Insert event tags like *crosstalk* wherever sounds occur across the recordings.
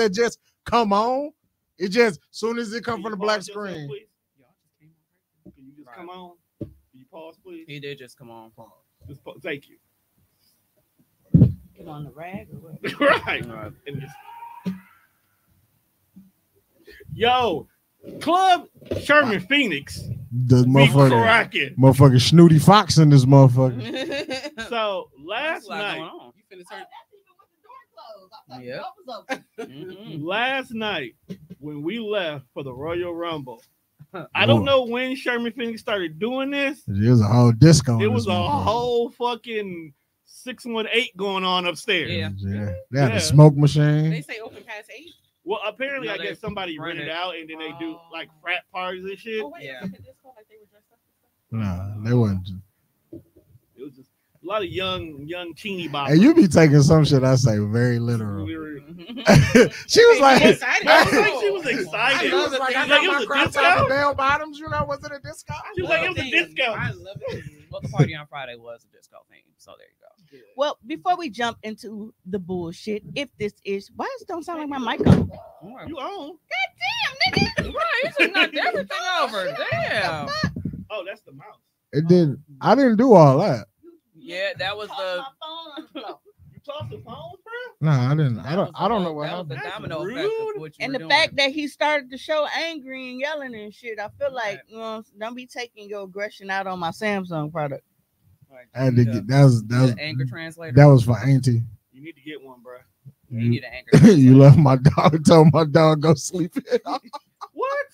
podcasts that just come on. It just soon as it come from the black pause yourself, screen. please? Y'all just came on. Can you just Right. come on? Can you pause, please? He did just come on. Just pa- thank you. Get on the rag or what? *laughs* right. Right. And just- Yo, Club Sherman Phoenix The motherfucker, cracking. motherfucker, snooty fox in this motherfucker. So last a lot going night. You finna turn. I Yep. thought the door was open. Mhm. *laughs* last night when we left for the Royal Rumble, *laughs* I don't Boy. know when Sherman Phoenix started doing this. It was a whole disco. It was a motherfucker. whole fucking six one eight going on upstairs. Yeah. Yeah, they had Yeah. a smoke machine. They say open past eight. Well, apparently, No, I guess somebody run rented it. out and then they do Oh. like frat parties and shit. Oh wait, Yeah. was it disco like they were dressed up? Nah, they wasn't. It was just a lot of young, young teeny boppers. And you be taking some shit I say very literal. *laughs* She was like, excited. I was like, she was I excited. love it. like, I Like, got it my was a crop disco? top bell bottoms. You know, was it a disco? She was like, it was a disco. I love it. Well, the party on Friday was a disco thing, so there you go. Well, before we jump into the bullshit, if this is why does it don't sound like my mic on? You own? Right, you just knocked everything over. Damn. Oh, that's the mouse. It didn't. I didn't do all that. Yeah, that was the. *laughs* You tossed the phone, bro? No, I didn't. I don't. was I don't the- know what that was the happened. That's domino effect rude. of what you And the doing. fact that he started the show angry and yelling and shit, I feel like Right. you know, don't be taking your aggression out on my Samsung product. Like, I had to get, that was that was anger translator. that was for Auntie. You need to get one, bro. you need an anger. *laughs* you left my dog. *laughs* Told my dog go sleep. What?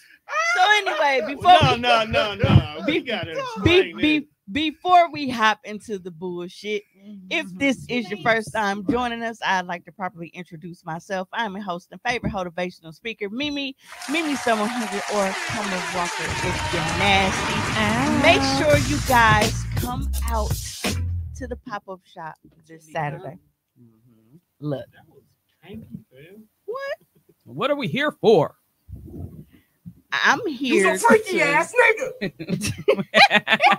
So anyway, before No, we, no, no, no. We Be- gotta be, explain be, this. Before we hop into the bullshit, if this is your first time joining us, I'd like to properly introduce myself. I'm a host and favorite motivational speaker, Mimi, Mimi 700 or Thomas Walker if you're nasty. Make sure you guys come out to the pop-up shop this Saturday. Mhm. Look, That was tanky, fam. what? What are we here for? I'm here. You freaky to- ass nigga. *laughs*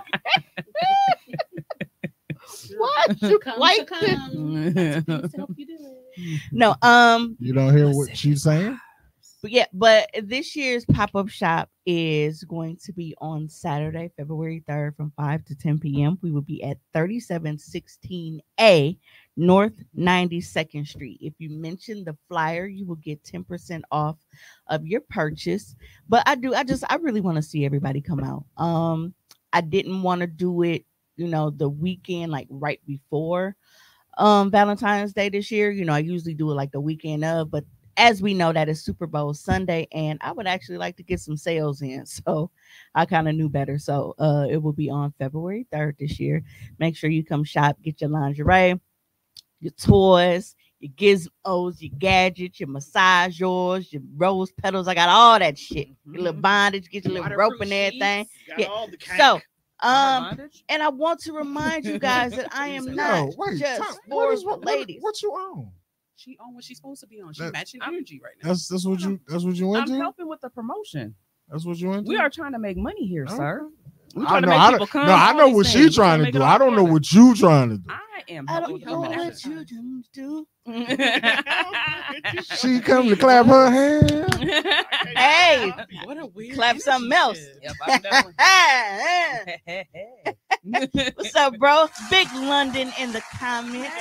What? You Come like to to- come. Help you do it. No, um, You don't hear what she's saying? But yeah, but this year's pop-up shop is going to be on Saturday, February 3rd from 5 to 10 p.m. We will be at 3716A North 92nd Street. If you mention the flyer, you will get 10% off of your purchase. But I do, I just, I really want to see everybody come out. Um, I didn't want to do it, you know, the weekend, like right before um Valentine's Day this year. You know, I usually do it like the weekend of, but as we know, that is Super Bowl Sunday, and I would actually like to get some sales in. *laughs* So I kind of knew better. So uh it will be on February 3rd this year. Make sure you come shop, get your lingerie, your toys, your gizmos, your gadgets, your massage yours, your rose petals. I got all that shit. Your little bondage, get your little rope and everything. Got Yeah. So um and I want to remind you guys that I *laughs* am Yo, not Yo, wait, just Tom, for what is the what, what, ladies. what you on? She on what she's supposed to be on. She's That- matching I'm- energy right now. That's that's what you that's what you went I'm to. helping with the promotion. That's what you went to. We are trying to make money here, Okay. sir. We're I trying to know, make I people come. no, I know what things. she's trying to do. I don't know what you trying to do. I am I don't know what you advertise. do. She come to clap her hand. Hey, what a weird. clap something else. Yep, I'm. *laughs* What's up, bro? Big London in the comments.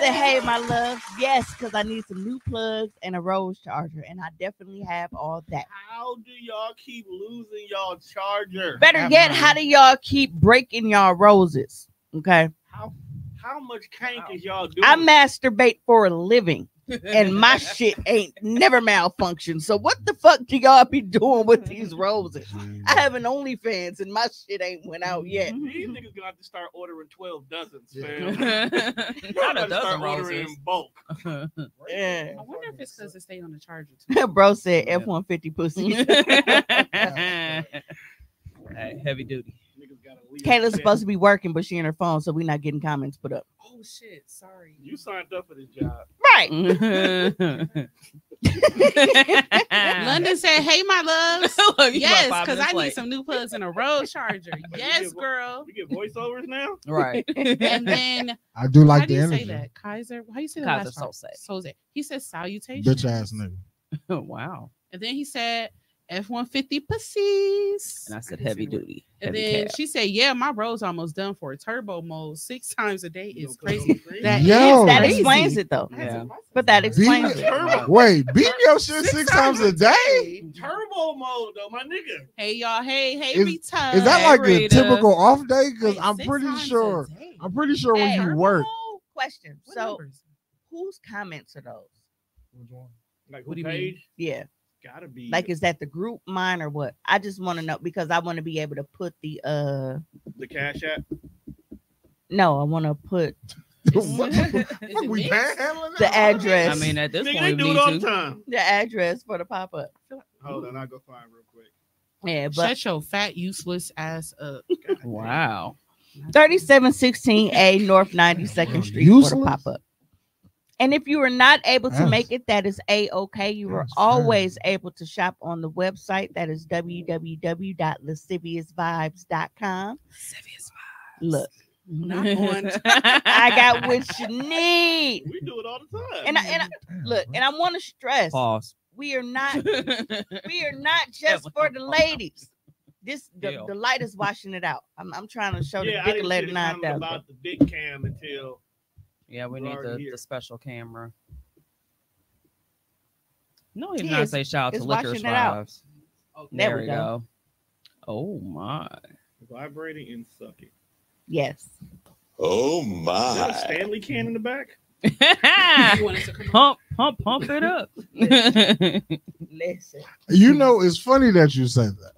Say hey, my love. Yes, because I need some new plugs and a Rose charger, and I definitely have all that. How do y'all keep losing y'all charger? Better Have yet, how do y'all keep breaking y'all roses? Okay, How how much cank is y'all doing? I masturbate for a living, and my *laughs* shit ain't never malfunction. So what the fuck do y'all be doing with these roses? I have an OnlyFans, and my shit ain't went out yet. Mm-hmm. These niggas gonna have to start ordering 12 dozens, Yeah. fam. *laughs* Not Y'all a gotta dozen start ordering roses. in bulk. *laughs* Yeah, I wonder if it's because it stayed on the charger too. bro said F one fifty pussy. hey, heavy duty. Niggas gotta leave Kayla's supposed to be working, but she in her phone, so we're not getting comments put up. Oh shit! Sorry. You signed up for this job. Right. *laughs* London said, "Hey, my loves." *laughs* Look, you about yes, five because I need late. some new plugs and a road charger. *laughs* yes, get vo- girl. We get voiceovers now. Right. And then I do like how do the you energy. say that? Kaiser. How do you say that? Kaiser last part? Soze. Soze. He said salutation. Bitch ass nigga. wow. And then he said F one fifty pussies. And I said didn't heavy say the duty. And heavy then cab. she said, "Yeah, my road's almost done for a turbo mode six times a day You is don't put it on crazy." That Yo. is that crazy. explains it though. Yeah. But that explains Beat- it. Turbo. Wait, beat your shit six, times a day? Turbo mode though, my nigga. Hey y'all, hey, hey, Is- Rita. Is that Hey, like a typical off day? Because I'm pretty sure. I'm pretty sure when you work. mode? Question. What So numbers? whose comments are those? Like What who do you mean? page? Yeah. Gotta be Like is that the group mine or what? I just want to know because I want to be able to put the uh the Cash App. no, I want to put *laughs* what, *laughs* Is *laughs* what we panhandling The address. I mean, at this Nigga, point, they do it all the time. the address for the pop up. Hold on, I'll go find real quick. Yeah, but Shut your fat, useless ass up. God. Wow. 3716A North 92nd Street for the pop up. And if you are not able to That's- make it, that is a okay. You are that's always able to shop on the website. That is www.lasciviousvibes.com. Look, Not *laughs* on. I got what you need. We do it all the time. And I, and I, look, and I want to stress Pause. we are not *laughs* we are not just for the ladies. This the, the light is washing it out. I'm, I'm trying to show yeah, I the didn't big see the nine comment about the big cam until Yeah, we We're need the, the special camera. No, he He did not say shout out to washing Licorice it Okay. Oh, there There we we go. go. Oh my. vibrating and sucking. Yes. Oh Is that a my. Stanley can in the back? *laughs* You want us to come on? pump, pump, pump it up. *laughs* Listen. You know, it's funny that you said that.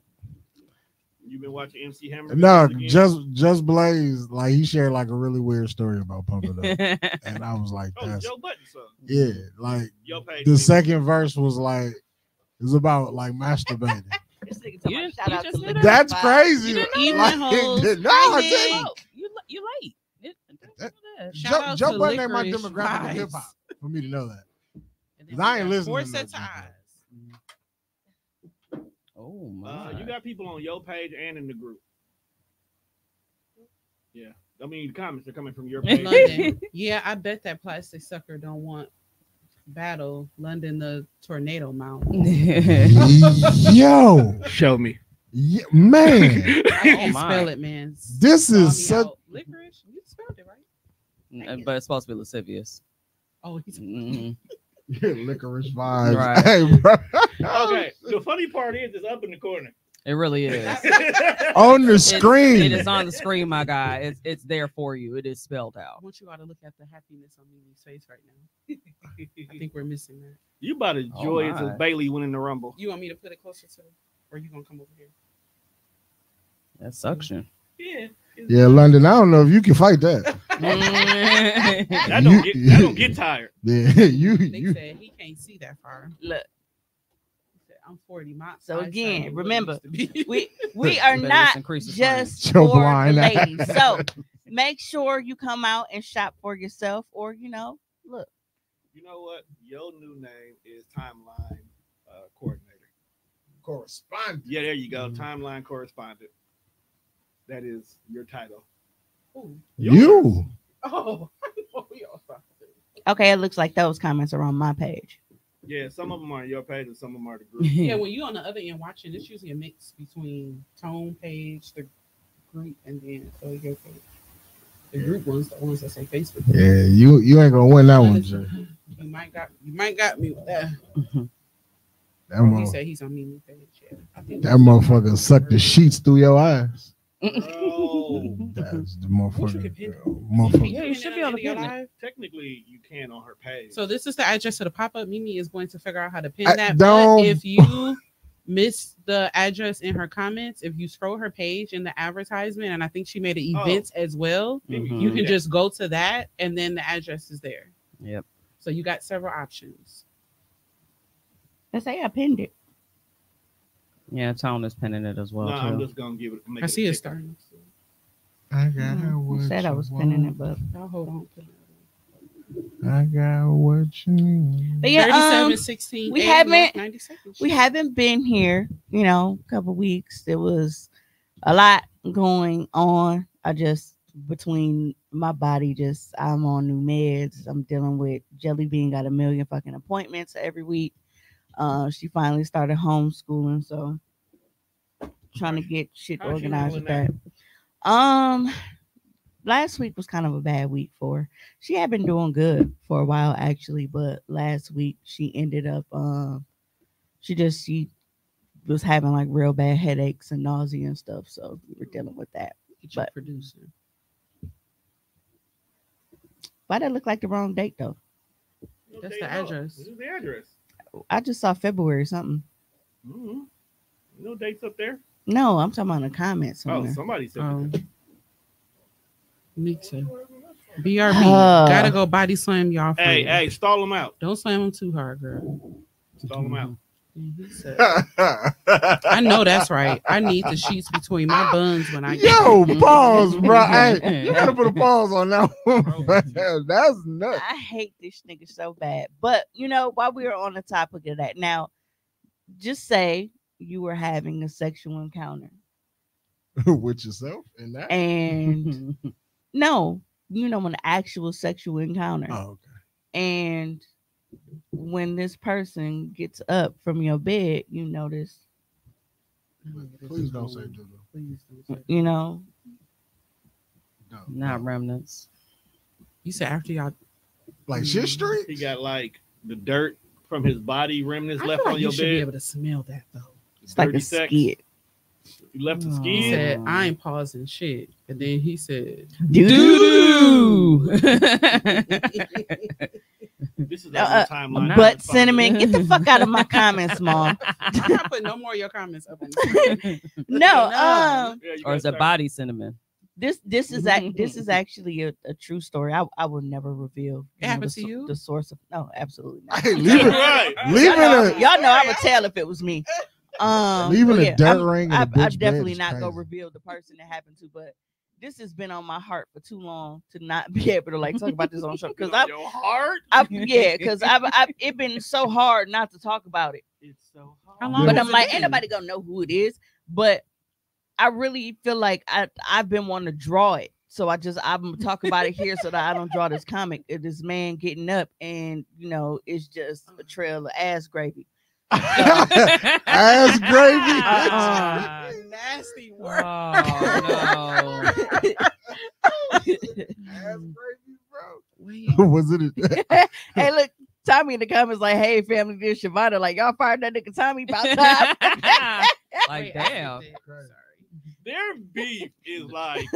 You been watching MC Hammer? No, videos just just Blaze, like he shared like a really weird story about Pump It Up. *laughs* And I was like, oh that's Joe Budden song. yeah, like Yo page. the second verse was like it was about like masturbating. *laughs* This You talking didn't- about shout you out just to said Liquor That's Vibes. crazy. You didn't know Like, that? *laughs* No, I I didn't. Oh, you you late. It- it- That- that. Shout Joe, out Joe to Budden ain't my demographic of hip hop for me to know that. And I ain't got listening Four to sets of eyes. Oh my. Uh, you got people on your page and in the group. Yeah, I mean the comments are coming from your page. London. *laughs* Yeah, I bet that plastic sucker don't want battle London the tornado mount. *laughs* *laughs* Yo, Show me. yeah, man, I can't my. spell it, man. this Saw is such. out. licorice. You spelled it right. Uh, but it's supposed to be lascivious. Oh, he's Licorice vibes. Right. *laughs* Hey, bro. Okay, the funny part is it's up in the corner. It really is. *laughs* On the It- screen. it is on the screen, my guy. It's it's there for you. It is spelled out. I want you all to look at the happiness on Mimi's face right now. I think we're missing that. you about as Oh, joyous my. as Bayley winning the Rumble. You want me to put it closer to, or you gonna come over here? That's suction. Yeah. Yeah, London. I don't know if you can fight that. *laughs* That don't You- get that don't get *laughs* tired. Yeah, *laughs* you They you. said he can't see that far. Look, I'm 40. My So again, ain't what it remember, used to be." we we are not just increase the frame. just Your for blind eye. ladies. So make sure you come out and shop for yourself, or you know, look. You know what? Your new name is timeline uh, coordinator. Correspondent. Yeah, there you go. Mhm. Timeline correspondent. That is your title. Ooh. You. Oh, we all fucked it. Okay, it looks like those comments are on my page. Yeah, some of them are on your page and some of them are the group. Yeah, *laughs* when you're on the other end watching, it's usually a mix between tone page, the group, and then oh, so your page. The group ones, the ones that say Facebook. Yeah, you you ain't gonna win that one, Honestly, Jay. *laughs* You might got you might got me with that. That, Oh, he said he's on Mimi page. Yeah, that motherfucker sucked the sheets through your eyes. Bro, *laughs* That's the Wish you could motherfucker. motherfucker. Yeah, you should be able to Video pin it. technically you can on her page. So this is the address to the pop up. Mimi is going to figure out how to pin I that. don't- But if you *laughs* miss the address in her comments, if you scroll her page in the advertisement, and I think she made an Oh. events as well, Maybe Mhm. you can Yeah. just go to that, and then the address is there. Yep. So you got several options. Let's say I pinned it. Yeah, Tone is pinning it as well no, I'm too. just gonna give it. Make I it see it ticket. starting. I got Mhm. what I said I you was pinning it, but Y'all hold on. I got what you need. But yeah, um, 16, we haven't- we haven't been here, you know, a couple weeks. There was a lot going on. I just between my body, just I'm on new meds. I'm dealing with Jelly Bean got a million fucking appointments every week. Uh, she finally started homeschooling, so trying to get shit How's organized with handling that. Um, last week was kind of a bad week for her. She had been doing good for a while actually, but last week she ended up um she just she was having like real bad headaches and nausea and stuff. So we were dealing with that. Get your but- producer. Why that look like the wrong date though? No That's the address. This is the address. I just saw February something. hmm No dates up there. No, I'm talking about in the comments. Oh, somebody said. Um, that. me too. BRB. Uh. Gotta go body slam y'all. Hey, friend. hey, stall them out. Don't slam him too hard, girl. Stall them out. Mm-hmm. And *laughs* I know that's right. I need the sheets between my buns when I get Yo, pause, bro. Hey, *laughs* you gotta put a pause on that *laughs* one. That's nuts. I hate this nigga so bad. But you know, while we are on the topic of that, now just say you were having a sexual encounter. With yourself and that. And no, you know, an actual sexual encounter. Oh, okay. And when this person gets up from your bed, you notice, Please don't say Juju. Please don't say. you know, No. Not remnants. You said after y'all. Like shit mm-hmm. street. He got like the dirt from his body remnants I left feel on like your you should be able to smell that though. it's like Dirty a sex. skid. You left the Oh. He skin. said, I ain't pausing shit. And then he said, Doo *laughs* *laughs* *laughs* This is Uh, our uh, timeline. But Fine. cinnamon, get the fuck out of my *laughs* comments, mom. I'm not putting no more of your comments up on the. *laughs* No, um, Yeah, or gotta is it body cinnamon? this this is ac- this is *laughs* actually a, a true story. I, I will never reveal. It happened the, to you? The source of no, absolutely not. Hey, leave it. Right. Leave y'all, know, it. y'all know I would tell if it was me. Um, Leaving but a yeah, dirt I'm- ring in a I, I definitely is not gonna reveal the person it happened to, but this has been on my heart for too long to not *laughs* be able to like talk about this on show because I, your heart. I yeah, *laughs* because I've, I've it been so hard not to talk about it. It's so hard. But I'm like, been? ain't nobody gonna know who it is. But I really feel like I I've been wanting to draw it. So I just I'm talking about it here so that I don't draw this comic of this man getting up and you know it's just a uh-huh. trail of ass gravy. *laughs* Ass gravy. Uh-uh. Nasty Oh, word. no. *laughs* Ass gravy, bro. Was it? A, *laughs* hey, look, Tommy in the comments like, "Hey, family, this Shavana. Like, y'all fired that nigga Tommy about time." like, Wait, I damn. Did that. Sorry. Their beef is like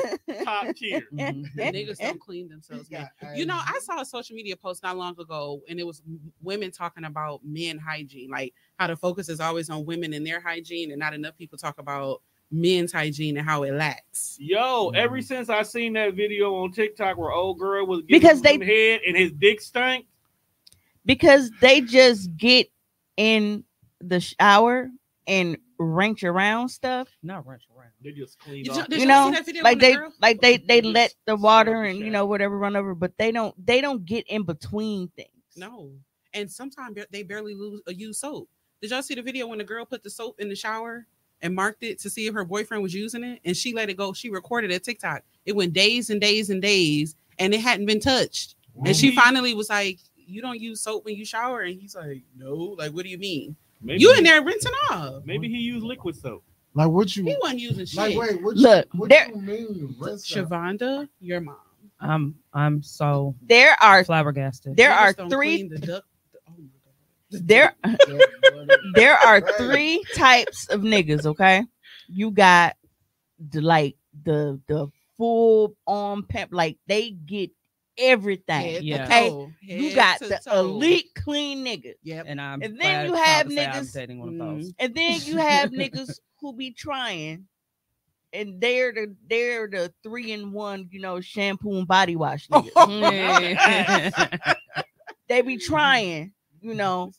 top tier. *laughs* Mhm. The niggas don't clean themselves. man. You know, I saw a social media post not long ago, and it was women talking about men hygiene, like how the focus is always on women and their hygiene, and not enough people talk about men's hygiene and how it lacks. Yo, ever since I seen that video on TikTok where old girl was giving Because they- head and his dick stank. because they just get in the shower and wrench around stuff. Not wrench around. They just cleaned Did off. you, did You you know, see that video like when the they like they they Just let the water and you know whatever run over, but they don't they don't get in between things. No, and sometimes they barely lose, uh, use soap. Did y'all see the video when the girl put the soap in the shower and marked it to see if her boyfriend was using it, and she let it go? She recorded it TikTok. It went days and days and days, and it hadn't been touched. And she finally was like, "You don't use soap when you shower," and he's like, "No, like what do you mean? Maybe You in there rinsing off? Maybe he used liquid soap. Like what you? He wasn't using shit." Like wait, what? Look, you, what there- you mean? rinse out? Shavonda, your mom. I'm I'm so There are flabbergasted. there are three the duck. Oh *laughs* there *laughs* there are three types of niggas, okay? You got the like the the full on pimp, like they get everything. Head Yeah. Okay, toe, you got to the toe. elite clean niggas. Yep. and I'm And then you have to say I'm niggas- dating one of mm-hmm. those. And then you have niggas who be trying, and they're the they're the three in one, you know, shampoo and body wash *laughs* niggas. *laughs* They be *laughs* trying, you know,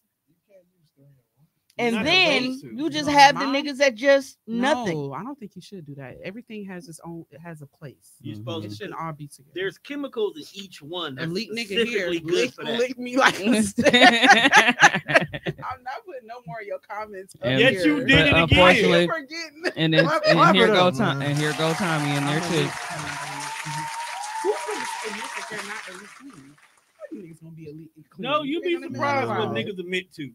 And then supposed to. you just No, have the niggas that just nothing. No, I don't think you should do that. Everything has its own. It has a place. You're Mhm. supposed It shouldn't all be together. There's chemicals in each one. That's elite nigga here. specifically good Lick, for that. lick me like a. *laughs* I'm not putting no more of your comments. up And- Yet here. you did it again. unfortunately- You're forgetting. and *laughs* then Clap- and here go up, Tom and here go Tommy in there too. Who's gonna admit that they're not elite clean? How you niggas gonna be elite? No, you'd be surprised what wild. niggas admit to.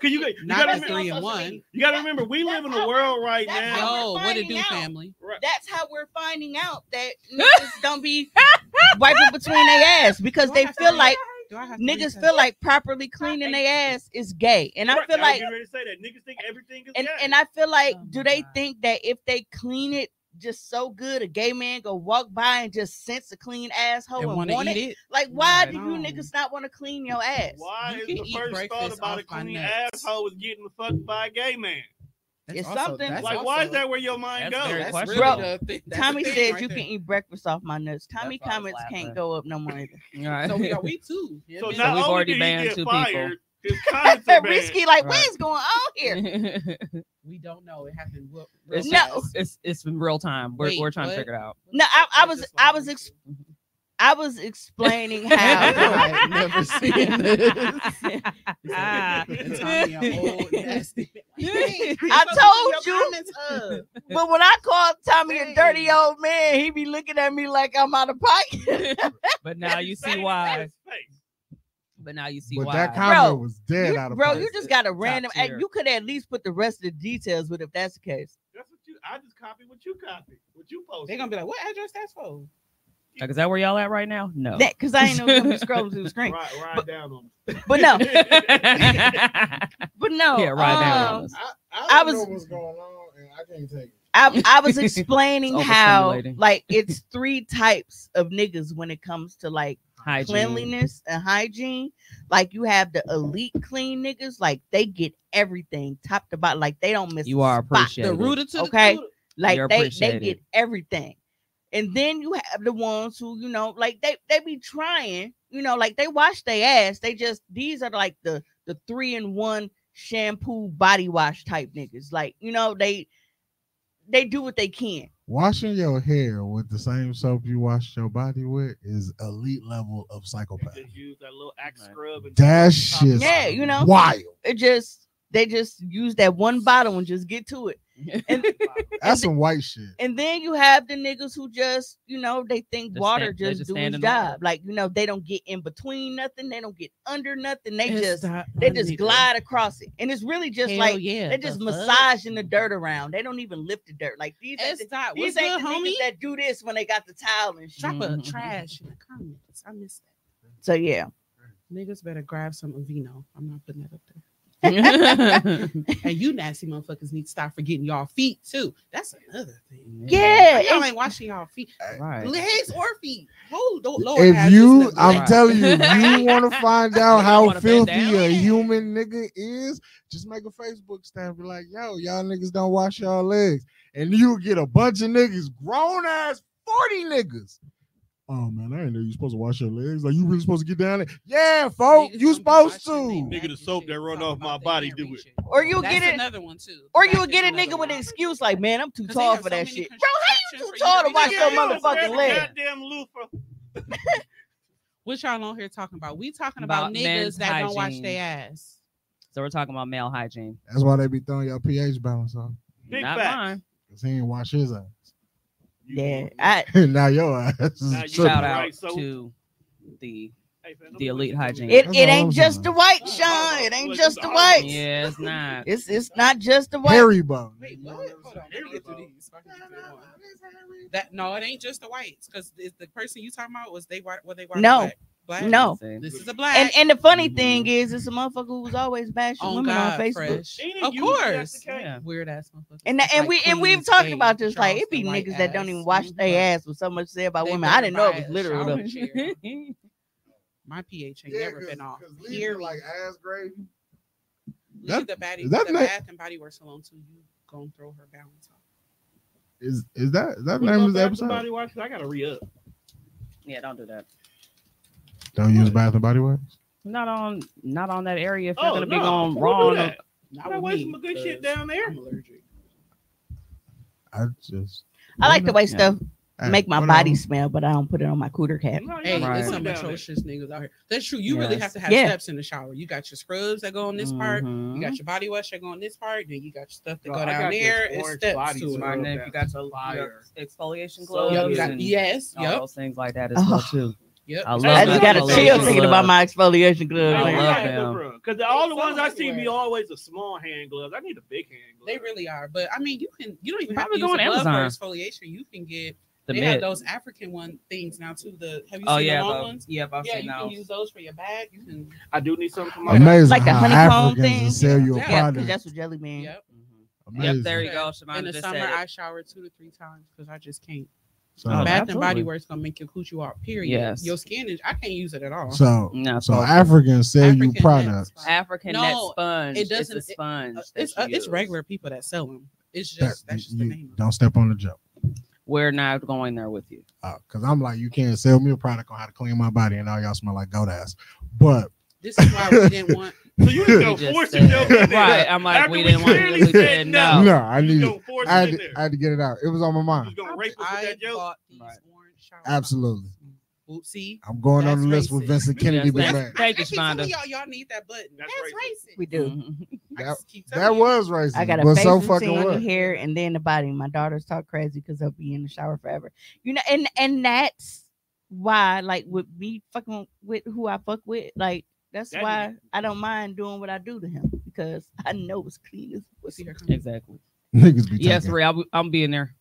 Cause you, got- you Not gotta remember, three and one. you gotta remember, we live in a world right now. how what it do, out. family? That's how we're finding out that *laughs* niggas don't be wiping between their ass because they feel like Do I have to niggas feel like properly cleaning their ass is gay, and I feel like getting ready to say that. Niggas think everything is and and I feel like Oh do they think that if they clean it just so good, a gay man go walk by and just sense a clean asshole and and want to want eat it? it. Like, why Right do you on. niggas not want to clean your *laughs* ass? Why You is the first thought about a clean asshole is getting fucked by a gay man? That's It's also- something. that's Like, why is that where your mind goes? very That's really the thing- that's Tommy thing said right you there. can eat breakfast off my nuts. Tommy That's why I was comments laughing. can't go up no more either. *laughs* All right. So we got we too. So Yeah, not we've only already did he banned get two people. fired, his comments are. Risky, like, what Right. is going on here? *laughs* we don't know. It happened. real- real it's, No. it's it's been real time. We're, Wait, we're trying what? to figure it out. No, I, I was I was ex- I was explaining *laughs* how I've never seen this. Ah. And Tommy, an old nasty. Hey, I told you. But when I called Tommy a dirty old man, he be looking at me like I'm out of pocket. *laughs* But now you see why. His face. But now you see But why. that comment Bro, was dead You- out of bro, place. you just got a random. hey. You could at least put the rest of the details with if that's the case. That's what you. I just copied what you copied. What you posted. They're gonna be like, "What address that's for?" Like, is that where y'all at right now? No. That because I ain't know gonna *laughs* be scrolling through the screen. Ride, ride down on. me. But no, *laughs* but no. Yeah, right down. um, on us. I, I was- know what's going on, and I can't take it. I, I was explaining *laughs* how like it's three types of niggas when it comes to like Hygiene. cleanliness and hygiene. Like you have the elite clean niggas, like they get everything top to bottom, like they don't miss. You a are spot. appreciated. The rooter to the Okay. tutor. Like You're they they get everything. And then you have the ones who, you know, like they they be trying, you know, like they wash their ass. They just these are like the the three in one shampoo body wash type niggas. Like, you know, they they do what they can. Washing your hair with the same soap you wash your body with is elite level of psychopath. Just use that little axe scrub. And That shit, Yeah, you know. wild. It just they just use that one bottle and just get to it. *laughs* And *laughs* That's some white shit. and then you have the niggas who just, you know, they think Just water stand- they just, just do stand his the water. job. Like, you know, they don't get in between nothing, they don't get under nothing. They It's just they just glide across it. And it's really just Hell like yeah, they just the fuck? massaging the dirt around. They don't even lift the dirt. Like these ain't It's the, not. these What's ain't good, the homie? niggas that do this when they got the towel and shit. Drop a Mhm. trash in the comments. I miss that. So yeah. Niggas better grab some Aveeno. I'm not putting that up there. Yeah. *laughs* And you nasty motherfuckers need to stop forgetting y'all feet too. That's another thing. Yeah. Y'all ain't washing y'all feet, Right. legs or feet. Hold don't lower If you, *laughs* I'm Right. telling you, you want to find out how filthy a human nigga is, just make a Facebook stamp. Be like, yo, y'all niggas don't wash y'all legs. And you get a bunch of niggas, grown ass 40 niggas. Oh man, I didn't know you supposed to wash your legs. Like you really supposed to get down there? Yeah, folks, you supposed to. Nigga, the soap that run off my body do it. Or you That's get it, another one too. or you would get a another nigga with an excuse like, man, I'm too tall for so that shit. Bro, how you contraptions too tall to wash your "Yeah, Yeah, motherfucking grab the leg? Goddamn loofah. *laughs* What y'all on here talking about? We talking About about, niggas men's that don't wash their ass. So we're talking about male hygiene. That's why they be throwing your pH balance off. Big Not facts. mine. Cause he ain't wash his ass. You- Yeah, I *laughs* now your ass. Now you tripping. Shout Right, out so- to the Hey, fam, The elite hygiene. it, it ain't just the white, Sean. It ain't just the white. yeah, it's not. It's it's not just the white. Hairy bone. Wait, what? Hold on. Let me get through these. so I can get through the one. That no, it ain't just the whites because the person you talking about was they white. What they white? No. black. Black. No. This is a black. And and the funny Mhm. thing is, it's a motherfucker who's always bashing on women God, on Facebook. fresh. Ain't Of course. the case? Yeah. Weird ass motherfuckers. And that, and like we and we've talked Spade, about this. Like it be niggas white that don't even wash Mhm. their ass with so much to say about They women. I didn't know it was a literal. shower though. chair. My pH ain't never been off. Here, like ass gravy. look that- the, baddie, is that the na- Bath and Body Works salon too. You gonna throw her balance off. Is is that is that the name of the episode? Body wash 'cause I gotta re up. Yeah, don't do that. Don't use Bath and Body Works. Not on not on that area. If Oh, you're gonna be no. going Who do wrong, that? Not Gotta with wait me, some good shit down there. I'm allergic. I just I like the way Yeah. stuff make my body I'm- smell, but I don't put it on my cooter cap. No, Hey, gotta Right. there's some atrocious niggas out here. That's true. You really have to have Yeah. steps in the shower. You got your scrubs that go on this part. Mhm. You got your body wash that go on this part. Then you got your stuff that Bro, go down there. It's orange steps body to it. scrub. If you got your, Fire. your exfoliation So gloves Yep, you got- yes, all yep, those things like that as well too. Yep. I love I just got to exfoliation chill thinking about my exfoliation gloves. I I love love them. them, because all the ones I see be always a small hand gloves. I need a big hand glove. They really are. But I mean, you can. You don't even Probably have to go use a on glove Amazon. for exfoliation. You can get. The they have those African one things now too. The have you Oh seen yeah, the long ones? yeah, I've Yeah, seen you can use those for your bag. You can. I do need something for my Amazing Like the honeycomb Africans thing? will sell you a Yeah, Yeah, product. because that's what jelly bean. Yep. Mhm. Yep, there you Yeah. go. In the summer, said. I shower two to three times because I just can't. So, Oh, Bath and. Body Works gonna make your coochie walk. Period. Yes. Your skin is. I can't use it at all. so, No, so so Africans sell you products. Nets. African No, net sponge. it doesn't- It's a sponge. Uh, it's uh, it's regular people that sell them. It's That, just that's just the name. Don't step on the joke. We're not going there with you. Because I'm like, you can't sell me a product on how to clean my body, and all y'all smell like goat ass. But This is why we didn't *laughs* want. So you just gonna We just force said- yourself in there. Right. I'm like, After we we didn't want to. We said said no. no. no, I You need gonna I had, to. I had to get it out. It was on my mind. just gonna race with I that joke. Right. Absolutely. tops. Oopsie. I'm going on the That's list with racist. Vincent Kennedy. Yes, but that's- Thank you, keep Shonda. y'all, y'all need that button. That's That's, racist. racist. We do. Mhm. That, that was racist. I got a face so routine fucking on the hair and then the body. My daughters talk crazy because they'll be in the shower forever. You know, and and that's why, like, with me fucking with who I fuck with, like, that's That why nigga- I don't mind doing what I do to him because I know it's clean as See pussy. her. Exactly. Niggas be Yes, Ray. I'll, be- I'm being there.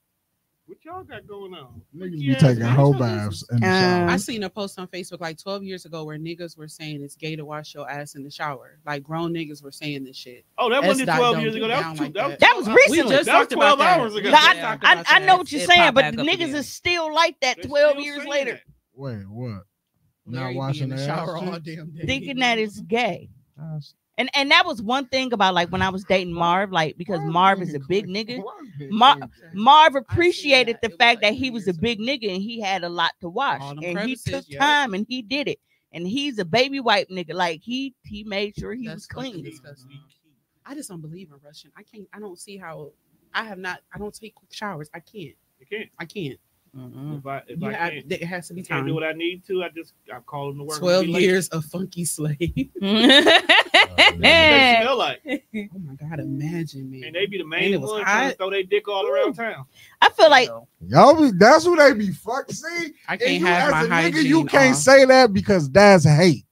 What y'all got going on? niggas be taking whole what y'all do? baths in the Um, shower. I seen a post on Facebook like 12 years ago where niggas were saying it's gay to wash your ass in the shower. Like grown niggas were saying this shit. Oh, that wasn't 12 years ago. That was two. like that was that. That was recently. We just That was talked about 12 that. hours ago. We No, just I, I, I know what you're It saying, but back the up niggas again. is still like that 12 years later, that. Wait, what? Larry be washing in the shower all damn day. thinking that it's gay. And and that was one thing about like when I was dating Marv, like because Marv is a big nigga. Mar- Marv appreciated the fact that he was a big nigga and he had a lot to wash, All them and he took yep. time and he did it. And he's a baby wipe nigga. Like he he made sure he That's was clean. disgusting. I just don't believe in Russian. I can't. I don't see how. I have not. I don't take quick showers. I can't. You can't. I can't. Mhm. If I if You I have- can't, it has to be can't do what I need to, I just I call them to work. Twelve be late. years of funky slave. *laughs* *laughs* That's what they smell like, oh my god! Imagine me. and they be the And main it was ones trying hot. throw their dick all around town. I feel like Y'all be that's who they be fuck. See, I can't you have as my a hygiene. nigga, you can't off. say that because that's hate,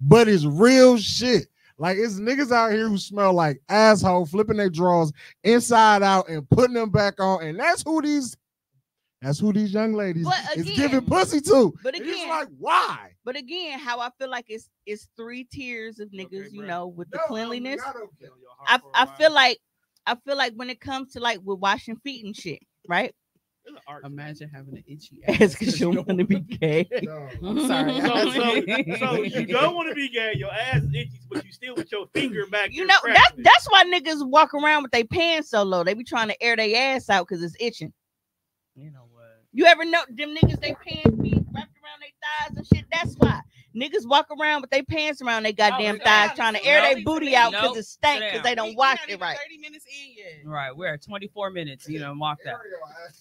but it's real shit. Like it's niggas out here who smell like asshole, flipping their drawers inside out and putting them back on, and that's who these. That's who these young ladies But is giving pussy to. but again- it's like why? But again, how I feel like it's it's three tiers of niggas, Okay, you know, with the cleanliness. I—I I feel like I feel like when it comes to like with washing feet and shit, right? Imagine having an itchy *laughs* ass. because you don't want to be *laughs* gay. No. I'm *laughs* sorry. So, so, so you don't want to be gay. Your ass is itchy, but you still with your finger back. You know that's—that's why niggas walk around with their pants so low. They be trying to air their ass out because it's itching. You know what? You ever know them niggas they pants be wrapped around their thighs and shit? That's why niggas walk around with their pants around their oh, goddamn sit thighs trying to air down, their booty down. out because Nope, it stank because they don't we wash not it right. 30 minutes in yet. Right, we're at 24 minutes. You know, walk that. Air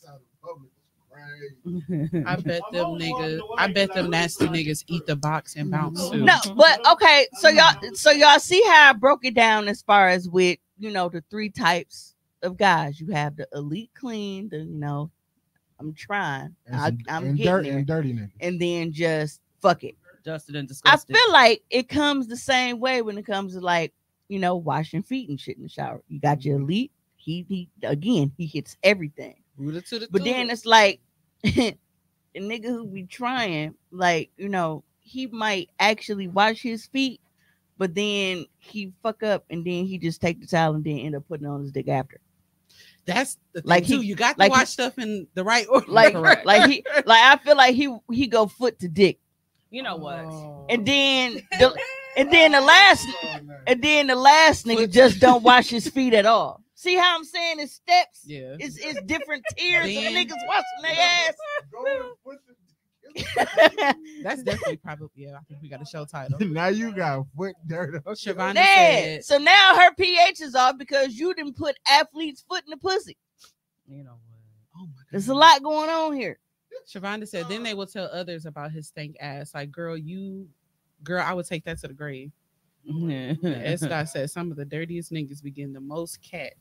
out in public is crazy. *laughs* I bet them niggas. I bet them nasty niggas eat the box and bounce too. No, but okay, so y'all so y'all see how I broke it down as far as with you know the three types of guys. You have the elite clean, the you know, I'm trying, And, I, some- I'm and getting dirty there, and dirty niggas. and then just fuck it. Dusted and I feel like it comes the same way when it comes to like you know washing feet and shit in the shower. You got your elite. He he again he hits everything. Rooted to the But then it's like *laughs* a nigga who be trying, like, you know, he might actually wash his feet, but then he fuck up and then he just take the towel and then end up putting it on his dick after. That's the thing Like he- too. You got to like he- watch stuff in the right *laughs* order. Like like he *laughs* like I feel like he he go foot to dick. you know what? Oh. And then the and then the last and then the last nigga just don't wash his feet at all. See how I'm saying it's steps? yeah. It's it's different tiers Then- of niggas washing their *laughs* ass. *laughs* That's definitely probably yeah. I think we got a show title. *laughs* now you got foot dirt. on your- Shavonda Dad, said, so now her pH is off because you didn't put athlete's foot in the pussy. You know what? "Oh my god. There's a lot going on here. Shavonda said, then they will tell others about his stank ass. Like, girl, you, girl, I would take that to the grave. *laughs* S. Dot said, some of the dirtiest niggas be getting the most cat.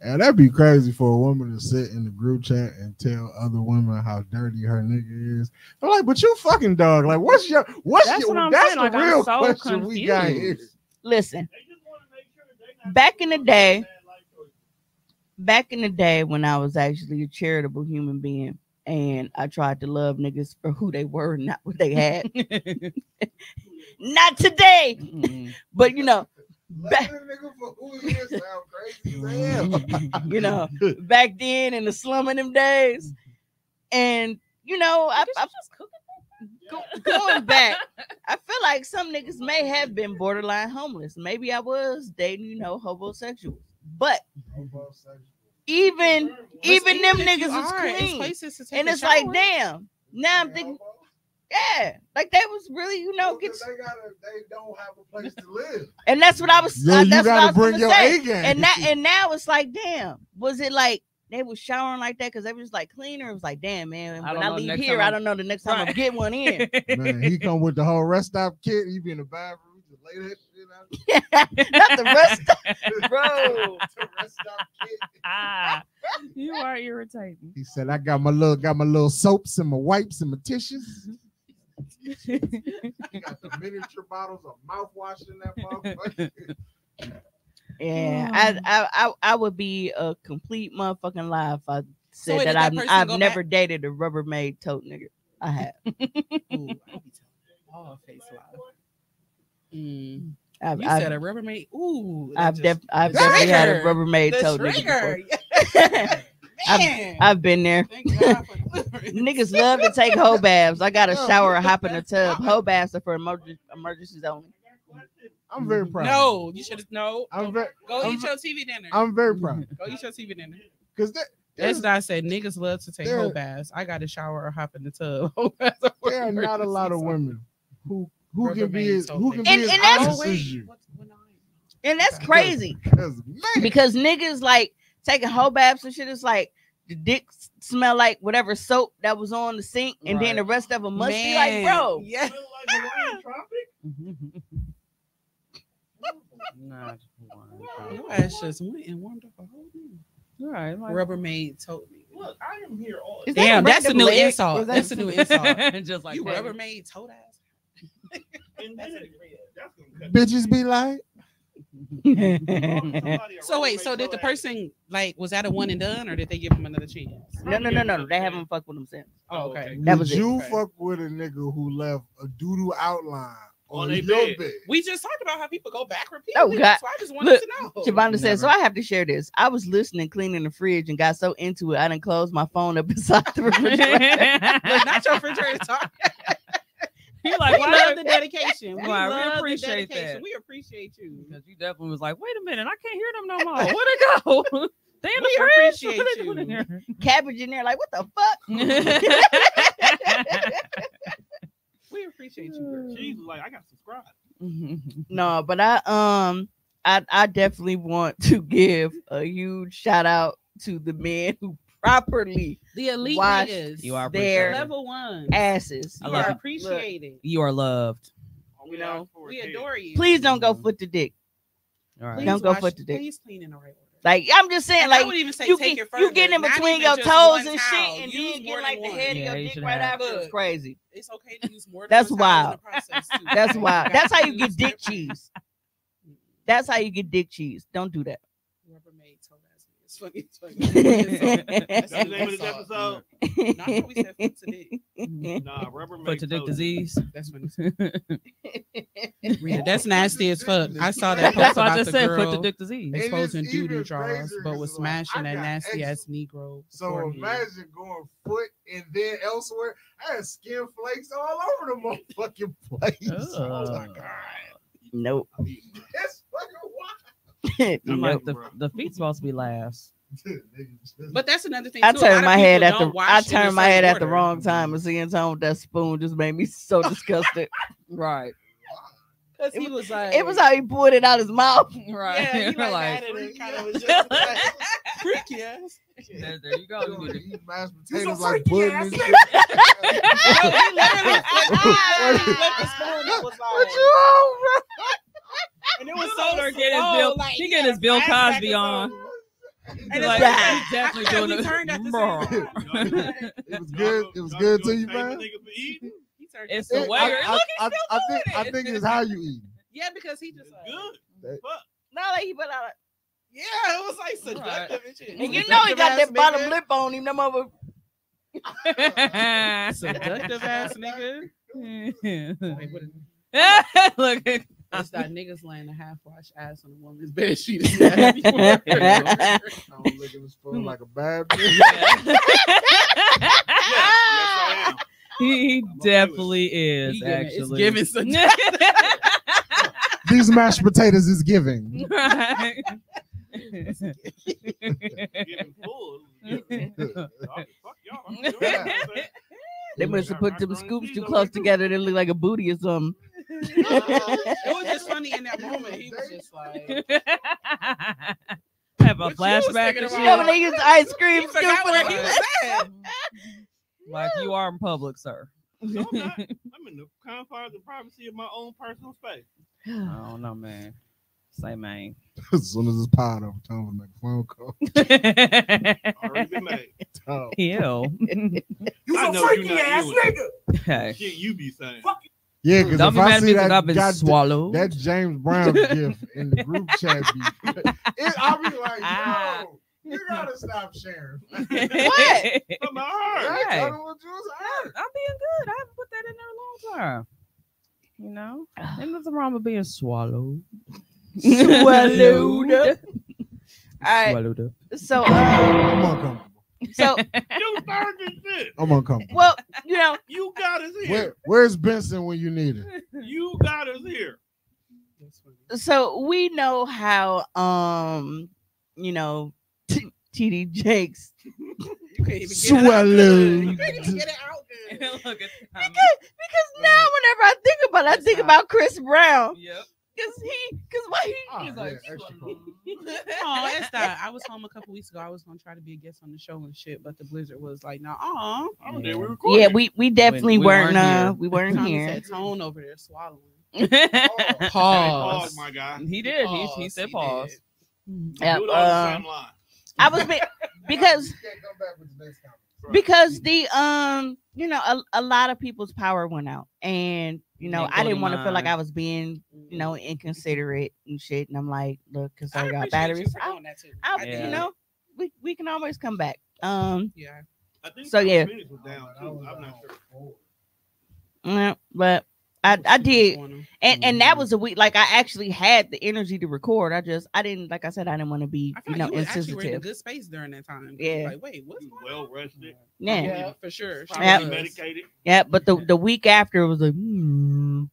And that'd be crazy for a woman to sit in the group chat and tell other women how dirty her nigga is. I'm like, but you fucking dog. Like, what's your what's That's your what I'm that's saying, the like, real so question we got here. confused. Listen, back in the day, back in the day when I was actually a charitable human being and I tried to love niggas for who they were, not what they had. *laughs* *laughs* not today, Mm-mm. but you know, Let back, the nigga for who he is sound crazy as hell. *laughs* you know, back then in the slum of them days. And you know, I, I go, going back, I feel like some niggas may have been *laughs* borderline homeless. Maybe I was dating, you know, homosexuals. But even even them niggas was are, it's clean. places to take And a it's like, damn. Now I'm thinking, yeah, like that was really, you know, get, they gotta they don't have a place to live. and that's what I was. Yeah, uh, you that's what I gotta was bring your say. A game. And that, and now it's like, damn, was it like they was showering like that because they was like cleaner? It was like, damn, man, I when don't I leave here, I don't know the next time I'll get one in. *laughs* Man, he come with the whole rest stop kit. He be in the bathroom, just lay that shit out. *laughs* Not the rest, stop, *laughs* bro. The rest stop kit. ah, you are irritating. He said, "I got my little, got my little soaps and my wipes and my tissues. Got the *laughs* miniature bottles of mouthwash in that motherfucker." *laughs* Yeah, Oh. I, I, I, I would be a complete motherfucking lie if I said wait, that that I've, I've go never dated a Rubbermaid tote nigga. I have. *laughs* Ooh, all face lie. Mm. I've, You I've, said a Rubbermaid. Ooh, I've, def- I've definitely had a. Rubbermaid the tote nigga trigger. before. Man, I've been there. thank God for *laughs* deliverance. Niggas love to take hoe baths. I got a shower, or hop in a tub. Hoe baths are for emergency emergencies only. I'm very proud. No, you should have no. I'm very, Go I'm eat ve- your TV dinner. I'm very proud Go eat your TV dinner. because that. That's There's, what I said. Niggas love to take There- whole baths. I got a shower or hop in the tub. *laughs* Whole baths are for there are not a lot of women who who can be as who can nigga. be And- as and that's- honest as you. What- what line? And that's crazy Because because niggas like taking hoe baths and shit. It's like the dick smell like whatever soap that was on the sink, and then the rest of them must be like, bro. *laughs* Yeah. *laughs* nah, just one. Your ass just went and warmed up a whole thing. All right, like, Rubbermaid told me. Look, I am here all. Is Damn, a that's a new leg? insult. Or is That's a new insult. And *laughs* just like you that. Rubbermaid told ass. And then it- that's gonna cut bitches be like, somebody a So wait, so did the person like was that a one and done or did they give him another chance? no, no, no, no. They haven't fucked with them since. Oh, okay. That was you Okay. fuck with a nigga who left a doodle outline On on, they your bed. bed? We just talked about how people go back repeatedly. Oh, God. So I just wanted Look, to know. Shavonda said, so I have to share this. I was listening, cleaning the fridge, and got so into it, I didn't close my phone up *laughs* inside the refrigerator. Look, *laughs* not your refrigerator talk. You like, we why love the the dedication. We, Why, we love the dedication. that. We appreciate you. Because you definitely was like, wait a minute, I can't hear them no *laughs* more. Where'd they go? *laughs* they in the We fridge? *laughs* appreciate What they doing in you. Cabbage in there, like, what the fuck? We appreciate you. girl. She was like, I got subscribed. no, but I um I I definitely want to give a huge shout out to the men who properly The elite Wash niggas. You are their level one. asses. I You love are it. appreciated. You are loved. All we You know, asked for is We adore you. Please don't go mm-hmm. foot to dick. All right. Please Don't go wash- foot to dick. Please clean in the right order. Like I'm just saying, And I like would even say you take get it you getting in between your toes and towel. shit, and Use then more get like the head Yeah, of you your dick right have- after. It's crazy. It's okay to use more than That's one towel in wild. the process, too. That's *laughs* wild. That's how you get dick cheese. That's how you get dick cheese. Don't do that. Rubbermaid told us. It's funny. It's funny. That's the name of this episode. Not how we said foot to dick. Nah, rubber Foot to dick disease. That's funny. *laughs* Rita, that's nasty as fuck. I saw that post That's what I about just the said. girl Foot to dick disease. And it's exposing even doo doo drawers, crazier but 'cause was it's like, smashing that got nasty ass. Negro. So forehead. imagine going foot and then elsewhere. I had skin flakes all over the motherfucking place. *laughs* Oh my Ugh. god, nope. it's *laughs* fucking wild. *laughs* I'm nope. like, the, the feet's supposed to be last. *laughs* But that's another thing. I too. Turned my head at the don't I in turned my same head at the wrong time and seeing Tom with that spoon just made me so *laughs* disgusted. Right. Because It he was like, it was how he pulled it out his mouth. Right. yeah, he like, like, had it kind of was just like freaky ass. there, there you go. You need to- mashed potatoes like freaky pudding ass and nigga. Yo, he literally flipped, ah. What- the spoon. It was What you on, bro? And it *laughs* was This so oh, older get his Bill- *laughs* like, he *laughs* he get his Bill Cosby on. And like, it's he's like- definitely I doing it. turned at the same time. It was good. It was good to you, man. He turned It's the It- way I, you're I, looking. I, still I think I think it's how you eat. Yeah, because he just like, uh, Good. Fuck. No, like he put out, yeah, it was like seductive and shit. and you know he got that bottom ass lip on him. Them over. nigga. Seductive ass nigga. Wait, Look at It's that *laughs* niggas laying a half wash ass on a woman's bed sheet. is nasty. I'm licking the spoon like a bad *laughs* bitch. *laughs* Yes, I am. he with it. definitely is He giving- it's actually. giving some- These mashed potatoes is giving. right. Getting full. Fuck y'all. I'm doing it. They must have put them scoops too close together. They look like a booty or something. It was just funny in that moment. He was just like, *laughs* Have a What flashback thinking and about? shit. You know when they use ice cream he scoop forgot for where he was at. *laughs* like you are in public, sir. No, *laughs* I'm not. I'm in the confines and privacy of my own personal space. I don't know, man. Say man. As soon as it's piled up, Tom will make a phone call. Already been made. Tom. Ew. You I know you not you. Hey. Shit you be saying. Yeah, because if be I see that, I've been God, swallowed. that James Brown gift in the group chat, *laughs* it, I'll be like, Ah. yo, you gotta stop sharing. *laughs* what? From my heart. Hey, Hey. tell them what you I'm being good. I haven't put that in there a long time. You know, ain't nothing wrong with being swallowed. Swallowed. *laughs* All right. Swallowed up. So, I'm uh, uncomfortable. So *laughs* You started this shit. I'm uncomfortable. well, you know, You got us here. Where, where's Benson when you need it? You got us here. so we know how, um, you know, TD Jakes You can't even get it out Swallowed. good. You can't even get it out good. Look at because, because now whenever I think about it, I think about Chris Brown Yep. Because he because why he Ah, He's like, yeah, extra. Oh, it's that. I was home a couple weeks ago. I was gonna try to be a guest on the show and shit, but the blizzard was like, no, uh I was there. We recorded. yeah we we definitely we weren't, weren't uh here. we weren't Tommy here said tone over there swallowing. Pause. Pause. my guy. he did. He, he Pause, said he pause. did. Yep, Do it on the uh. I was be- because *laughs* You can't come back with the next comment. Right. because the um you know a, a lot of people's power went out and you know I didn't want to feel like. I was being you know inconsiderate and shit and I'm like look because I, got appreciate you batteries for I, doing that too. I, I Yeah. you know we, we can always come back um Yeah. I think So, yeah. Phoenix was down too. I'm not sure. yeah, but I I did On 'em. and and that Mhm. was a week like I actually had the energy to record I just I didn't like I said I didn't want to be I you know you was actually were in a insensitive good space during that time. Yeah. Like, wait, what's You well rested. yeah Yeah, for sure. She Yep. medicated. yeah but the the week *laughs* after it was like hmm.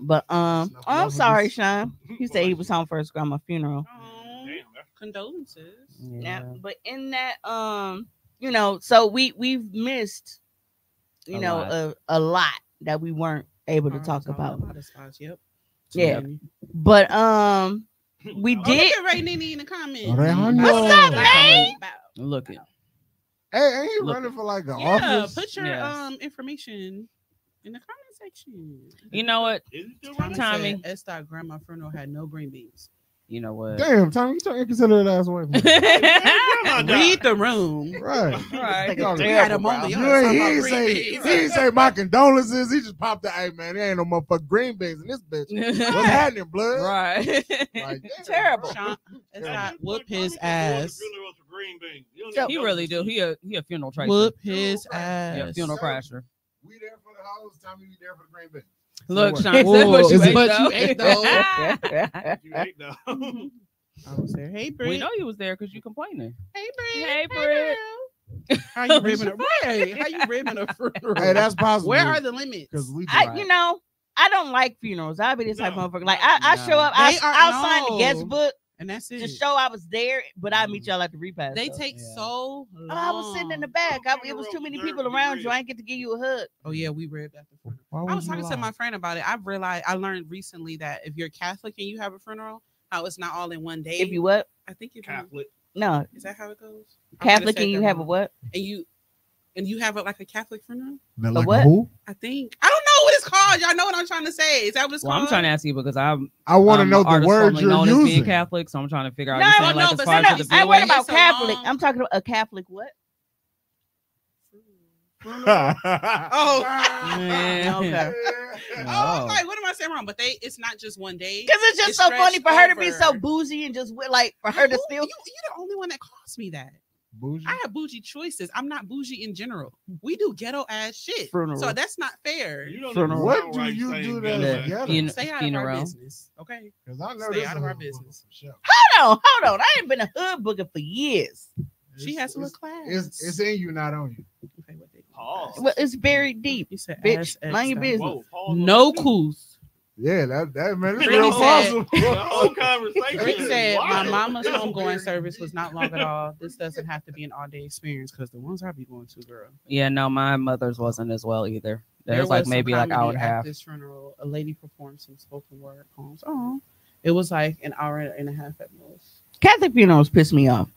but um oh, I'm sorry Sean he said he was home for his grandma funeral Aw, Damn, that's condolences. yeah but in that um you know so we we've missed you A know lot. a, a lot that we weren't able to Oh, talk it's all about a lot Yep. Yeah. many. but um *laughs* we Oh, did look at Ray Nene in the comments. What's up, man? Look it. Hey, ain't he Look. running for like an Yeah, office? put your Yes. um information in the comment section. You know what? Is it still Tommy. Tommy. said S. Dot grandma funeral had no green beans. You know what? Damn, Tommy, you trying to consider that ass away from me. Grandma died. Read the room. Right. *laughs* right. Y'all We are had a terrible, moment. Y'all You talking ain't, he about ain't say, he beans. ain't say my condolences. He just popped the, hey man, there ain't no motherfucking green beans in this bitch. What's *laughs* happening, blood? right. Like, *laughs* damn. Terrible. Sean, That's S. Dot whoop his Tommy ass. really wants a green bean. You don't So- even he really do. He a he a funeral tracer. Whoop his Yeah, Yeah, ass. funeral crasher. We there for the house. Tommy, we there for the green beans. Look, What? Sean, that's Whoa, what you is it ate, what though. *laughs* you ate, though? You hate though. I was there. Hey, Britt. we know you was there because you complaining. Hey, Britt. Hey, Britt. girl. How you ribbing a right? How you ribbing a funeral? Hey, that's possible. Where are the limits? because we I, you know, I don't like funerals. I'll be this type No. of motherfucker. Like I, I show up, I, They are- I'll sign the guest book, and that's it. to show I was there, but I meet mm-hmm. y'all at the repass. they though. take Yeah. so Oh. I was sitting in the back. I, it was too many people around you. ribbed. I ain't get to give you a hug. Oh yeah, we ribbed at the funeral. I was you talking to my friend about it. I realized I learned recently that if you're Catholic and you have a funeral, how it's not all in one day. If you what? I think if you Catholic. No, is that how it goes? I might have Catholic and you that have a what? And you and you have a, like a Catholic funeral. They're like what? who? I think I don't know what it's called. Y'all know what I'm trying to say. Is that what it's Well, called? I'm trying to ask you because I'm I want to know the artist word formerly you're known as using. being Catholic, so I'm trying to figure out. No, you no, like, no, but no, no, I I bill what about so Catholic? long. I'm talking about a Catholic what? *laughs* Oh. Man. Okay. *laughs* Oh. Like, what am I saying wrong? But they, it's not just one day. Because it's just It's so funny for her to be so over. bougie and just like for her to Who- still. You, you're the only one that calls me that. Bougie? I have bougie choices. I'm not bougie in general. We do ghetto ass shit. Funeral. So that's not fair. You don't Funeral. What do you do that ass. together? Stay out of our business. Okay. Because I know Stay this out of our business. Hold on, hold on. I ain't been a hood booker for years. She has a it's- little class. It's, it's in you, not on you. okay, what they Pause. Well, it's very deep. You said Bitch, ass mind your business. Whoa, No *laughs* coos. Yeah, that that man, it's real said- awesome. The whole conversation. Rick said my mama's homegoing service was not long at all. This doesn't have to be an all day experience because the ones I be going to, girl. Yeah, no, my mother's wasn't as well either. There There was like some maybe like hour and a half. This funeral, a lady performed some spoken word poems. Oh, it was like an hour and a half at most. Catholic funerals piss me off.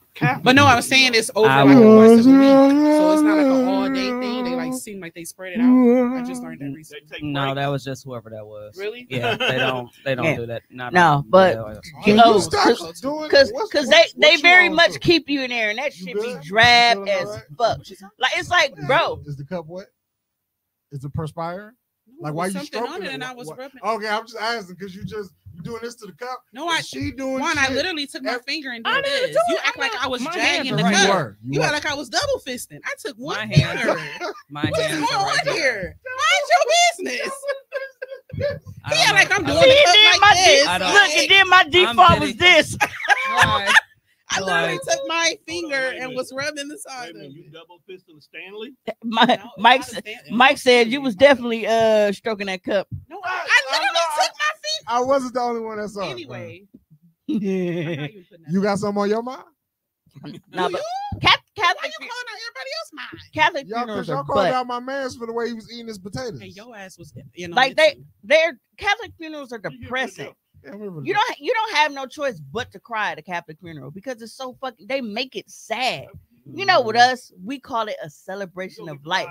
But no, I was saying it's over I like would- once a week, so it's not like an all day thing. They like seem like they spread it out. I just learned that recently. No, that was just whoever that was. Really? Yeah, they don't they don't *laughs* Yeah. do that. Not No, but- Oh, you know, cause- doing Cause, what's- what- they, they very much to? keep you in there, and that You shit be drab as alright? fuck. Like it's like, bro, Is the cup wet? Is it perspiring? Like No, why you something stroking on it it? and I was what- rubbing. Okay, I'm just asking because you just doing this to the cup. No, I Is she doing one. I literally took my Every- finger and I did didn't this. do You act I'm like I was my dragging the right cup. here. were. You You were. act like I was double fisting. I took one My hands finger. *laughs* My What's hands going right on here. here? *laughs* Mind your business. I He don't act like. I'm doing see, it like my this. de- I don't- look, and then my default was dedicated. this. Right. I literally Like- took my Hold on, finger and minute. was rubbing the side a of minute, you double fisting Stanley? My, No, Mike, not a said- stand- Mike said you was definitely uh stroking that cup. No, I, I literally I- took my finger. I wasn't the only one that saw finger. it. Anyway, nah, I'm not even putting that You got something on your mind? no, but you? Catholic, Why Catholic, you calling out everybody else mine? Catholic Y'all, funerals cause y'all are called butt. out my man's for the way he was eating his potatoes. And your ass was, you know, Like they, they're Catholic funerals are You get rid of depressing. You don't you don't have no choice but to cry at a Catholic funeral because it's so fucking they make it sad. You know, with us, we call it a celebration of life.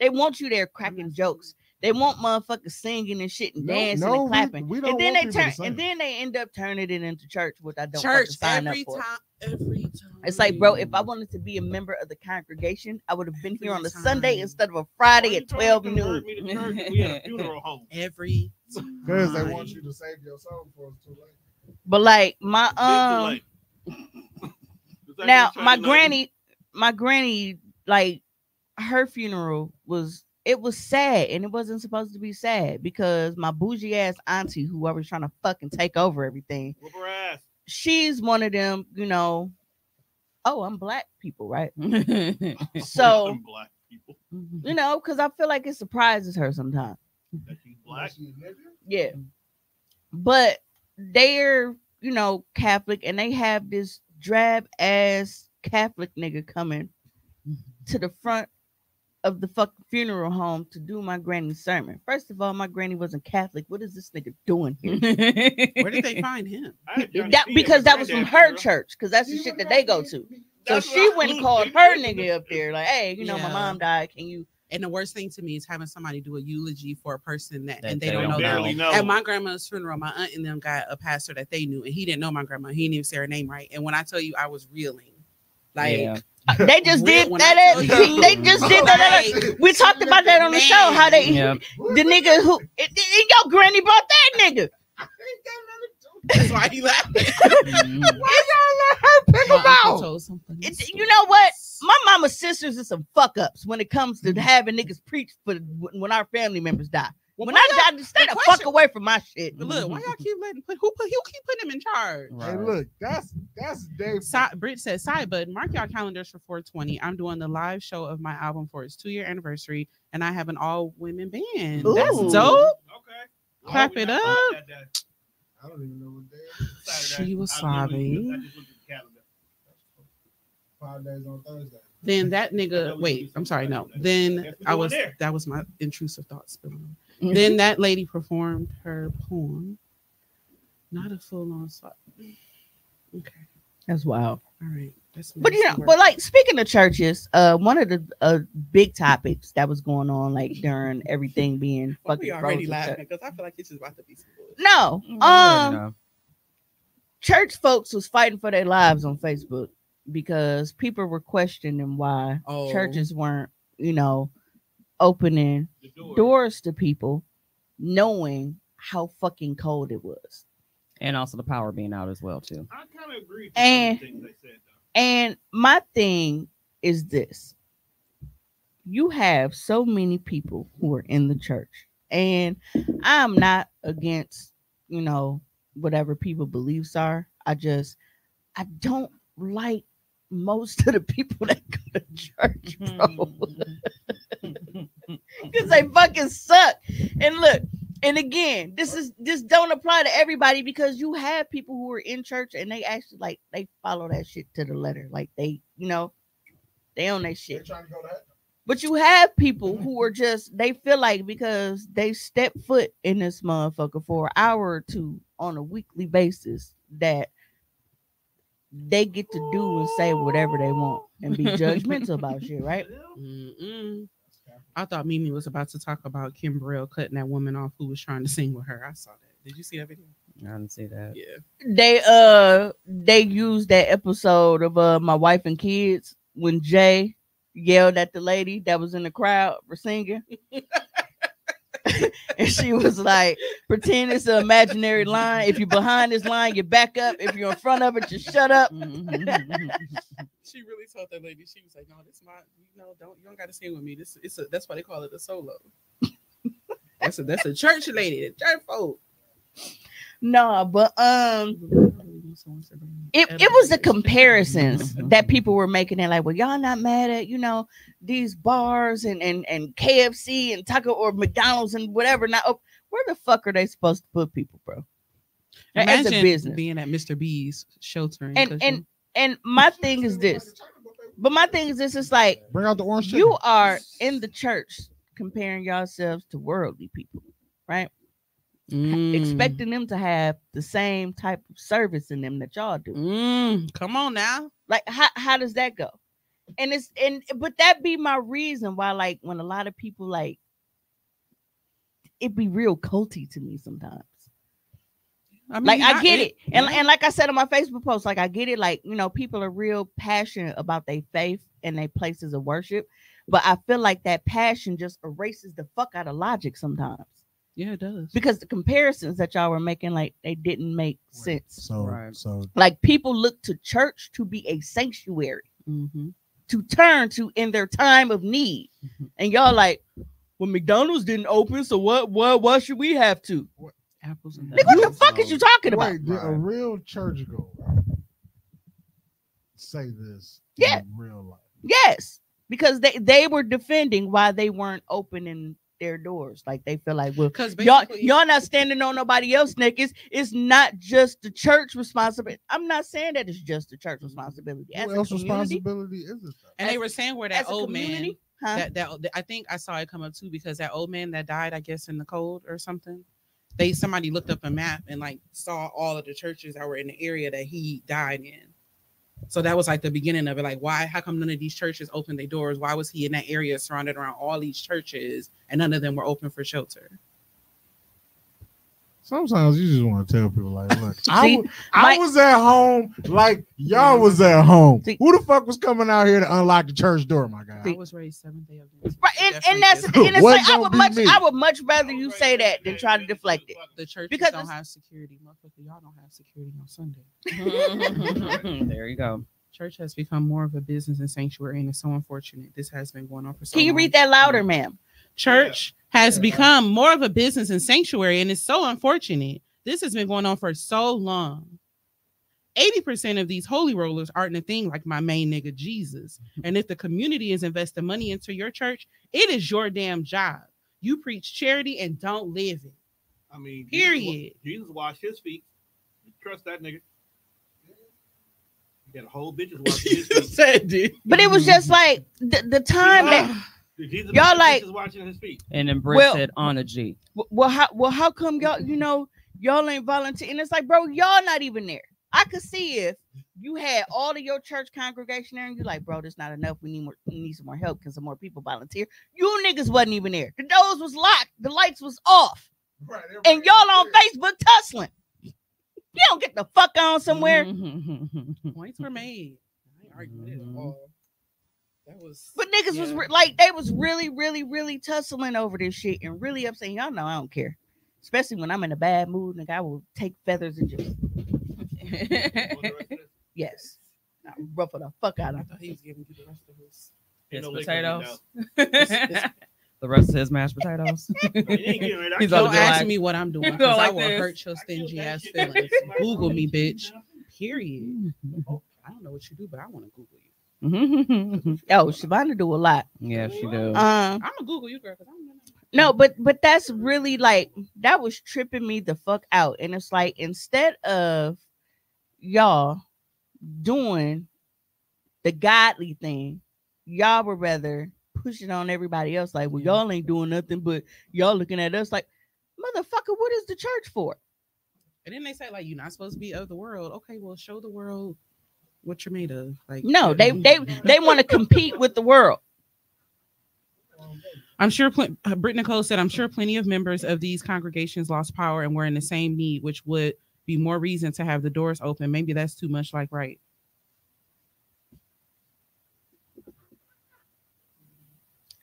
They want you there cracking jokes. They want motherfuckers singing and shit and No, dancing no, and clapping. we don't and then they turn and then they end up turning it into church, which I don't church sign every up for. time. Every time. It's like, bro, if I wanted to be a member of the congregation, I would have been here on a Every Sunday instead of a Friday at 12 noon. me to We at a *laughs* funeral home. every Because they want you to save your soul before it's too late. But like my um late. Is that now my granny my granny like her funeral was it was sad and it wasn't supposed to be sad because my bougie ass auntie who I was trying to fucking take over everything Whoop her ass. she's one of them you know oh i'm black people right *laughs* so Them black people. you know because i feel like it surprises her sometimes That you black. She yeah but they're you know catholic and they have this drab ass catholic nigga coming to the front of the fucking funeral home to do my granny's sermon. First of all, my granny wasn't Catholic. What is this nigga doing here? Where did they *laughs* find him? I had Johnny that because that was from her funeral. church, because that's the She shit that they go in- to. So That's she what I went and flew. called her nigga up there, like, hey, you know, my mom died. Can you And the worst thing to me is having somebody do a eulogy for a person that, That and they, they don't don't know them. barely know. At my grandma's funeral, my aunt and them got a pastor that they knew, and he didn't know my grandma. He didn't even say her name right. And when I tell you, I was reeling. Like, Yeah. They just did when that. At- they just did that. at- we talked about that on the show. How they Yeah. the nigga who and, and your granny brought that nigga. that's why he laughed. Mhm. Why y'all let her pick My him out? told something. It- you know what? My mama's sisters are some fuck ups when it comes to having niggas preach for when our family members die. Well, when why I y'all- die, stay the the fuck away from my shit. But look, why y'all keep letting put who put who keep putting him in charge? Hey, look, that's that's Dave. Si- Britt says, "Side but mark y'all calendars for 420. I'm doing the live show of my album for its two year anniversary, and I have an all women band. That's dope. Okay. Clap we it not up. doing that, that. I don't even know what day it is. Saturday. She was I literally- sorry. I just looked at the calendar. Five days on Thursday. Then that That nigga, wait, I'm sorry, no. Then I was that was my intrusive thoughts. spilling Mm-hmm. over. Then that lady performed her poem. Not a full on song. Okay, That's wild. all right. That's But you know, messy but like speaking of churches, uh, one of the uh big topics that was going on like during everything being Why fucking we already frozen laughing church- because I feel like it's just about to be some. No, Mm, um, you church folks was fighting for their lives on Facebook because people were questioning why Oh. churches weren't, you know, opening door. doors to people, knowing how fucking cold it was. and also the power being out as well too. I kind of agree with And- the they said though. And my thing is this you have so many people who are in the church, and I'm not against, you know, whatever people beliefs are. I just, I don't like most of the people that go to church, hmm. bro. *laughs* because they fucking suck. And look, and again, this is this don't apply to everybody because you have people who are in church and they actually like they follow that shit to the letter. Like they, you know, they own that shit. trying to go. But you have people who are just they feel like because they step foot in this motherfucker for an hour or two on a weekly basis that they get to do and say whatever they want and be judgmental about shit, right? Mm-mm. I thought Mimi was about to talk about Kim Burrell cutting that woman off who was trying to sing with her. I saw that. Did you see that video? I didn't see that. Yeah. they uh they used that episode of uh my wife and kids when Jay yelled at the lady that was in the crowd for singing. *laughs* *laughs* and she was like, pretend it's an imaginary line. If you're behind this line, you back up. If you're in front of it, you shut up. *laughs* She really told that lady, she was like, No, this my you know, don't you don't gotta sing with me. This it's a that's why they call it a solo. *laughs* that's a that's a church lady, a church folk. No, but um it, it was the comparisons that people were making and like well y'all not mad at you know these bars and and and kfc and taco or mcdonald's and whatever now oh, where the fuck are they supposed to put people bro as a business being at Mr. B's sheltering. and and and my thing is this but my thing is this is like Bring out the orange chicken. you are in the church comparing yourselves to worldly people right Mm. expecting them to have the same type of service in them that y'all do Mm, come on now. Like how how does that go? And it's and but that be my reason why like when a lot of people like it be real culty to me sometimes. I mean, Like I get it. And yeah. and like I said on my Facebook post, like I get it, like you know, people are real passionate about their faith and their places of worship. But I feel like that passion just erases the fuck out of logic sometimes. Yeah, it does. Because the comparisons that y'all were making, like they didn't make sense. So Right. so Like people look to church to be a sanctuary. Mhm. to turn to in their time of need. Mhm. And y'all like, well, McDonald's didn't open, so what what what should we have to? Apples and Nigga, what the bananas. fuck is you talking about? wait, did a real church go say this Yeah. in real life? Yes, because they they were defending why they weren't opening their doors. Like they feel like, well, Because y'all y'all not standing on nobody else neck. It's it's not just the church responsibility. I'm not saying that it's just the church responsibility. As Who else responsibility is it? Though? and they were saying where that old man community, huh? that that I think I saw it come up too because that old man that died, I guess, in the cold or something. They somebody looked up a map and like saw all of the churches that were in the area that he died in. So that was like the beginning of it. Like, why? How come none of these churches opened their doors? Why was he in that area surrounded around all these churches and none of them were open for shelter? Sometimes you just want to tell people like, look, *laughs* I, See, wa- I was at home like y'all was at home. See- Who the fuck was coming out here to unlock the church door, my guy? I was raised Seventh Day Adventist. Right, and, and that's and it's What like I would much me? I would much rather you say that than try to deflect it. the church because don't have security. Motherfucker, y'all don't have security on Sunday. *laughs* there you go. Church has become more of a business and sanctuary, and it's so unfortunate. This has been going on for so Can you long. read that louder, mm. ma'am? Church has Yeah. become more of a business and sanctuary, and it's so unfortunate. This has been going on for so long. 80% of these holy rollers aren't a thing like my main nigga Jesus. Mm-hmm. And if the community is investing money into your church, it is your damn job. You preach charity and don't live it. I mean, Period. Jesus, Jesus washed his feet. Trust that nigga? You got a whole bitches washing his *laughs* feet. said it. But it was just *laughs* like the, the time that Did *sighs* *sighs* Jesus Y'all y'all like- like washing his feet? And then Britt Well- said on a G. well how well how come y'all you know y'all ain't volunteer and it's like bro y'all not even there. I could see if you had all of your church congregation there and you're like, bro, that's not enough. We need more, we need some more help. Can some more people volunteer? You niggas wasn't even there. The doors was locked, the lights was off, Right, and y'all on Facebook tussling. You don't get the fuck on somewhere. *laughs* Points were made. I ain't arguing with it at all. That was. But niggas was re- like, they was really, really, really tussling over this shit and really upset. Y'all know I don't care. Especially when I'm in a bad mood, nigga, I will take feathers and just You want the rest of this? yes, I ruffle the fuck out I of. thought he was giving you the rest of his. His No liquor in it potatoes. *laughs* the rest of his mashed potatoes. *laughs* You ain't getting it. I *laughs* He's Don't ask like- me what I'm doing Go because I like will this. hurt your stingy ass shit. feelings. Google me, oh, bitch. Period. I don't know what you do, but I want to Google you. *laughs* Oh, Shavana do a lot. yeah, she do. Um, I'm gonna Google you, girl, because I don't no, but but that's really like that was tripping me the fuck out. And it's like instead of y'all doing the godly thing, y'all would rather push it on everybody else. Like, well, y'all ain't doing nothing, but y'all looking at us like, motherfucker, what is the church for? And then they say like you're not supposed to be of the world. Okay, well, show the world what you're made of. Like No, they they they want to compete with the world. I'm sure pl- uh, Britt Nicole said, I'm sure plenty of members of these congregations lost power and were in the same need, which would be more reason to have the doors open. Maybe that's too much like right.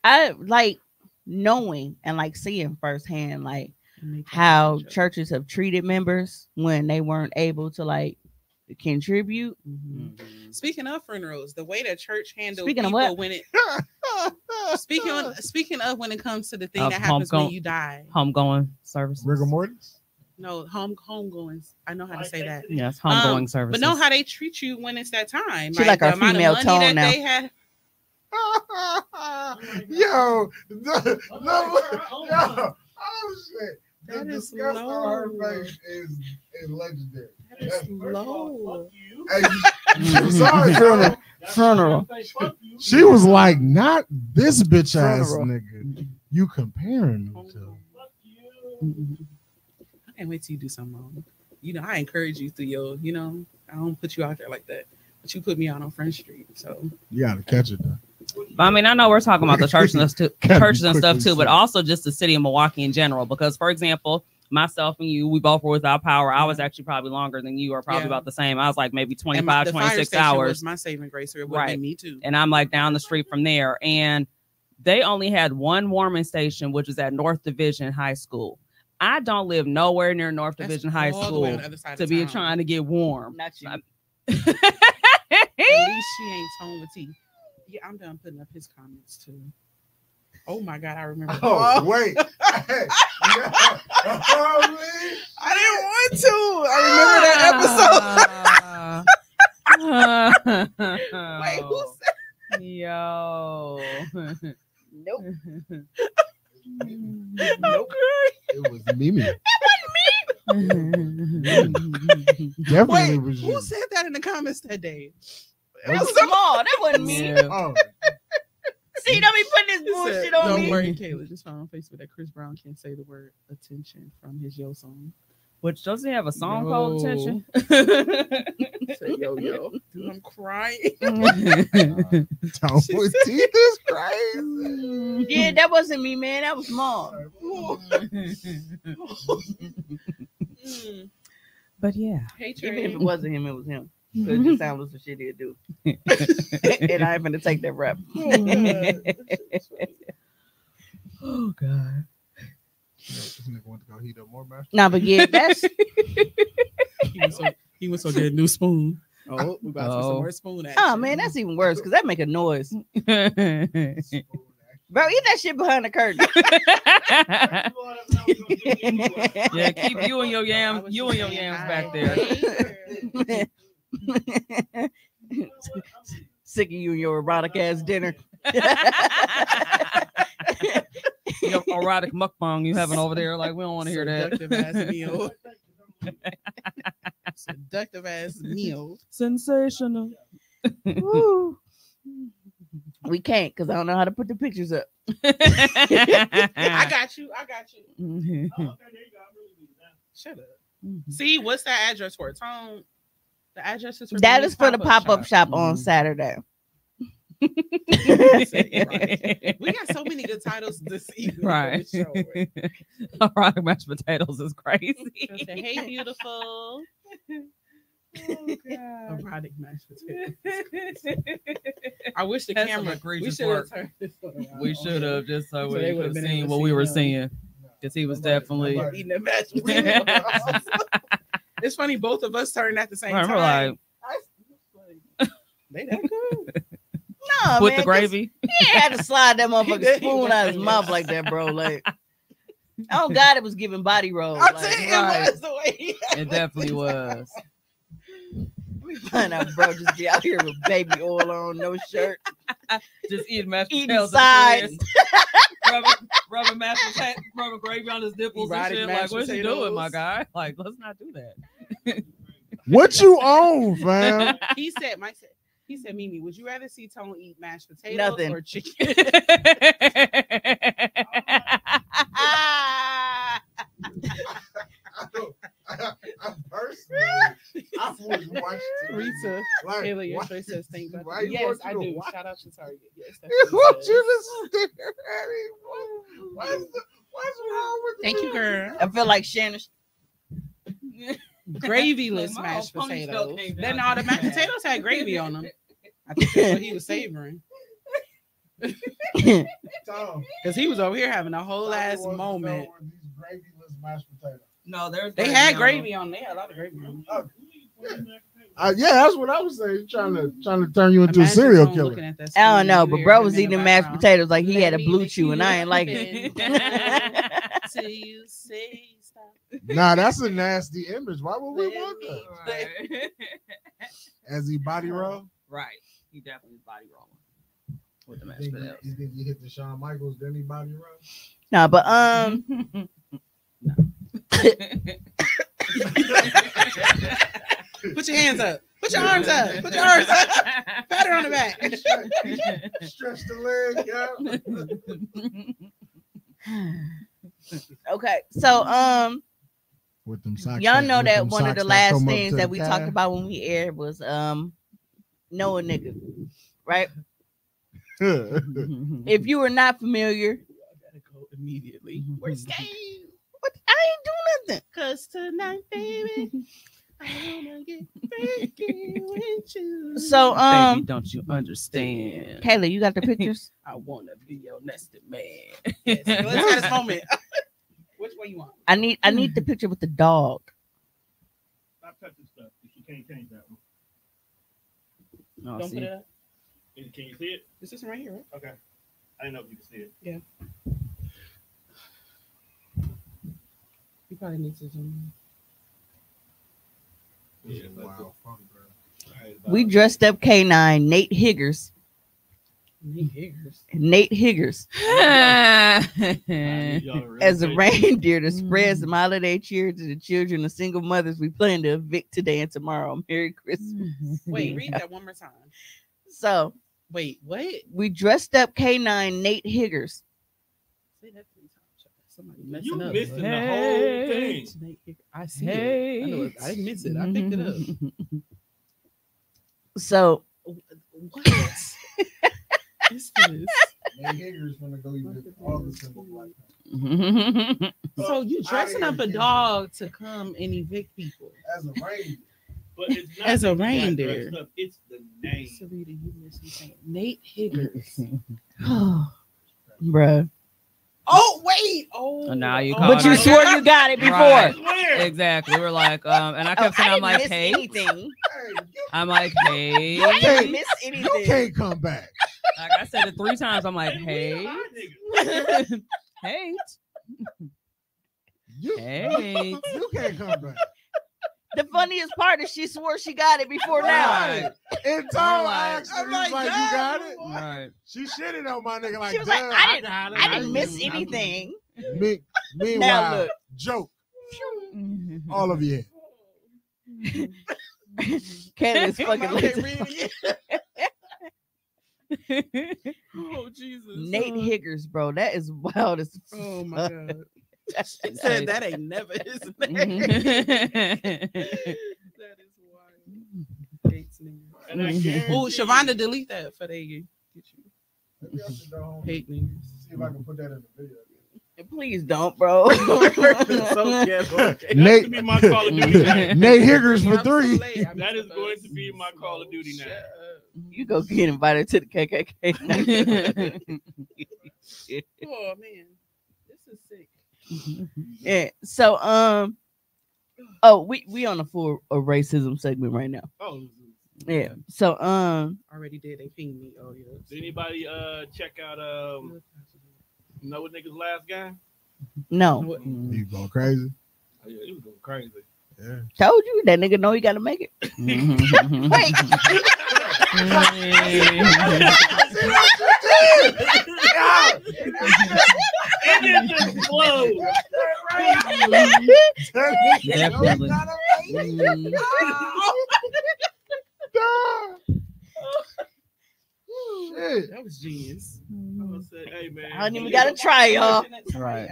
I like knowing and like seeing firsthand like and make that how churches have treated members when they weren't able to like contribute. Mhm. Speaking of funerals, the way the church handled Speaking of people what? when it *laughs* speaking on, speaking of when it comes to the thing Of that happens when you die. Homegoing services. Rigor mortis. No, home homegoings. I know how to say that. Yes, homegoing Um, services. But know how they treat you when it's that time. She like the our amount female tone that now. They had. *laughs* yo, the, no, yo, oh shit. The That is disgust on her face is, is legendary. That is low. Hey, Mhm. *laughs* sorry, Funeral. Funeral. Funeral. She was like, not this bitch ass nigga. You comparing them to. I can't wait till you do something wrong. You know, I encourage you through your, you know, I don't put you out there like that. But you put me out on Front Street. So You gotta catch it though. But, I mean, I know we're talking about the church and stuff too, churches and stuff too, but also just the city of Milwaukee in general. Because, for example, myself and you, we both were without power. I was mm-hmm. actually probably longer than you, or probably Yeah. about the same. I was like maybe and my- 25, the 26 station hours. was my saving grace, or it would Right. been me too. and I'm like down the street from there. And they only had one warming station, which is at North Division High School. I don't live nowhere near North That's Division High all the way on School the other side to of be town. trying to get warm. Not you. At least she *laughs* ain't tone with T. Yeah, I'm done putting up his comments too. Oh my god, I remember. *laughs* Oh, oh, wait. Hey, yeah. Oh, man. I didn't *laughs* want to. I remember that episode. *laughs* Wait, who said? Yo. Nope. Nope. It was Mimi. Nope. Definitely Wait, was you. who said that in the comments that day? That was small. That wasn't me. Yeah. Oh, *laughs* See, don't be putting this He bullshit said, on Don't me. worry, Kayla just found on Facebook that Chris Brown can't say the word attention from his Yo song. Which doesn't he have a song called Attention? *laughs* Say yo yo. *laughs* Dude, I'm crying. Tom with teeth is crazy. Yeah, that wasn't me, man. That was mom. Mm. but yeah. Hey Even if it wasn't him, it was him. So it just mm-hmm. sounded some shit he'd do. *laughs* and I ain't gonna take that rap. *laughs* Oh God. This nigga want to go heat up more, man. nah, but yeah, that's *laughs* he was so he was so good. New spoon. Oh, we about to some Oh. more spoon action. oh man, that's even worse because that make a noise. Bro, eat that shit behind the curtain. yeah, keep you and your yam, you and your yams back there. *laughs* Sick of you and your erotic ass dinner. *laughs* Your *laughs* erotic mukbang you having over there. Like we don't want to hear that. Seductive ass meal. Seductive ass meal. Sensational. Woo. we can't because I don't know how to put the pictures up. I got you. I got you. Shut up. See, what's that address for? Tone. The address is for That the for the pop up shop on Mhm. Saturday. *laughs* we got so many good titles this *laughs* evening. for right. this show. erotic mashed potatoes is crazy. *laughs* She'll say, hey, beautiful. Erotic mashed potatoes. I wish the That's camera. We egregious should have work. turned this. We should have just so, So we could would've seen what we were seeing because he was Nobody- definitely. nobody- eating the mashed potatoes. It's funny, both of us turned at the same Right, time. we're like, *laughs* they that good. No, *laughs* with man, the 'cause gravy. He had to slide that *laughs* motherfucking did. spoon out his mouth like that, bro. Like, oh God, it was giving body rolls. I Like, tell you, right. it was the way It definitely was. we find out, bro, just be out here with baby oil on, no shirt, Just eating mashed eating potatoes. sides. rubbing, rubbing mashed potatoes, rubbing gravy on his nipples and shit. Like, mashed what's he doing, my guy? Like, let's not do that. *laughs* What you own, fam? He said, Mike said, he said, Mimi, would you rather see Tone eat mashed potatoes Nothing. or chicken? *laughs* I, personally, *laughs* I would watch Rita, Like, Taylor, your why- choice says think about why it. you Yes, I do. watch- Shout out to Target. Yes, that's what want you says. to stare at him. What's, the, what's wrong with Thank you, this? girl. I feel like Shannon. Gravyless *laughs* Like, mashed potatoes. came Then all the mashed potatoes had gravy on them. I think that's what he was *laughs* savoring. *laughs* Because he was over here having a whole Tommy ass wants moment. gravyless mashed potatoes. no, there's They had gravy on there. A lot of gravy on them. Uh, yeah, that's what I was saying. Trying to trying to turn you into a Imagine serial killer. looking at that I don't know, but bro was eating mashed potatoes like he Let had a BlueChew, and I ain't like it. it. Till you say stop. Nah, that's a nasty image. Why would we want that? Right. As he body roll, right. He definitely body rolling with the you think, you, you think you hit the Shawn Michaels, then he body roll? No, but um, *laughs* Put your hands up. Put your arms up. Put your arms up. Pat her on the back. Stretch the leg out. *laughs* okay, so um, With them socks. y'all know with that one of the last things that we calf. talked about when we aired was um, know a nigga, right? *laughs* If you were not familiar, I gotta go immediately. We're We're staying. staying. what I ain't do nothing. Cause tonight, baby, *laughs* I wanna get freaky with you. So Baby, um, don't you understand? Kayla, you got the *laughs* pictures? I wanna be your nested man. Yes, let's have this moment. *laughs* Which one you want? I need I need the picture with the dog. Stop touching stuff. You can't change that one. Oh, Don't see? put it up. Can can you see it? This is right here, right? Okay. I didn't know if you could see it. Yeah you probably need to zoom. Yeah, Wow. We dressed up K9, Nate Higgers. in. Hairs. Nate Higgers *laughs* as a reindeer to spread mm. some holiday cheer to the children of single mothers we plan to evict today and tomorrow. Merry Christmas. Mm-hmm. Wait, read that one more time. So Wait, what? we dressed up K9 Nate Higgers. Say that three times. Somebody messing You up. missing the whole thing. I see Hey. it. I, know it. I didn't miss it. I picked it up. *laughs* So What *laughs* is this? Nate Higgers gonna go eat all the single *laughs* So you dressing up a dog to come and evict people? as a reindeer. But it's not As a that you got reindeer. up, It's the name. Sarita, you missed something. Nate Higgers. *sighs* bruh. Oh wait. Oh. Now you oh, called But you it. swore you got it before. Right. Exactly. We're like, um, and I Oh, kept saying, I I'm like, miss hey, anything. I'm like, hey, you can't Okay. miss you can't come back. like I said it three times. I'm like, Hey, hey, a hot nigga. hey, You, Hey. *laughs* you can't come back. The funniest part is she swore she got it before now. Right. And Tom like- asked her, I'm like, like, you got it? right. She shitted on my nigga like, She was like, "Duh, I didn't- got it. I didn't miss didn't- anything. Me, Now meanwhile, look. joke. All of you. *laughs* Candace fucking I listen. read. *laughs* Oh Jesus. Nate Uh, Higgers, bro. That is *laughs* wild as Oh my god. *laughs* She said that ain't never his *laughs* name. *laughs* that is wild. Hates niggas. And I guarantee Oh, you- Shavonda, delete that for they get you. Maybe I should go home. Hate niggas. See if I can put that in the video. Please don't, bro. so ghetto. That Nate- should be my Call of Duty. Nate Higgers for three. late. I'm That so is going to be my Call of Duty now. you go get invited to the KKK. Oh man, this is sick. *laughs* yeah. So um. Oh, we we on a full a racism segment right now. Oh, Yeah. So um. Already did. They pinged me. Oh yeah. did anybody uh check out um know what niggas last game? No, What- You go crazy. Oh, yeah, it was going crazy. Yeah. told you that nigga know he gotta make it. *laughs* Wait. *laughs* It didn't just explode. Definitely. Shit. That was genius. I was say, hey man. I don't even gotta try, y'all. Right.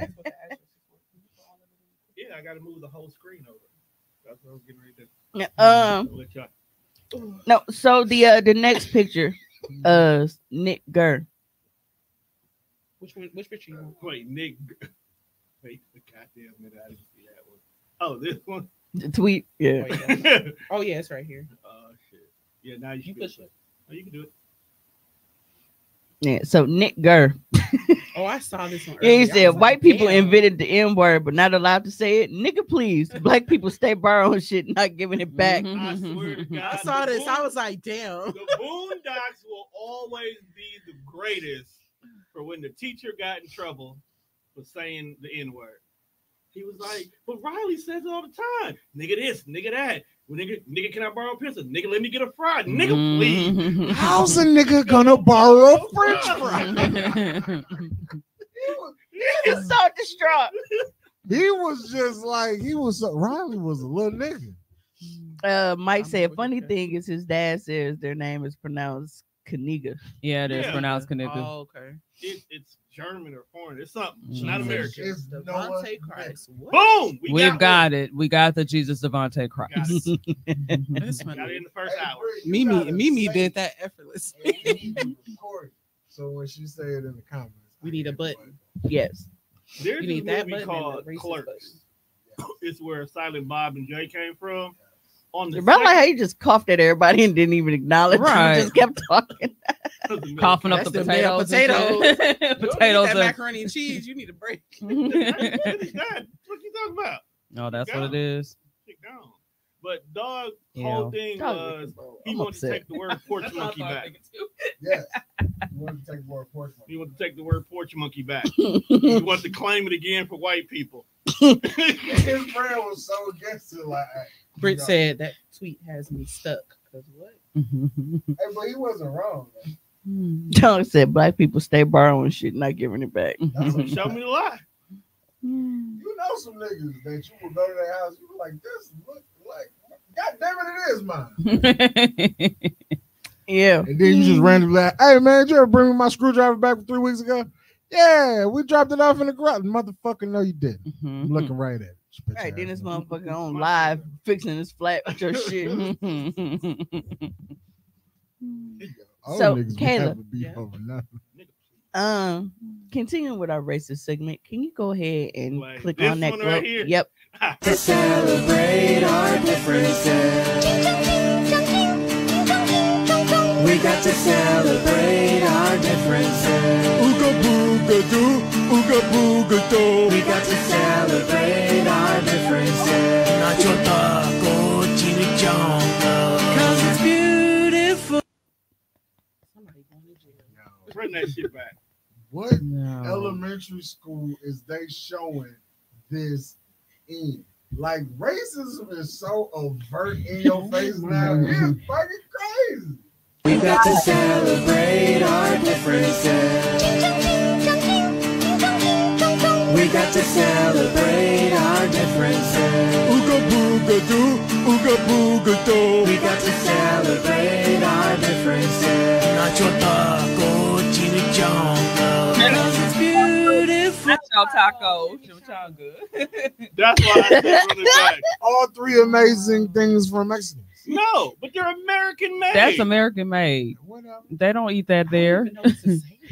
Yeah, I gotta move the whole screen over. That's what I was getting ready to Um. I'll let y'all- No. So the uh the next picture, uh, Nick Gurr. Which one? Which picture you want? Wait, Nick. *laughs* Wait, the goddamn minute I didn't see that one. Oh, this one. The tweet. Yeah. Oh yeah. *laughs* oh yeah, it's right here. Oh shit. Yeah, now you You push it. Oh, you can do it. Yeah. So Nick Gurr. *laughs* Oh, I saw this one. Yeah, he said was like, white people damn. invented the N word, but not allowed to say it. Nigga, please. Black people stay borrowing shit, not giving it back. Mm-hmm. I swear to God. I saw the this. I was like, damn. the Boondocks will always be the greatest for when the teacher got in trouble for saying the N word. He was like, but Riley says it all the time. Nigga this, nigga that. Well, nigga, nigga, can I borrow a pencil? Nigga, let me get a fry. Nigga, Mm-hmm. please. How's a nigga gonna borrow a French *laughs* fry? he was so distraught. He was just like he was. So, Riley was a little nigga. Uh, Mike I'm said, funny thing is his dad says their name is pronounced Kaniga. yeah, it is Yeah. pronounced Kanika. Oh, okay. It, it's German or foreign. It's something. It's Mhm. not American. It's no Devontae one- Christ. What? Boom! We We've got, got it. We got the Jesus Devontae Christ. Got it. That's *laughs* one. Got it in the first Hey, hour. Bree, you Mimi, gotta Mimi say- did that effortlessly. *laughs* Hey, we need to record it. So when she say it in the comments, We I need a hit button. Yes. There's You this that movie button and called the Clerks. It's where Silent Bob and Jay came from. On the Bro, like how you just coughed at everybody and didn't even acknowledge. Him, Right. just kept talking. *laughs* Coughing up That's the them damn potatoes. and *laughs* potatoes. shit. You don't need potatoes. that and- macaroni and cheese. You need a break. What is that? What you talking about? Oh, that's what it is. But dog Yeah. whole thing Dog, was he I'm wanted upset. to take the word porch monkey back. *laughs* Yes. You want to take more portion. He wanted to take the word porch monkey back. he wanted to claim it again for white people. His friend was so against it, like, Britt Yeah. said that tweet has me stuck. Cause what? Mm-hmm. hey, but he wasn't wrong. Man. Hmm. John said black people stay borrowing shit, not giving it back. That's what *laughs* Show me the lie. You know some niggas that you would go to their house, you were like, this look like, God damn it, it is mine. *laughs* Yeah. And then you just hmm. randomly like, hey man, did you ever bring me my screwdriver back from three weeks ago? Yeah, we dropped it off in the garage. Motherfucker, no, you didn't. I'm mm-hmm. looking right at it. Spit Right, your then this motherfucker on live fixing his flat with your shit. *laughs* Old So, niggas be Kayla. having Yeah. Um, continuing with our racist segment, can you go ahead and Like click on that one right glow- here? Yep. *laughs* to celebrate our differences. We got to celebrate our differences. Ooga booga doo, ooga booga doo. We got to celebrate Bring that shit back. What No. elementary school is they showing this in? Like racism is so overt in your face *laughs* now. It's fucking crazy. We got to celebrate our differences. We got to celebrate our differences. Ooga booga doo, ooga booga doo. We got to celebrate our differences. Nacho taco, chimichanga. Cause it's beautiful. Nacho taco. Chimichanga. *laughs* That's why I said run back. *laughs* All three amazing things from Mexicans. No, but they're American made. That's American made. Whatever. They don't eat that there. I don't even know what to say. *laughs*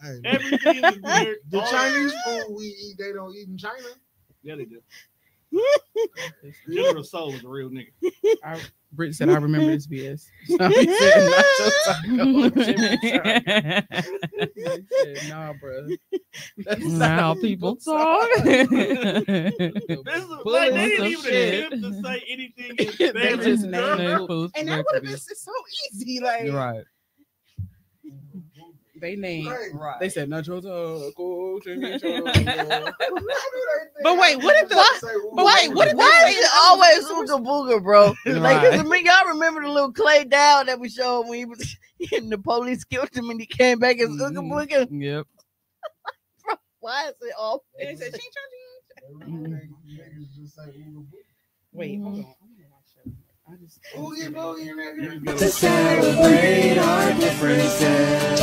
Hey, Everything is American. the Chinese food we eat, they don't eat in China. Yeah, they do. General Tso is a real nigga. *laughs* I, Britt said, I remember this BS. *laughs* So said, nacho taco, chimichanga. He said, nah, bro. That's That's how people talk. *laughs* This is Full like of they didn't even shit. attempt to say anything They just girl. named And that would have been so easy. Like, You're right. They named, Right. they said, nacho taco, chimichanga. But But wait, what if the- but wait, what if Why is it always Ooga Booga, bro? *laughs* Like, Right. 'cause I mean, y'all remember the little Clay Down that we showed when he was *laughs* and the police killed him and he came back as Ooga Mhm. Booga? Yep. *laughs* Why is it all? They said, ching, chong. Wait, hold on. I'm gonna watch that. I just Oogie boogie, nigga. To celebrate our differences.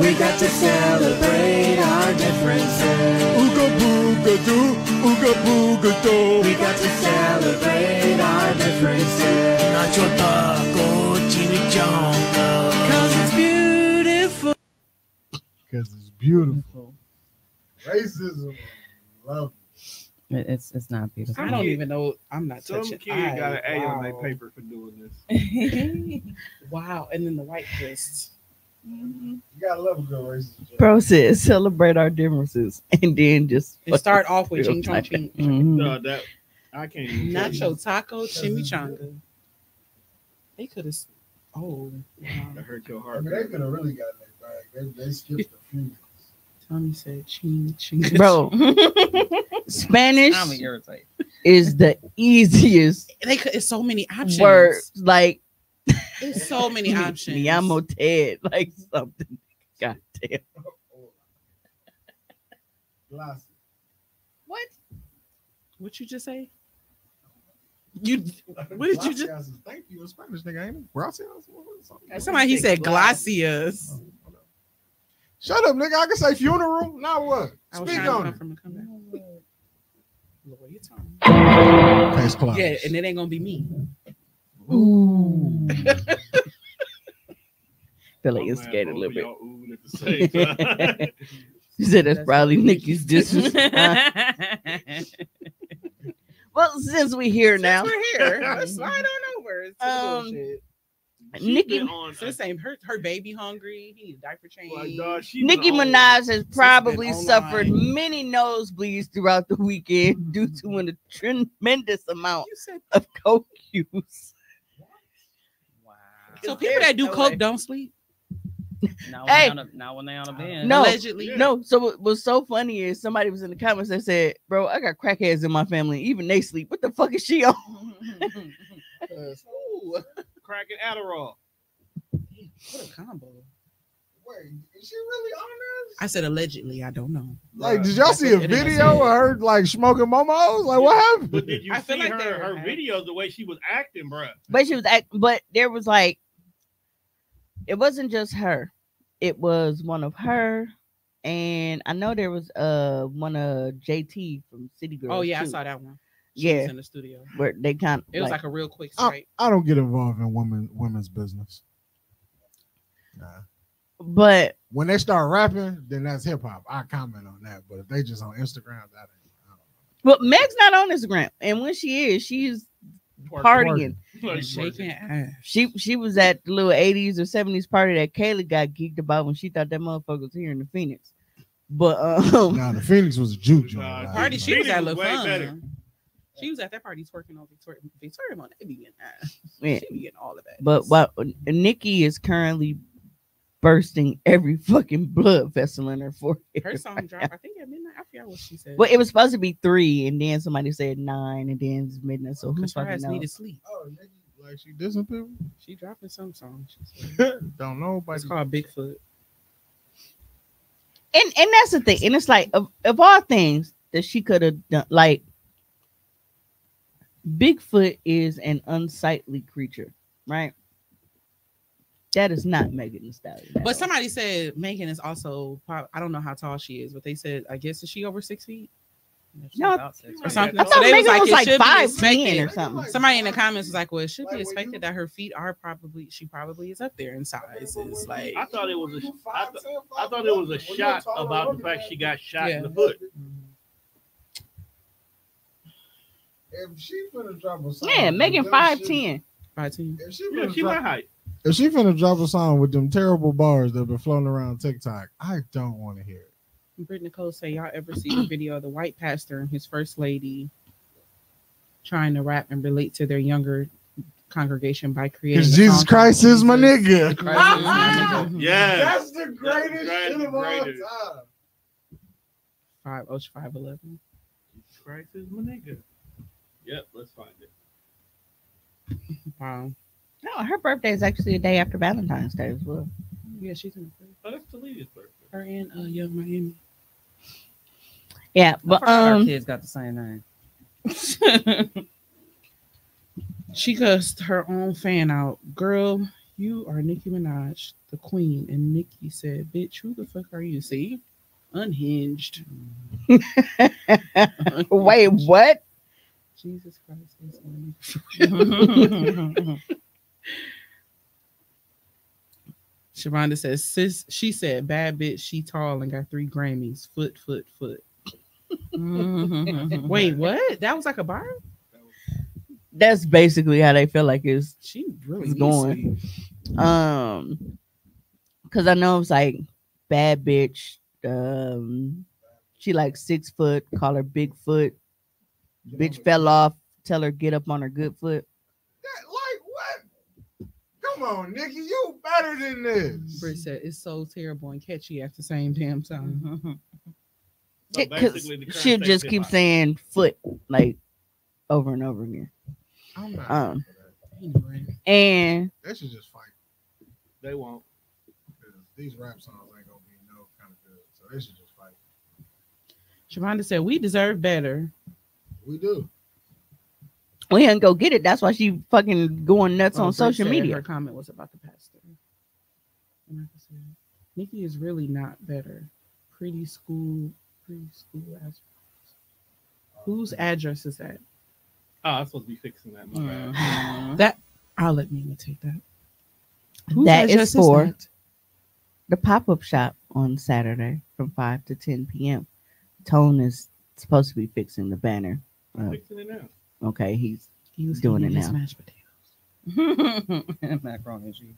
We got to celebrate our differences. Ooga booga doo, ooga booga doo. We got to celebrate our differences. Nacho taco, chimichanga. Cause it's beautiful. Because it's beautiful. Racism, love. It- It's it's not beautiful. I don't even know. I'm not Some touching. kid I- got an A on their paper for doing this. *laughs* Wow, and then the white just. You gotta love a good racism. Bro says celebrate our differences and then just It start off with ching chong ching. *laughs* Mhm. No, that I can't even. Nacho taco chimichanga. They could have. Oh, wow. That hurt your I heart. mean, they could have really gotten that bag. They, they skipped a few. Tony said ching ching. bro. *laughs* Spanish is the easiest they could. It's so many options. word. Like It's so *laughs* many options. Me amo Ted, like something. God damn. Glass. What? What you just say? You. What did you just? Gracias Thank you in Spanish, nigga. Ain't it? Gracias. Somebody he said glacias. Shut up, nigga. I can say funeral. Now what? I Speak on it. from a comeback. Lord, you talking- Case closed. Yeah, and it ain't gonna be me. Ooh. *laughs* feel like it's scared a little bit. y'all oohing at the same *laughs* time. She said that's That's probably what- Nikki's disrespect. *laughs* well, since we're here now, Since we're here. Slide on over. to the Um, bullshit. She Nikki- been on So the same. Her her baby hungry. He need a diaper oh change. like, dog, she Nicki Minaj has probably suffered many nosebleeds throughout the weekend *laughs* due to an, a tremendous amount said of coke use. Wow. so. People that do No coke way. don't sleep. *laughs* Now, Hey. when they on a, now when they on a bend. No. Allegedly. Yeah. No, so what was so funny is somebody was in the comments that said, "Bro, I got crackheads in my family. Even they sleep. What the fuck is she on?" *laughs* Ooh, cracking Adderall. what a combo. Wait, is she really on this? I said allegedly. I don't know. Like, did y'all That's see a what it is. video of her like smoking momos? Like, what happened? But did you I feel see like her her happy. videos the way she was acting, bruh? But she was act, but there was like, it wasn't just her. It was one of her, and I know there was uh one of JT from City Girls. Oh yeah, I saw that one. She was Yeah. in the studio. where they kind of It was like, a real quick I, strike. I don't get involved in women women's business. Nah. but When they start rapping, then that's hip hop. I comment on that. But if they just on Instagram, that ain't. I don't but Meg's not on Instagram, and when she is, she's Twerk, partying. twerk. *laughs* And shaking ass. She she was at the little 80s or 70s party that Kayla got geeked about when she thought that motherfucker was here in the Phoenix. But um Nah, the Phoenix was a juke joint. Nah, Party, she was Phoenix at was Fun. Better. She was at that party twerking on Victoria. Victoria Monet be getting uh, ass. *laughs* yeah. She be getting all of that. but what Nikki is currently bursting every fucking blood vessel in her forehead. her song dropped, *laughs* I think at midnight. I forgot what she said. Well, it was supposed to be three, and then somebody said nine, and then it's midnight. So who Because her fucking ass needed knows? sleep. Oh, nigga, like she dissing people? She dropping some song. *laughs* Don't know, but It's called Bigfoot. and and that's the thing. And it's like of, of all things that she could have done, like Bigfoot is an unsightly creature, right? That is not Megan Thee Stallion. at all. But somebody said Megan is also. I don't know how tall she is, but they said I guess is she over six feet No, or I something? I So thought they Megan was it like should be five expected- or something. Somebody in the comments was like, "Well, it should be expected that her feet are probably she probably is up there in sizes." Like, I thought it was a. I, th- I thought it was a shot about the fact she got shot in the foot. Mm-hmm. If she finna drop a song, Yeah, with Megan them five shit- ten. five ten. If she Yeah, finna she my drop, height. if she finna drop a song with them terrible bars that have been floating around TikTok, I don't want to hear it. Brittany Nicole say, "Y'all ever see the video of the white pastor and his first lady trying to rap and relate to their younger congregation by creating Because Jesus Christ is my nigga. Christ is my nigga. Yeah. That's the greatest greatest shit of all greatest. time. Five Ocean five eleven. Jesus Christ is my nigga. Yep, let's find it. Wow. *laughs* No, her birthday is actually the day after Valentine's Day as well. Yeah, she's in the first. Oh, that's Talia's birthday. Her and uh, Young Miami. Yeah, But but our um, kids got the same name. *laughs* She cussed her own fan out. Girl, you are Nicki Minaj, the queen. And Nicki said, Bitch, who the fuck are you? See? Unhinged. *laughs* wait, what? Jesus Christ. is my nigga. Shavonda says, sis, she said, bad bitch, she tall and got three Grammys. Foot, foot, foot. Wait, what? That was like a bar? That's basically how they feel like it's She really It's needs going. to- um because I know it's like bad bitch. Um she like six foot, call her Bigfoot. Bitch fell off, tell her get up on her good foot. That- like what? Come on, Nikki, you better than this. Britt said, it's so terrible and catchy at the same damn time. So Yeah, 'cause basically, the current she'll just hip keep hop. saying foot like over and over again. I'm not. Um, And they should just fight. They won't. These rap songs ain't gonna be no kind of good, so they should just fight. Shavonda said, we deserve better. We do. we didn't go get it. That's why she fucking going nuts Oh, on Britt social media. Her comment was about the pastor. And like I said, Nikki is really not better. Pretty school, pretty school address. Whose address is that? Oh, I'm supposed to be fixing that. My bad. Mhm. *laughs* That I'll let Mimi take that. Whose That is address for- that? the pop-up shop on Saturday from 5 to 10 p.m. Tone is supposed to be fixing the banner. I'm fixing it now. okay, he's He was doing it now. mashed potatoes. *laughs* Macaroni and cheese.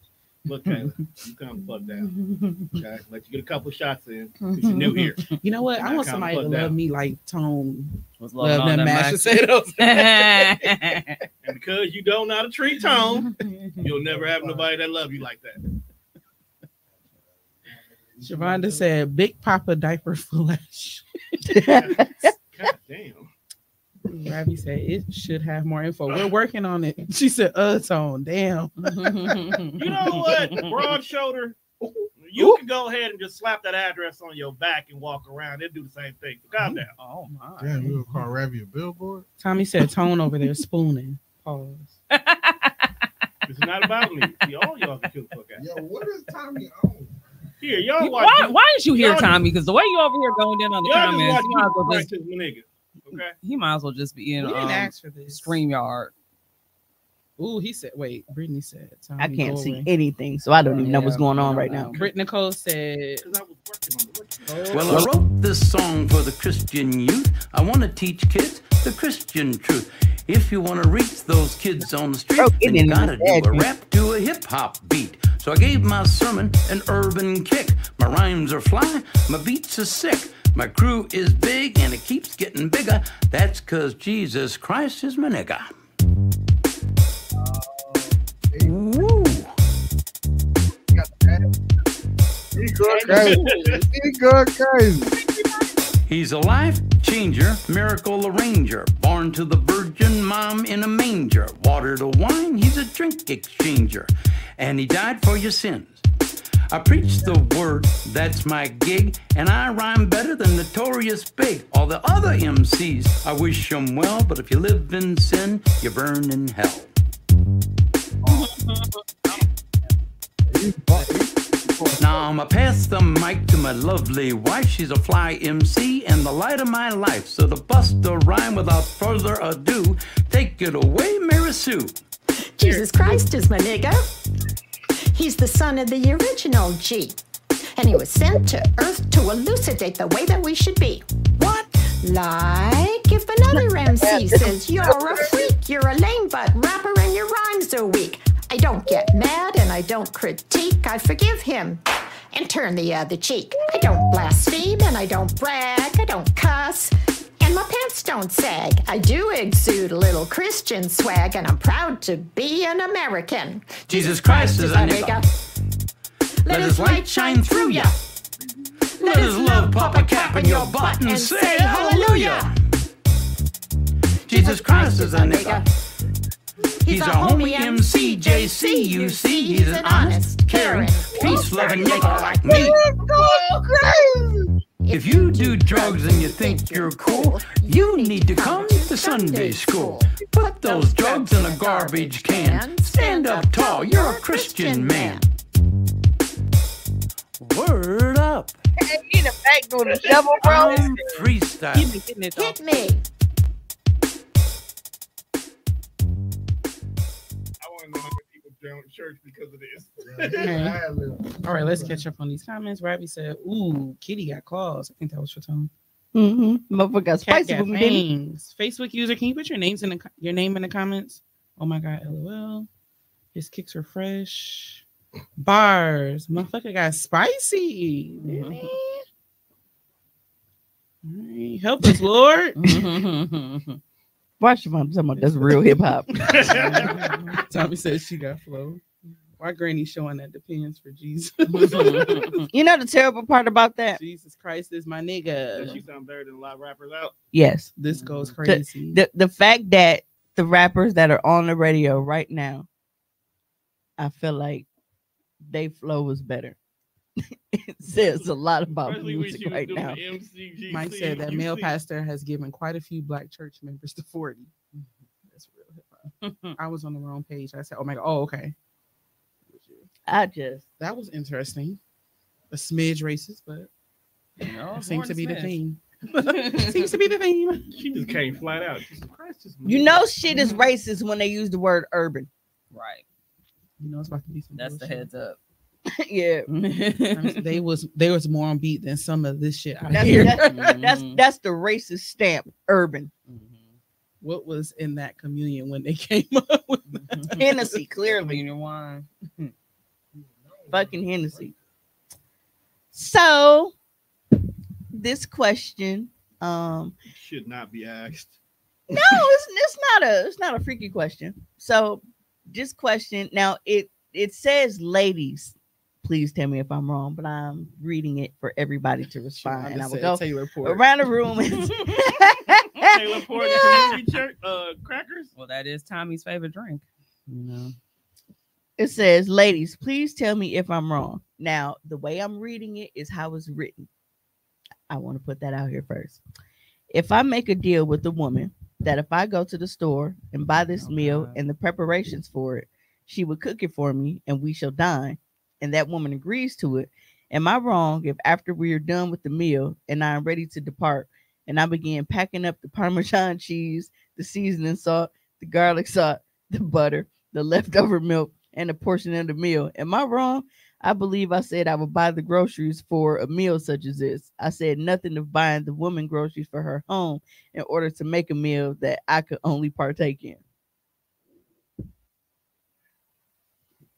Look, Taylor, you calm the fuck down. Okay, let you get a couple shots in. You're new here. *laughs* You know what? I want somebody to fuck love me like Tone Was love loving them on mashed potatoes. *laughs* And because you don't know how to treat tone, you'll never have nobody that love you like that. Shavonda said, "Big Papa diaper flesh." God damn. Ravi said it should have more info. We're working on it. She said, "Uh, Tone, damn." *laughs* You know what? Broad shoulder. You can go ahead and just slap that address on your back and walk around. They'll do the same thing. So calm down. oh my. Damn, you gonna call Ravi a billboard? Tommy said, "Tone over there spooning." Pause. *laughs* It's not about me. See, all y'all can kill the fuck out. Yo, what is Tommy on? Here, y'all watch. why, why didn't you hear Tommy? Because the way you over here going in on the y'all just comments, watch might, as well just, Christ is my nigga. Okay. he might as well just be in we didn't um, ask for this. StreamYard. Ooh, he said, "Wait." Brittany said, Tommy, I can't see away. anything, so I don't even know what's going on right now. Britt Nicole said, Because I was working on the what you- Well, I wrote this song for the Christian youth. I want to teach kids the Christian truth. If you want to reach those kids on the street, Oh, then you gotta do a rap to a hip hop beat. So I gave my sermon an urban kick. My rhymes are fly, my beats are sick. My crew is big and it keeps getting bigger. That's cause Jesus Christ is my nigga. Woo! He going crazy. He going crazy. He's a life changer, miracle arranger. Born to the virgin mom in a manger. Water to wine, he's a drink exchanger. And he died for your sins. I preach the word, that's my gig, and I rhyme better than Notorious Big. All the other MCs, I wish 'em well, but if you live in sin, you burn in hell. Now I'ma pass the mic to my lovely wife. She's a fly MC and the light of my life. So to bust the rhyme without further ado, take it away, Mary Sue. Jesus Christ is my nigga. He's the son of the original G. And he was sent to earth to elucidate the way that we should be. What? Like if another *laughs* MC says you're a freak, you're a lame butt rapper and your rhymes are weak. I don't get mad and I don't critique. I forgive him and turn the other cheek. I don't blaspheme and I don't brag. I don't cuss and my pants don't sag. I do exude a little Christian swag, and I'm proud to be an American. Jesus Christ is a nigga. Let his light shine through ya. Let his love pop a cap in your butt and say hallelujah. Jesus Christ is a nigga. He's a homie MC, JC, you see. He's an honest, caring, peace-loving nigga like me. If you do drugs and you think you're cool, you need to come to Sunday school. Put those drugs in a garbage can. Stand up tall, you're a Christian man. Word up. Hey, in the back doing the shovel, bro. I'm freestyle. He been getting it. Hit me. Know how many people joined church because of this. Okay. *laughs* All right, let's catch *laughs* up on these comments. Robbie said, "Ooh, Kitty got claws." I think that was for Tom. Mm-hmm. Motherfucker got spicy got with me, didn't he? fangs. Facebook user, can you put your names in the your name in the comments? Oh my god, lol. His kicks are fresh. Bars, motherfucker got spicy. didn't he? All right, Help us, Lord. *laughs* Watch your mom talking about that's real hip hop. *laughs* *laughs* Tommy says she got flow. Why Granny showing that depends for Jesus? *laughs* you know the terrible part about that? Jesus Christ is my Does nigga. she sound better than a lot of rappers out? Yes. This goes crazy. The the fact that the rappers that are on the radio right now, I feel like they flow is better. *laughs* it says a lot about Especially music right now. the MCGC. Mike said that male pastor has given quite a few black church members to 40. Mm-hmm. That's real hip hop. I was on the wrong page. I said, oh my God. Oh, okay. I just That was interesting. A smidge racist, but No, seems to be the theme. *laughs* seems to be the theme. She just came flat out. Just you know shit is mm-hmm. racist when they use the word urban. Right. You know, it's about to be some That's the heads up. *laughs* yeah. *laughs* they was they was more on beat than some of this shit out That's, here. that's, that's Mhm. that's the racist stamp, urban. what was in that communion when they *laughs* came up with Hennessy, clearly. Communion wine. Fucking Hennessy. So this question, um, should not be asked. no, it's it's not a it's not a freaky question. So this question now it it says ladies. Please tell me if I'm wrong, but I'm reading it for everybody to respond. And I will Said go Taylor Port. around the *laughs* room. and- Taylor *laughs* Port and community church uh, crackers. Well, that is Tommy's favorite drink. You know. it says, ladies, please tell me if I'm wrong. Now, the way I'm reading it is how it's written. I want to put that out here first. If I make a deal with a woman that if I go to the store and buy this Oh, meal God. and the preparations for it, she would cook it for me and we shall dine, and that woman agrees to it, am I wrong if after we are done with the meal and I am ready to depart and I begin packing up the Parmesan cheese, the seasoning salt, the garlic salt, the butter, the leftover milk, and a portion of the meal. Am I wrong? I believe I said I would buy the groceries for a meal such as this. I said nothing of buying the woman groceries for her home in order to make a meal that I could only partake in.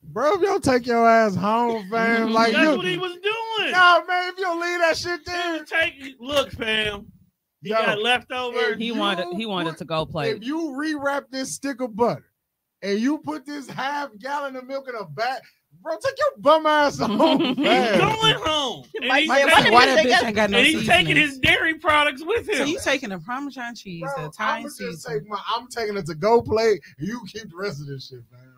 Bro, if you don't take your ass home, *laughs* fam, like That's you, what he was doing. no man, if you don't leave that shit He there, was taking look, fam. He Yo, got leftovers. He You wanted he wanted put- to go play. if you rewrap this stick of butter and you put this half gallon of milk in a bag, bro, take your bum ass *laughs* home, He's going home. *laughs* And Mike he's, said, taking, "Why Why did that they bitch ain't got no and he's taking his dairy products with him. So you taking the Parmesan cheese, Bro, the I'm Italian season. take my, I'm taking it to go play. You keep the rest of this shit, fam.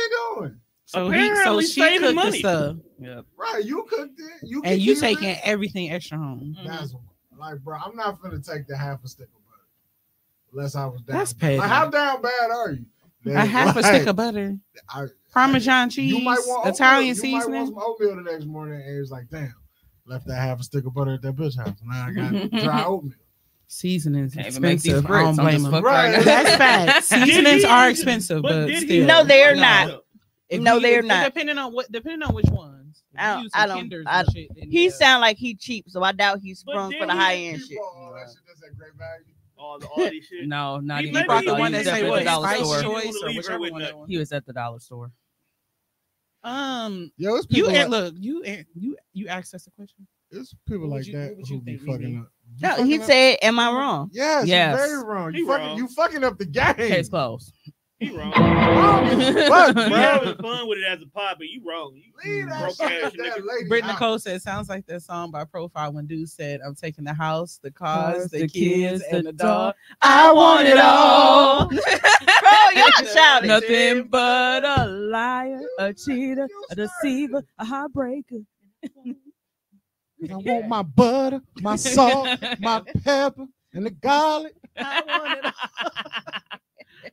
What is we doing? So he, so she cooked money. the stuff, Yep. Right, you cooked it. You and you taking it. everything extra home. That's mm-hmm. like, bro. I'm not gonna take the half a stick of butter unless I was down. That's bad. petty. Like, how down bad are you? A half a stick of butter, I, Parmesan cheese, you might want oatmeal. Italian you might want seasoning. some oatmeal the next morning, and it's like, damn, left that half a stick of butter at that bitch house. Now I got *laughs* dry oatmeal. Seasonings Can't even make these expensive. I don't blame just them. Right. right. That's fact. *laughs* Seasonings are expensive, but, did he- still. No, they're No. not. If No, you- they're not. Depending on what, depending on which ones. I don't- I don't- I don't- shit, then He yeah. sound like he cheap, so I doubt he sprung for the he high end shit. All that shit that's at great value. All, the, all these shit. *laughs* No, not He even. maybe brought the he one was that say at what the dollar spice store. choice He or didn't whichever one. with that one. He was at the dollar store. Um, Yo, it's you like, look, you you you asked us a question. it's people like that you who be fucking up. You No, he up- said, "Am I wrong?" Yes, Yes. you're very wrong. You fucking, wrong. you fucking up the game. Case closed. He wrong. Wrong as fuck, You bro. having fun with it as a pod, but you wrong. You Leave that broke shit that lady Brittany. Nicole said, "Sounds like that song by Profyle when dude said, I'm taking the house, the cars, Cars, the, the kids, kids, and the the dog. I want it all. *laughs* Bro, y'all shouting. Nothing but a liar, a cheater, a deceiver, a heartbreaker. I *laughs* want my butter, my salt, my *laughs* pepper, and the garlic. I want it all.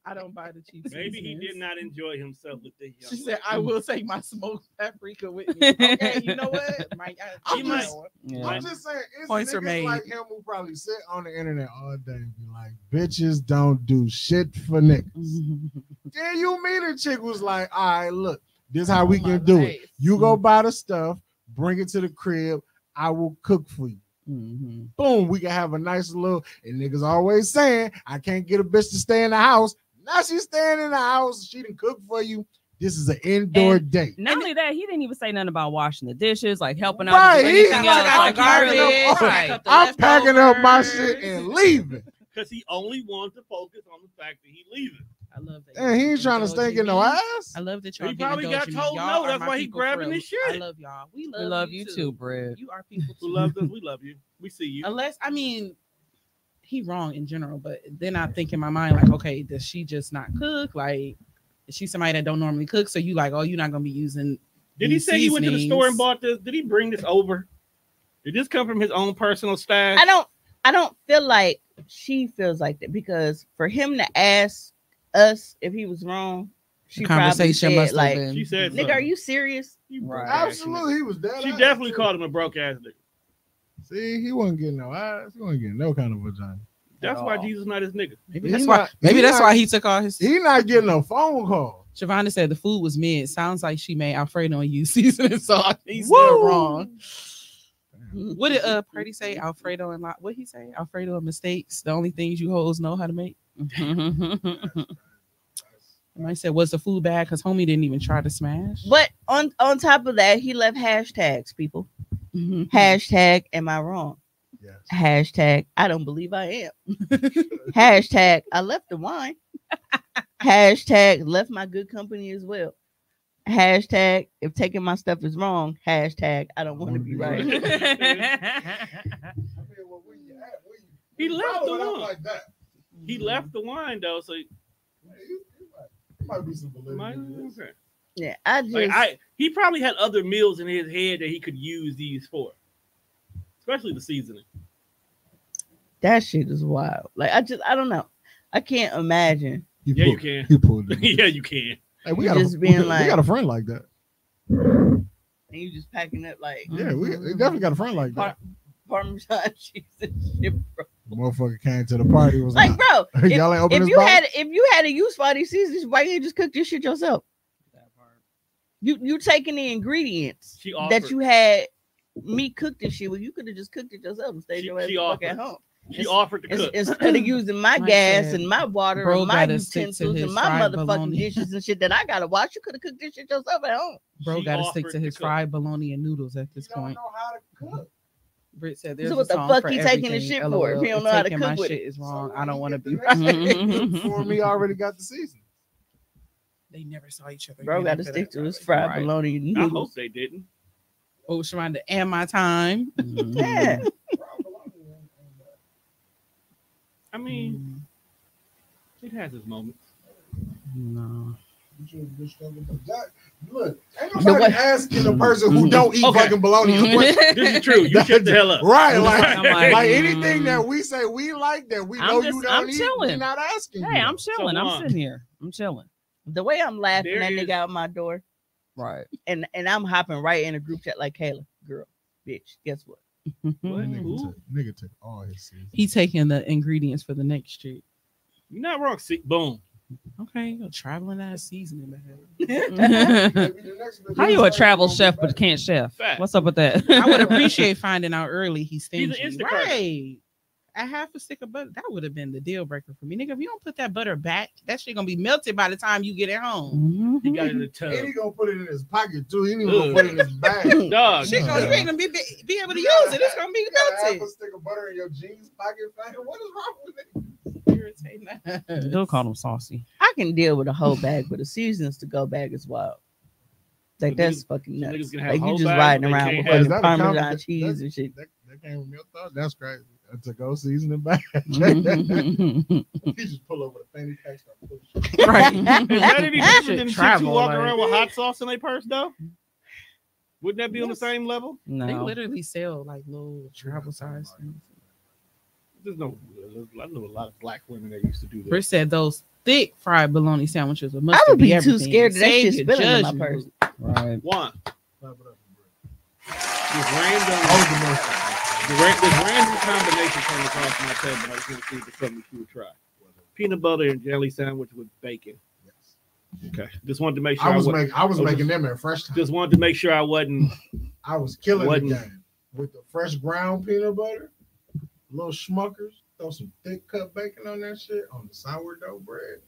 I don't buy the cheese. *laughs* Maybe he did not enjoy himself with the young She said, "I will take my smoked paprika with me." Okay, you know what? My, I, I'm you know just- Yeah. I'm just saying, it's Points are niggas made. like him who probably sit on the internet all day and be like, bitches don't do shit for niggas. Then you meet a chick who's like, all right, look, this is how we Oh my can do it. You go buy the stuff, bring it to the crib, I will cook for you. Mhm. Boom, we can have a nice little. And niggas always saying, I can't get a bitch to stay in the house. Now she's staying in the house. She didn't cook for you. This is an indoor And- date. Not only that, he didn't even say nothing about washing the dishes, like helping out Right, with he- anything like, else. I'm Like, he packing up- right. I'm packing up my shit and leaving. *laughs* because he only wants to focus on the fact that he leaving. I love that. And he ain't trying to stink in no ass. I love that y'all. He probably got indulgent in me. told no, that's why he grabbing for this real. I shit. love y'all. We love, We love you too, Britt. You are people Who love loves us? We love you. We see you. Unless I mean, he wrong in general, but then I think in my mind like, okay, does she just not cook? Like, is she somebody that don't normally cook? So you like, oh, you're not gonna be using. Did he these say he went to the store and bought this? Did he bring this over? Did this come from his own personal stash? I don't I don't feel like she feels like that because for him to ask us if he was wrong, she The probably conversation said, must have like, been. She said, "Nigga, are you serious?" You broke Right. Absolutely, he was dead. She ass, definitely too. called him a broke ass nigga. See, he wasn't getting no ass. He wasn't getting no kind of vagina. That's why. Jesus not his nigga. Maybe He that's not- why. Maybe he that's not- why he took all his. He not getting a phone call. Shavonda said the food was mid. Sounds like she made Alfredo and you *laughs* seasoning sauce. He's still Woo! wrong. What did uh Purdy say? Alfredo and what he say? Alfredo and mistakes. The only things you hoes know how to make. *laughs* I said, was the food bad? Because homie didn't even try to smash. But on on top of that, he left hashtags, people. Mm-hmm. Hashtag am I wrong? Yes. Hashtag I don't believe I am. *laughs* Hashtag I left the wine. Hashtag left my good company as well. Hashtag if taking my stuff is wrong. Hashtag I don't want to be right. *laughs* *laughs* He He left the wine. like that. He left the wine though, so he Might be some validity might, okay. Yeah, I just like I he probably had other meals in his head that he could use these for. Especially the seasoning. that shit is wild. Like I just I don't know. I can't imagine. He Yeah, you can. You pulled it. *laughs* yeah, you can. Hey, we You got just a, being we, like- got a friend like that. And you just packing up like Yeah, we, we mm-hmm. definitely got a friend like that. Parmesan *laughs* cheese and shit, bro. Motherfucker came to the party was Like, like, bro, *laughs* if, y'all ain't open if this you box? had if you had a use for all these seasons, why you ain't just cook this shit yourself? You you taking the ingredients She that you had me cook this shit. Well, you could have just cooked it yourself and stayed She- your ass she fuck at offered. home. She offered to cook. Instead of using my *clears throat* Mike gas said, and my water "Bro and my gotta stick to utensils and my motherfucking bologna." dishes and shit that I gotta wash, you could have cooked this shit yourself at home. Bro She got to stick to his cook. fried bologna and noodles at this You don't point. Britt said, "There's what a the fuck for he taking his everything, shit for if he don't know how to cook my with shit it? is wrong. So I don't want to be right." For me, already got the season. They never saw each other. Bro again got to stick to his fried Right. bologna and I hope they didn't. Oh, Sharonda, and my time. *laughs* Yeah. I mean, mm. it has its moments. No. You should have discovered the- That, Look, ain't nobody way- asking the person who don't eat Okay. fucking bologna. *laughs* This is true. You shut the hell up. Right, like, like, like anything mm. that we say we like that we I'm know just- you don't I'm eat, we chilling. not asking. Hey, you. I'm chilling. So, I'm sitting here. I'm chilling. The way I'm laughing There that is- nigga out my door, Right. and and I'm hopping right in a group chat like Kayla, girl, bitch. Guess what? *laughs* What? Nigga took, nigga took all his seeds. He taking the ingredients for the next treat. You're not wrong. See, boom. Okay, you're traveling ass seasoning bag. Mm-hmm. *laughs* How you a travel chef but can't chef? Fact. What's up with that? I would *laughs* appreciate finding out early he's He's an stingy. Instacart. Right. A half a stick of butter. That would have been the deal breaker for me. Nigga, if you don't put that butter back, that shit gonna be melted by the time you get it home. Mm-hmm. He got in the tub. And he gonna put it in his pocket too. He ain't gonna put it in his bag. *laughs* Dog. Shit, no. gonna, you ain't gonna be, be, be able to You use gotta it. It's gonna be You got half a stick of butter in your jeans pocket, fam. What is wrong with it? Irritating. *laughs* Bill call them saucy. I can deal with a whole bag, but the seasons to go bag is wild. Like But that's niggas- fucking nuts. niggas Like you just riding around with fucking parmesan compliment? cheese That's- and shit. That, that came from your thought. That's crazy. A to go seasoning bag. *laughs* *laughs* Mhm. he just pull over the fanny pack. start right. Is that any different than shit you travel, walk like- around with hot sauce in their purse though? Wouldn't that be on the same level? They literally sell like little travel size things. There's no. I know a lot of black women that used to do that. Chris said those thick fried bologna sandwiches would I must would be too scared of that Save shit spilling in my purse. Right. One, Clap it up, bro. this random, oh, Hold the ra- this random combination came across my table. I just want to see if it's something you would try. Peanut butter and jelly sandwich with bacon. Yes. Okay, just wanted to make sure I I, was wa- making I was I was making them in fresh time. just wanted to make sure I wasn't. *laughs* I was killing Wasn't- the game with the fresh ground peanut butter, little Smucker's, throw some thick cut bacon on that shit on the sourdough bread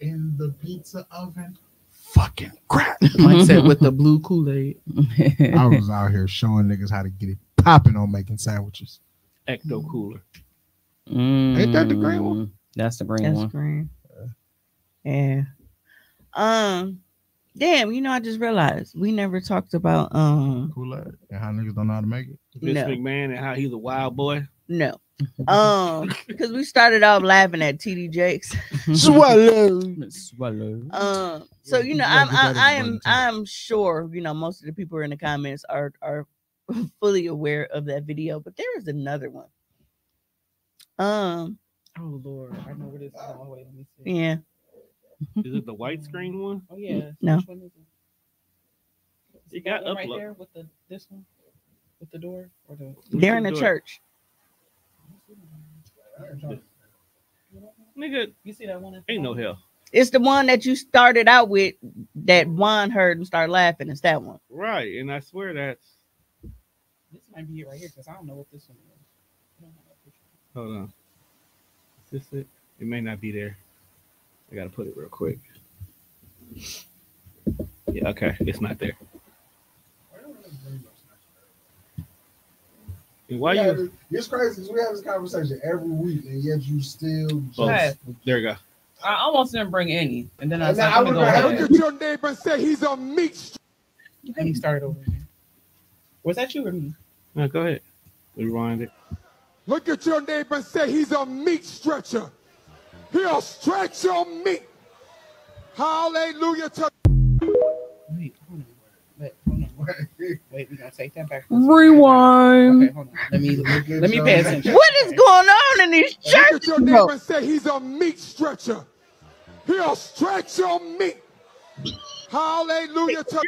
in the pizza oven. Fucking crap. *laughs* Mike said with the blue Kool-Aid. *laughs* I was out here showing niggas how to get it popping on making sandwiches. Ecto cooler. Ain't that the green one? Mm, That's the green That's one. green. Yeah. Um. Damn. You know, I just realized we never talked about. Um. Kool-Aid and how niggas don't know how to make it. Vince No. McMahon and how he's a wild boy. No. *laughs* Um. Because we started off laughing at TD Jakes. *laughs* Swallow. Swallow. Um. So you know, you gotta I'm I, I am. I'm sure you know most of the people in the comments are are *laughs* fully aware of that video, but there is another one. Um. Oh Lord, I know where this is going. Wait, let me see. Yeah. Is it the white screen one? Oh yeah. No. Which one is it? You got That one right upload. there with the this one with the door or the They're in the do it. church. Nigga, you see that one? ain't no bottom? hell. It's the one that you started out with that Juan heard and started laughing. It's that one. Right, and I swear that's. This might be it right here because I don't know what this one is. I don't have that picture. Hold on. Is this it? It may not be there. I gotta put it real quick. Yeah, okay, it's not there. Why Yeah, you? It's crazy 'cause we have this conversation every week, and yet you still. Just, Oh, Hey. there you go. I almost didn't bring any, and then I And said, I "Let me go gonna ahead." Look at your neighbor and say he's a meat. Let me start over again. Was that you or me? No, go ahead. Rewind it. Look at your neighbor and say he's a meat stretcher. He'll stretch your meat. Hallelujah to Wait, we gonna take that back. Rewind. Okay, hold on. Let me let me pay attention. What is going on in these Look at churches? your neighbor and say he's a meat stretcher. He'll stretch your meat. Hallelujah to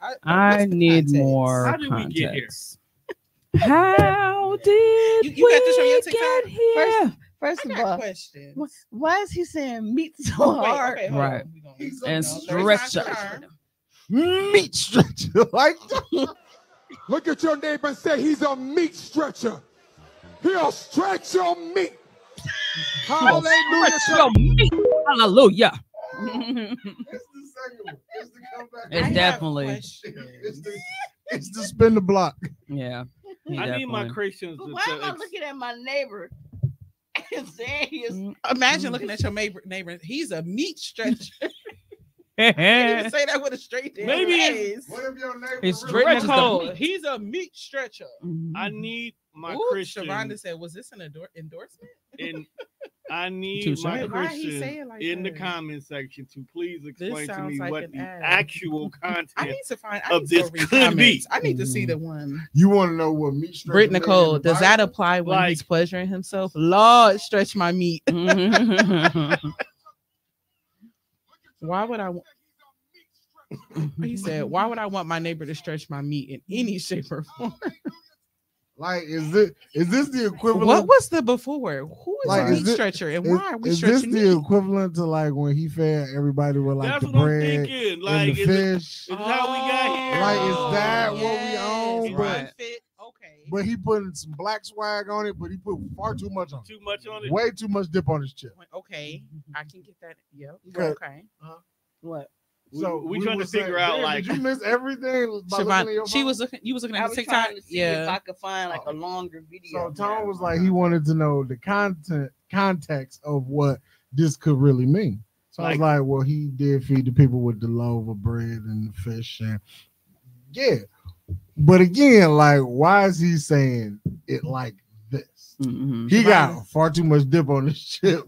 I, I need context? more How did we get here? context. How *laughs* did You- you got this on your we get here? First I of all, questions. why is he saying meat so Oh, wait, hard? okay, hold on. Right. We gonna- He's you And know, stretch the it. charm. Meat stretcher *laughs* like. Look at your neighbor and say he's a meat stretcher. He'll stretch your meat. *laughs* Hallelujah Stretch your meat. Hallelujah. It's the second. It's the comeback. It's I definitely- It's questions. the it's the spin the block. yeah. he I need my definitely- Christians But to. why am I looking at my neighbor *laughs* and saying he is Mm. Imagine looking at your neighbor. Neighbor, he's a meat stretcher. You didn't even *laughs* say that with a straight damn Maybe- face. What if your neighbor It's really stretches the Nicole, meat. He's a meat stretcher. Mhm. I need my Ooh, Christians. Sharonda said, "Was this an endor- endorsement?" and *laughs* I need my Why Christian like in the comment section to please explain to me like what an the ad. actual *laughs* I need to find. I of need this read could be. I need to see the one. You want to know what meat stretcher Britt Nicole, does that apply when Like- he's pleasuring himself? Lord, stretch my meat. Why would I? want? He *laughs* said, "Why would I want my neighbor to stretch my meat in any shape or form?" Like, is it is this the equivalent? What was the before? Who is Like, a is meat thi- stretcher, and is, why are we is this the meat? equivalent to like when he fed everybody with like That's the what I'm bread thinking. and Like, the is, it, fish? is how we got here? Like, is that what we oh, yes, own? it But- doesn't fit. Okay. But he putting some black swag on it, but he put far too much on it. too much on it. Way too much dip on his chip. Okay, I can get that. Yep. *laughs* Okay. Okay. what? We- So we trying to were saying, figure out, like- did you miss everything? by looking at your Siobhan, she was looking. You was looking I at was the TikTok. trying to see if I could find like a longer video. So Tom was like, he wanted to know the content context of what this could really mean. So I was like, well, he did feed the people with the loaf of bread and the fish, and yeah. But again, like, why is he saying it like this? Mhm. He got far too much dip on his *laughs* chip.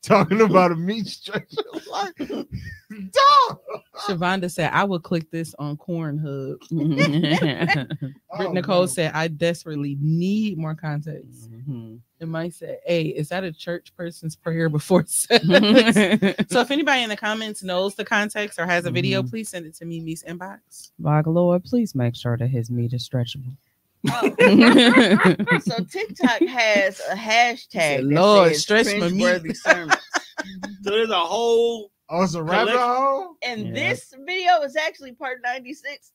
*laughs* Talking *laughs* about a meat stretcher, *laughs* like, dog. Shavonda said, "I would click this on Cornhub." Mhm. Britt Oh, Nicole man. said, "I desperately need more context." Mhm. And Mike said, "Hey, is that a church person's prayer before sex?" Mm-hmm. so if anybody in the comments knows the context or has a video, Mhm. please send it to me, Me's inbox. Like Lord, please make sure that his meat is stretchable. So TikTok has a hashtag. said, that "Lord, says stretch my meat." cringeworthy sermons. *laughs* So there's a whole. Oh, it's a rabbit Collection- hole. And Yeah. this video is actually part 96.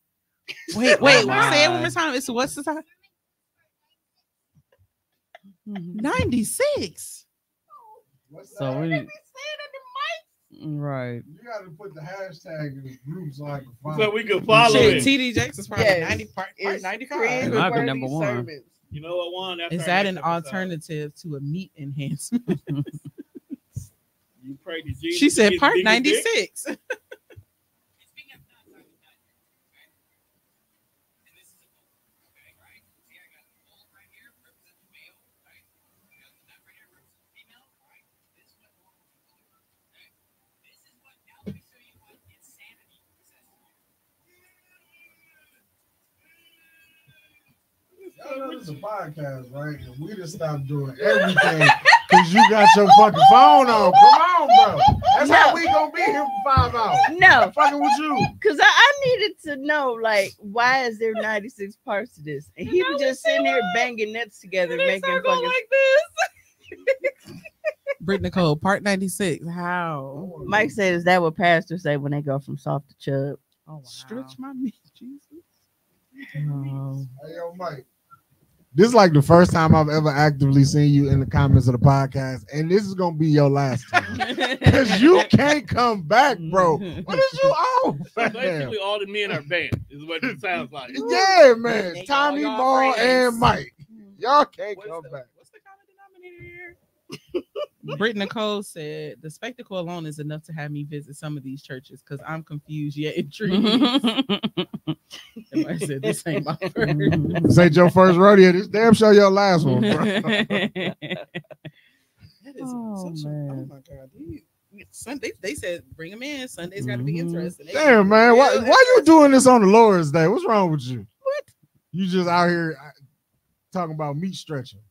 Wait, wait, my. say it one more time. It's what's the time? *laughs* Mhm. Ninety six. So that? we Right. You got to put the hashtag in the group so I can So we can follow it. TD Jakes probably yes. 90 part, part 90 Part might be number one. You know what, Juan? That's Is that an alternative to a meat enhancement? you pray to Jesus. She said part 96. *laughs* know this is a podcast, right? And we just stopped doing everything because you got your fucking phone on. Come on, bro. That's how we gonna be here for five hours. No, Fucking with you. because I, I needed to know, like, why is there 96 parts to this? And he was just sitting here banging nuts together, making fucking. Like this. Britt Nicole, part ninety six. How? Oh, Mike said, "Is that what pastors say when they go from soft to chub?" Oh, wow. Stretch my meat, Jesus. Oh. Hey, yo, Mike. This is like the first time I've ever actively seen you in the comments of the podcast, and this is gonna be your last time *laughs* because you can't come back, bro. What is you on? fam? Basically, all the men are banned. Is what it sounds like. *laughs* Yeah, man. Tommy all Ball friends. and Mike. Y'all can't What's come the, back. what's the common denominator here? Britt Nicole said the spectacle alone is enough to have me visit some of these churches because I'm confused yet intrigued. *laughs* Somebody said this ain't my *laughs* first. This ain't your first rodeo. This damn show your last one, bro. *laughs* That is Oh, such a, oh man. my god. These- Sunday they said bring them in. Sunday's got to be Mhm. interesting. They- Damn, man. Why, Yeah, why you doing this on the Lord's Day? What's wrong with you? What? You just out here uh, talking about meat stretching.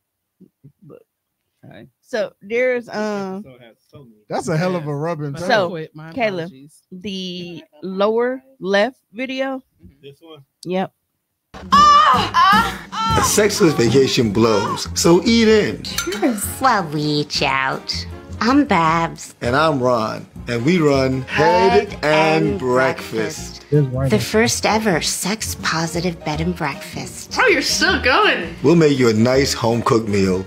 Okay. So there's um So has so many. That's a hell of a rubbing. But. So, I quit. My Kayla. the lower left video. This one. Yep. A sexless vacation blows, so eat in. Well, reach out. I'm Babs. And I'm Ron, and we run Head, Head and, and Breakfast. The first ever sex positive bed and breakfast. Oh, you're still going. We'll make you a nice home cooked meal.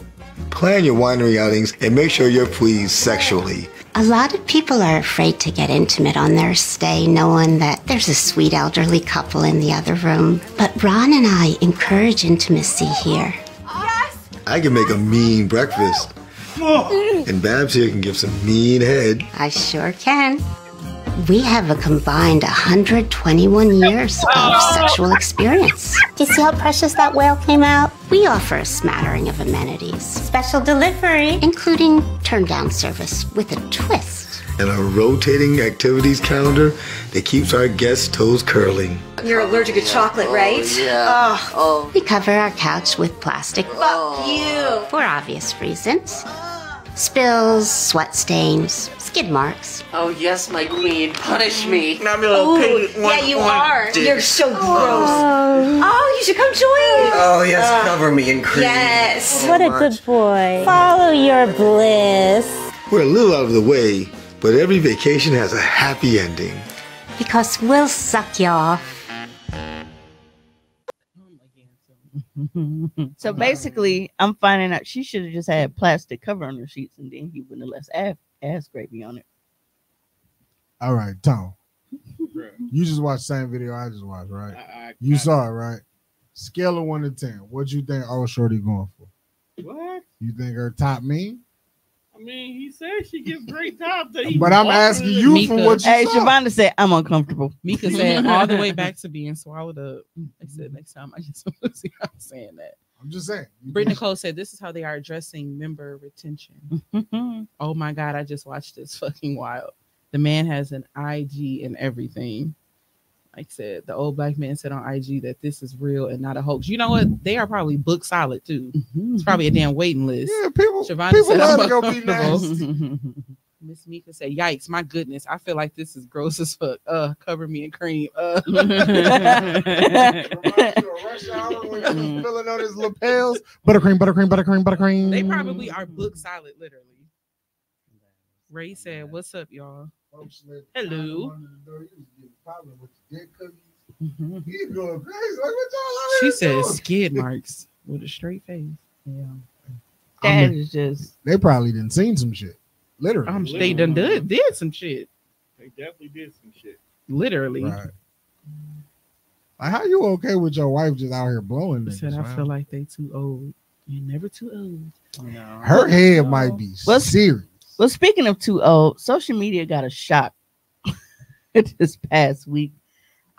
Plan your winery outings and make sure you're pleased sexually. A lot of people are afraid to get intimate on their stay, knowing that there's a sweet elderly couple in the other room. But Ron and I encourage intimacy here. I can make a mean breakfast. And Babs here can give some mean head. I sure can. We have a combined 121 years of sexual experience. Do you see how precious that whale came out? We offer a smattering of amenities, Special delivery. including turn down service with a twist. And a rotating activities calendar that keeps our guests' toes curling. You're allergic to chocolate, oh, right? yeah. Oh. We cover our couch with plastic Fuck you. for obvious reasons. Spills, sweat stains, skid marks. Oh yes, my queen, punish me. Mm. Ooh, yeah, you are. You're so gross. Oh. oh, you should come join. Oh yes, uh, cover me in cream. Yes. What a good boy. Follow your bliss. We're a little out of the way, but every vacation has a happy ending. Because we'll suck you off. *laughs* So basically, I'm finding out she should have just had plastic cover on her sheets, and then he wouldn't have left ass, ass gravy on it. All right, Tom. You just watched the same video I just watched, right? I, I, You I- saw it, right? Scale of one to ten. What do you think old shorty going for? what? You think her top me? I mean, he said she gives great top. That But I'm asking you Mika. for what you Hey, saw. Shavonda said, "I'm uncomfortable." Mika *laughs* said all the way back *laughs* to being swallowed up. I said next time I just *laughs* want to see how I'm saying that. I'm just saying. Brittany Nicole said this is how they are addressing member retention. oh my god, I just watched this fucking wild. The man has an IG and everything. Like I said, the old black man said on IG that this is real and not a hoax. You know what? They are probably book solid too. It's probably a damn waiting list. Yeah, people, Siobhan people said love to go be nasty. *laughs* Miss Mika said, "Yikes, my goodness! I feel like this is gross as fuck. Uh, cover me in cream. Uh, *laughs* Reminds you of rush hour when he was filling out his lapels. Buttercream, buttercream, buttercream, buttercream. they probably are book solid, literally." Ray said, "What's up, y'all?" Hello. Under the door. He was getting popular with the dick cookies. He's going crazy. Like, what y'all She here said, doing? "Skid marks with a straight face." Yeah, I That mean- is just They probably didn't seen some shit. Literally. um, they done did did some shit. They definitely did some shit. Literally, Right. Like, how you okay with your wife just out here blowing He niggas? said, "I man? feel like they too old. You're never too old." her head might be Well, serious. well. Speaking of too old, social media got a shock *laughs* this past week.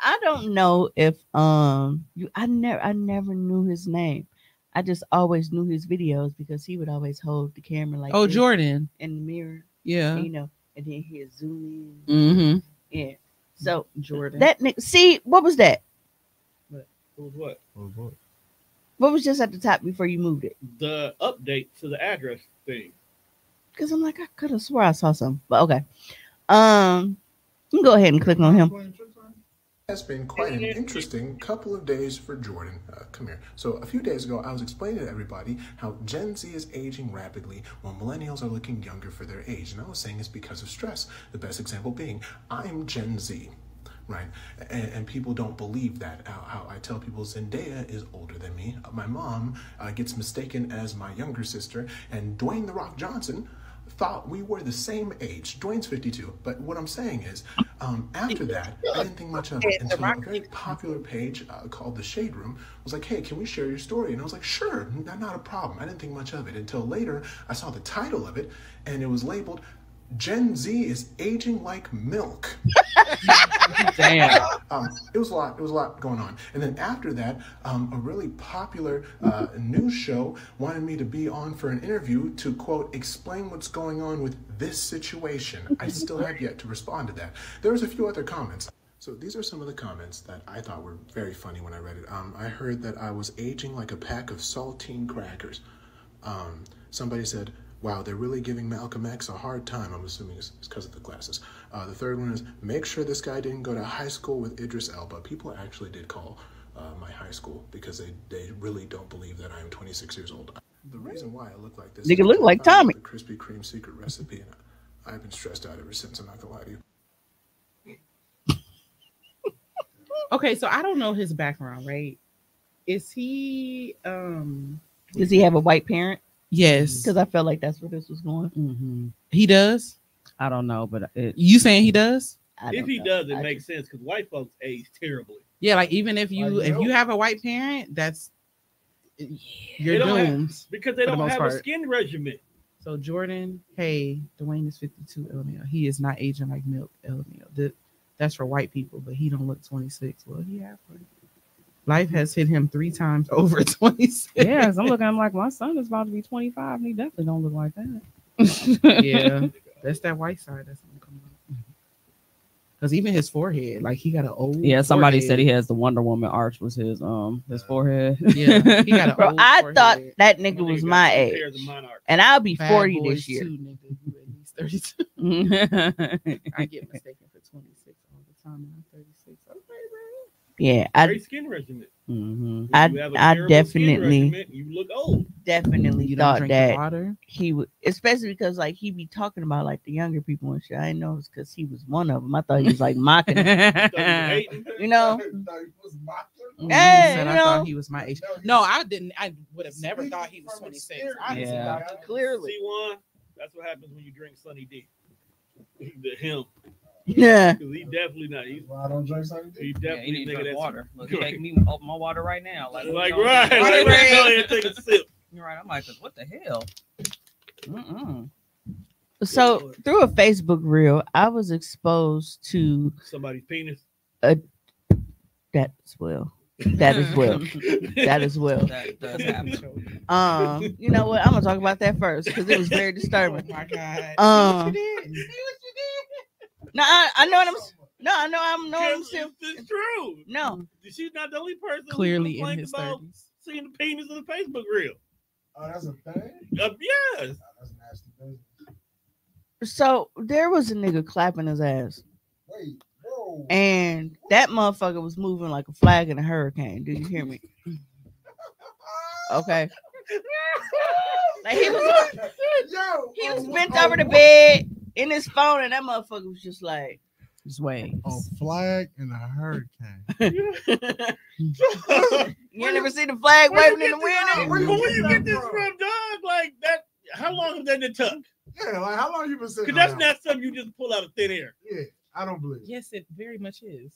I don't know if um you. I never, I never knew his name. I just always knew his videos because he would always hold the camera like Oh, this Jordan. in the mirror, Yeah. you know, and then he'd zoom in. Mm-hmm. Yeah. So Jordan. that nigga, see, what was that? It was what? What was just at the top before you moved it? The update to the address thing. Because I'm like, I could have swore I saw some, but okay. Um, you can go ahead and click on him. has been quite an interesting couple of days for Jordan. Uh, come here. So a few days ago, I was explaining to everybody how Gen Z is aging rapidly while millennials are looking younger for their age. And I was saying it's because of stress. The best example being, I'm Gen Z. Right, and, and people don't believe that. How, how I tell people Zendaya is older than me. My mom uh, gets mistaken as my younger sister, and Dwayne the Rock Johnson thought we were the same age. Dwayne's 52. But what I'm saying is, um, after that, I didn't think much of it until a very popular page uh, called The Shade Room was like, hey, can we share your story? And I was like, sure, not, not a problem. I didn't think much of it until later I saw the title of it and it was labeled Gen Z is aging like milk. *laughs* Damn. Um, it was a lot. It was a lot going on. And then after that, um, a really popular uh, news show wanted me to be on for an interview to quote explain what's going on with this situation. I still have yet to respond to that. There was a few other comments. So these are some of the comments that I thought were very funny when I read it. Um, I heard that I was aging like a pack of saltine crackers. Um, somebody said, wow, they're really giving Malcolm X a hard time. I'm assuming it's because of the glasses. Uh, the third one is, make sure this guy didn't go to high school with Idris Elba. People actually did call uh, my high school because they, they really don't believe that I am 26 years old. The reason why I look like this Nigga is look like I found out Tommy. The Krispy Kreme secret recipe, and I've been stressed out ever since. I'm not gonna lie to you. Okay, so I don't know his background, right? Is he um Does he have a white parent? Yes. Because I felt like that's where this was going. hmm He does? I don't know, but it, You saying he does? If he know. does, it I makes sense because white folks age terribly. Yeah, like even if you Like, if no. you have a white parent, that's you're They have- doomed. because they don't most have part. a skin regimen. So Jordan, hey, Dwayne is 52 LML. He is not aging like milk LML. That, that's for white people, but he don't look 26. Well, he have one. Life has hit him three times *laughs* over 26. Yeah, 'cause I'm looking. I'm like, my son is about to be 25, and he definitely don't look like that. yeah, *laughs* that's that white side that's gonna come out. Because even his forehead, like he got an old. Yeah, somebody said he has the Wonder Woman arch was his um his forehead. Yeah, he got an *laughs* Bro, old I forehead. thought that nigga was my age, Pairs of monarchs. and I'll be Bad 40 boys this year. too, nigga. You at least 32. I get mistaken for 26 all the time, and I'm 36. Okay, bro. Yeah, I Great skin regimen. Mhm. If I you have a I terrible skin definitely regimen, you look old. definitely You don't thought drink that water. he would, especially because like he be talking about like the younger people and shit. I didn't know it's because he was one of them. I thought he was like *laughs* mocking, you know. *laughs* Mhm, Hey, said you I know. thought he was my age. No, I didn't. I would have never thought he was 26. Honestly, Yeah. Clearly, See one? That's what happens when you drink Sunny D. *laughs* The him. Yeah. 'Cause he definitely not. He's, Why I don't drink something? he definitely you need to drink water. Look, you Right. *laughs* making me open my water right now. Like, Like you know, right. Like, break. go ahead take a sip. *laughs* You're right. I'm like, what the hell? Mm-mm. So through a Facebook reel, I was exposed to Somebody's penis. that as well. That as well. *laughs* that as well. That does happen. Um, you know what? I'm gonna talk about that first because it was very disturbing. Oh my god. Um, no, I, I know what I'm. s- No, I know I'm. No, I'm Yes, still. it's, it's true. No, She's not the only person Clearly in his about 30s. seeing the penis in the Facebook reel. Oh, that's a thing. Uh, yes. That's nasty business. so there was a nigga clapping his ass, Wait, whoa. and that motherfucker was moving like a flag in a hurricane. Do you hear me? *laughs* Okay. *laughs* Like he was, Yo, he was oh, bent oh, over the what? bed in his phone, and that motherfucker was just like, Just wait. A flag and a hurricane. *laughs* *laughs* "You never see the flag Where waving in the wind?" this- Where you where get you get this from? from, dog? Like that? How long has that in the tuck? Yeah, like how long you been sitting? Because that's not something you just pull out of thin air. Yeah, I don't believe. it. Yes, it very much is.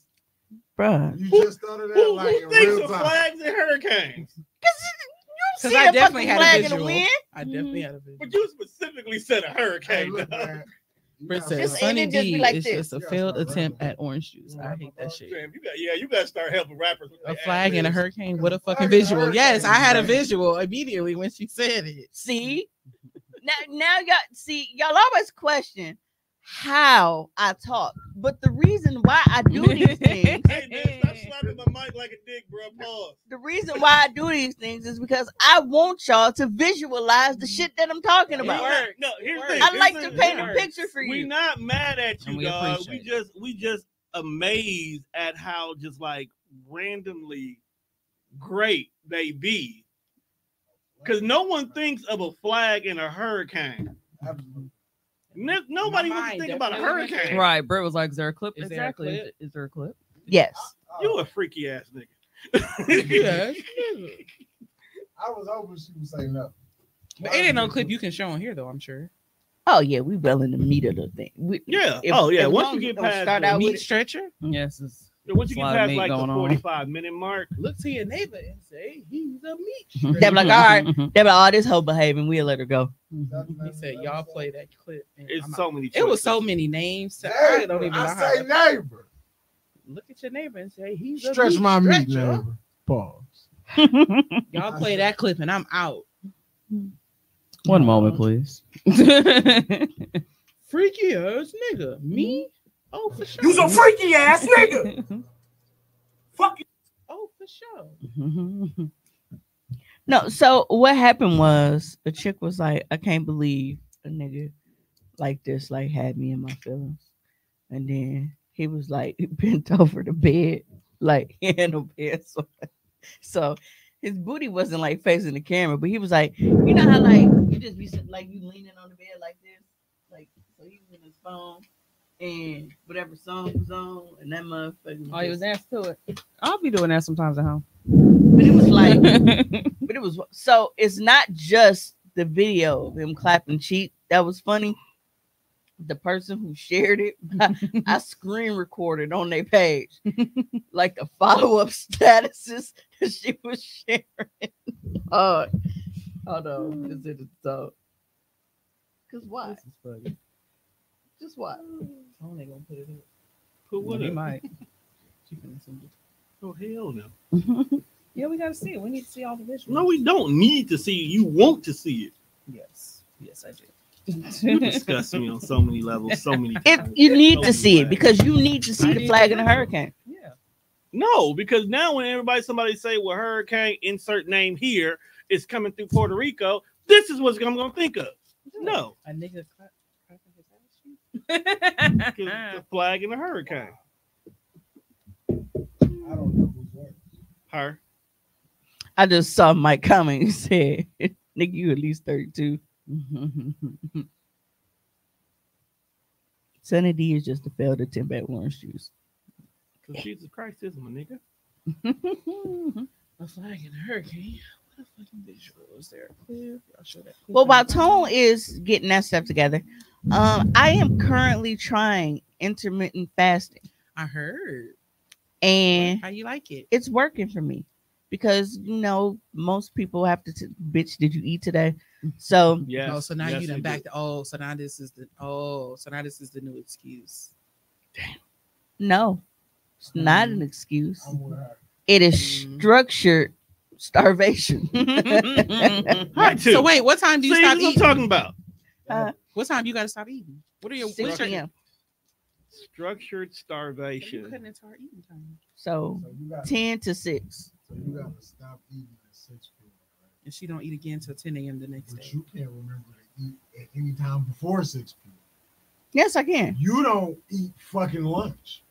Bruh. You Who- just thought of that Who, like who in thinks real of flags and hurricanes? See Because I that definitely fucking had flag a in the visual. wind? I definitely mm-hmm. had a visual. But you specifically said a Hey, hurricane. look, dog. man. You Princess gotta Just- Sunny it just D like is this. just a failed start attempt at orange juice. I hate that shit. You got yeah, you got to start helping rappers. with A their flag and a hurricane. What a fucking visual. Yes, I had a visual immediately when she said it. See, now, now y'all see, y'all always question how I talk, but the reason why I do these *laughs* things, Hey man, stop slapping my mic like a dick, bro. *laughs* Pause. the reason why I do these things is because I want y'all to visualize the shit that I'm talking about. worked. No, here's the thing. I Here's like to paint a picture for you. We're not mad at And you, we dog. We just we just amazed at how just like randomly great they be. Cause no one thinks of a flag in a hurricane. Absolutely. No, nobody My wants to think about a hurricane. there. Right. Britt was like, "Is there a clip?" Is there a exactly. Is, is there a clip? Yes. Oh, you a freaky ass nigga. *laughs* Yeah. I was hoping she would say no. But it ain't no clip you can show on here though, I'm sure. Oh yeah, we well in the meat of the thing. We, Yeah. if- oh yeah. Once you we get don't past start the out Meat with it, stretcher. Yes. It's, once you get past like the going on. 45 minute mark, Look to your neighbor and say he's a meat *laughs* they be like, all right, they be like, oh, this whole behaving, we'll let her go. He said, "Y'all play that clip." it's I'm out. so many. It was so many names. so I don't even know I how. say neighbor. Look at your neighbor and say he's a Stretch meat my meat, stretcher." neighbor. Pause. *laughs* Y'all play that clip and I'm out. One moment, please. *laughs* Freaky ass nigga. Me? Oh, for sure. You's a freaky ass nigga. *laughs* Fuck you. Oh, for sure. *laughs* No, so what happened was the chick was like, I can't believe a nigga like this like had me in my feelings. And then he was like *laughs* bent over the bed, like he had bed. So, so his booty wasn't like facing the camera, but he was like, you know how like you just be sitting like you leaning on the bed like this, like so he was in his phone and whatever song was on, and that motherfucker. Oh, he just- was asked to it. I'll be doing that sometimes at home. but it was like *laughs* but it was so it's not just the video of him clapping cheek that was funny. The person who shared it, I, I screen recorded on their page, *laughs* like the follow up *laughs* statuses that she was sharing. Oh, hold on, mm. is it so? Cause why? This is funny. Just what? Oh, they gonna put it in. Who Well, would he have? might. *laughs* She finna send it. Oh hell no. *laughs* yeah, we gotta see it. We need to see all the visuals. No, we don't need to see it. You want to see it. Yes. Yes, I do. You disgust me on so many levels, so many If times. you need So to many see it because you need to see I the flag to in the hurricane. Yeah. No, because now when everybody somebody say well hurricane insert name here is coming through Puerto Rico, this is what I'm gonna think of. No, A nigga cla- clapping his ass cheek. 'cause the *laughs* flag in the hurricane. I don't know who's worse. Her. I just saw Mike comment. He *laughs* said, "Nigga, you at least 32." *laughs* Sunny D is just a failed attempt at orange juice. Because Jesus Christ is my nigga. A flag in a hurricane. What a fucking visual is there? Clear. I'll show that. Well, while Tone is getting that stuff together, um, I am currently trying intermittent fasting, I heard. and How you like it? it's working for me because you know most people have to. T- Bitch, did you eat today? So Yes. oh, so now yes, you done back do. to oh, so now this is the oh, so now this is the new excuse. Damn. No, it's not an excuse. I'm with her. It is Mm. structured starvation. *laughs* Right. So wait, what time do you See, stop eating? what I'm talking about. Uh, What time you got to stop eating? What are your six what's your, p.m. Structured you starvation. cutting into our eating time? So So you got ten to six. so you gotta stop eating at six p.m. And she don't eat again till 10 a.m. the next But day. you can't remember to eat at any time before six p.m. Yes, I can. You don't eat fucking lunch.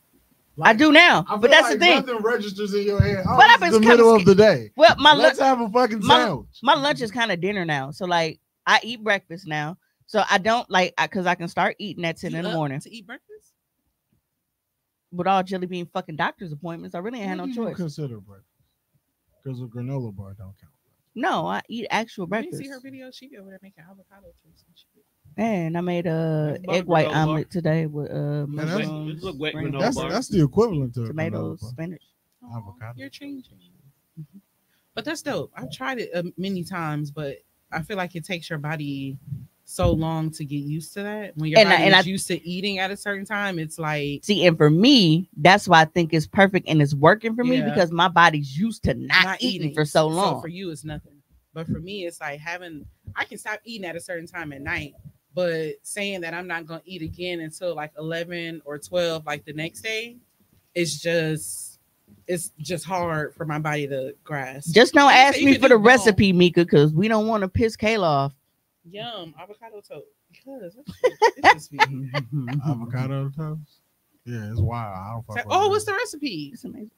I do now, I but that's like the thing. Nothing registers in your head. Oh, But I've it's been the kinda middle of the day. Well, my Let's lunch, have a fucking my- sandwich. my lunch is kind of dinner now. So like, I eat breakfast now. So I don't like because I can start eating at ten You in the morning. to eat breakfast. With all jelly bean fucking doctor's appointments, I really ain't had no What do you choice. Consider breakfast because a granola bar don't count. No, I eat actual breakfast. You see her video? She be over there making avocado toast and shit. And I made a egg white granola bar. omelet today with uh And that's- It's a wet granola That's bar. that's the equivalent to tomatoes, spinach. Aw, Avocado. You're changing. But that's dope. I've tried it uh, many times, but I feel like it takes your body so long to get used to that. When your And I- body and is I- used to eating at a certain time, it's like See, and for me, that's why I think it's perfect and it's working for me Yeah. because my body's used to not, not eating, eating for so long. So for you, it's nothing. But for me, it's like having I can stop eating at a certain time at night, but saying that I'm not gonna eat again until like 11 or 12, like the next day, it's just it's just hard for my body to grasp. Just don't ask said, you me for the both. recipe, Mika, because we don't want to piss Kayla off. Yum, avocado toast. Because it's just be- Avocado toast. Yeah, it's wild. I don't fuck Say, with oh, it. what's the recipe? It's amazing.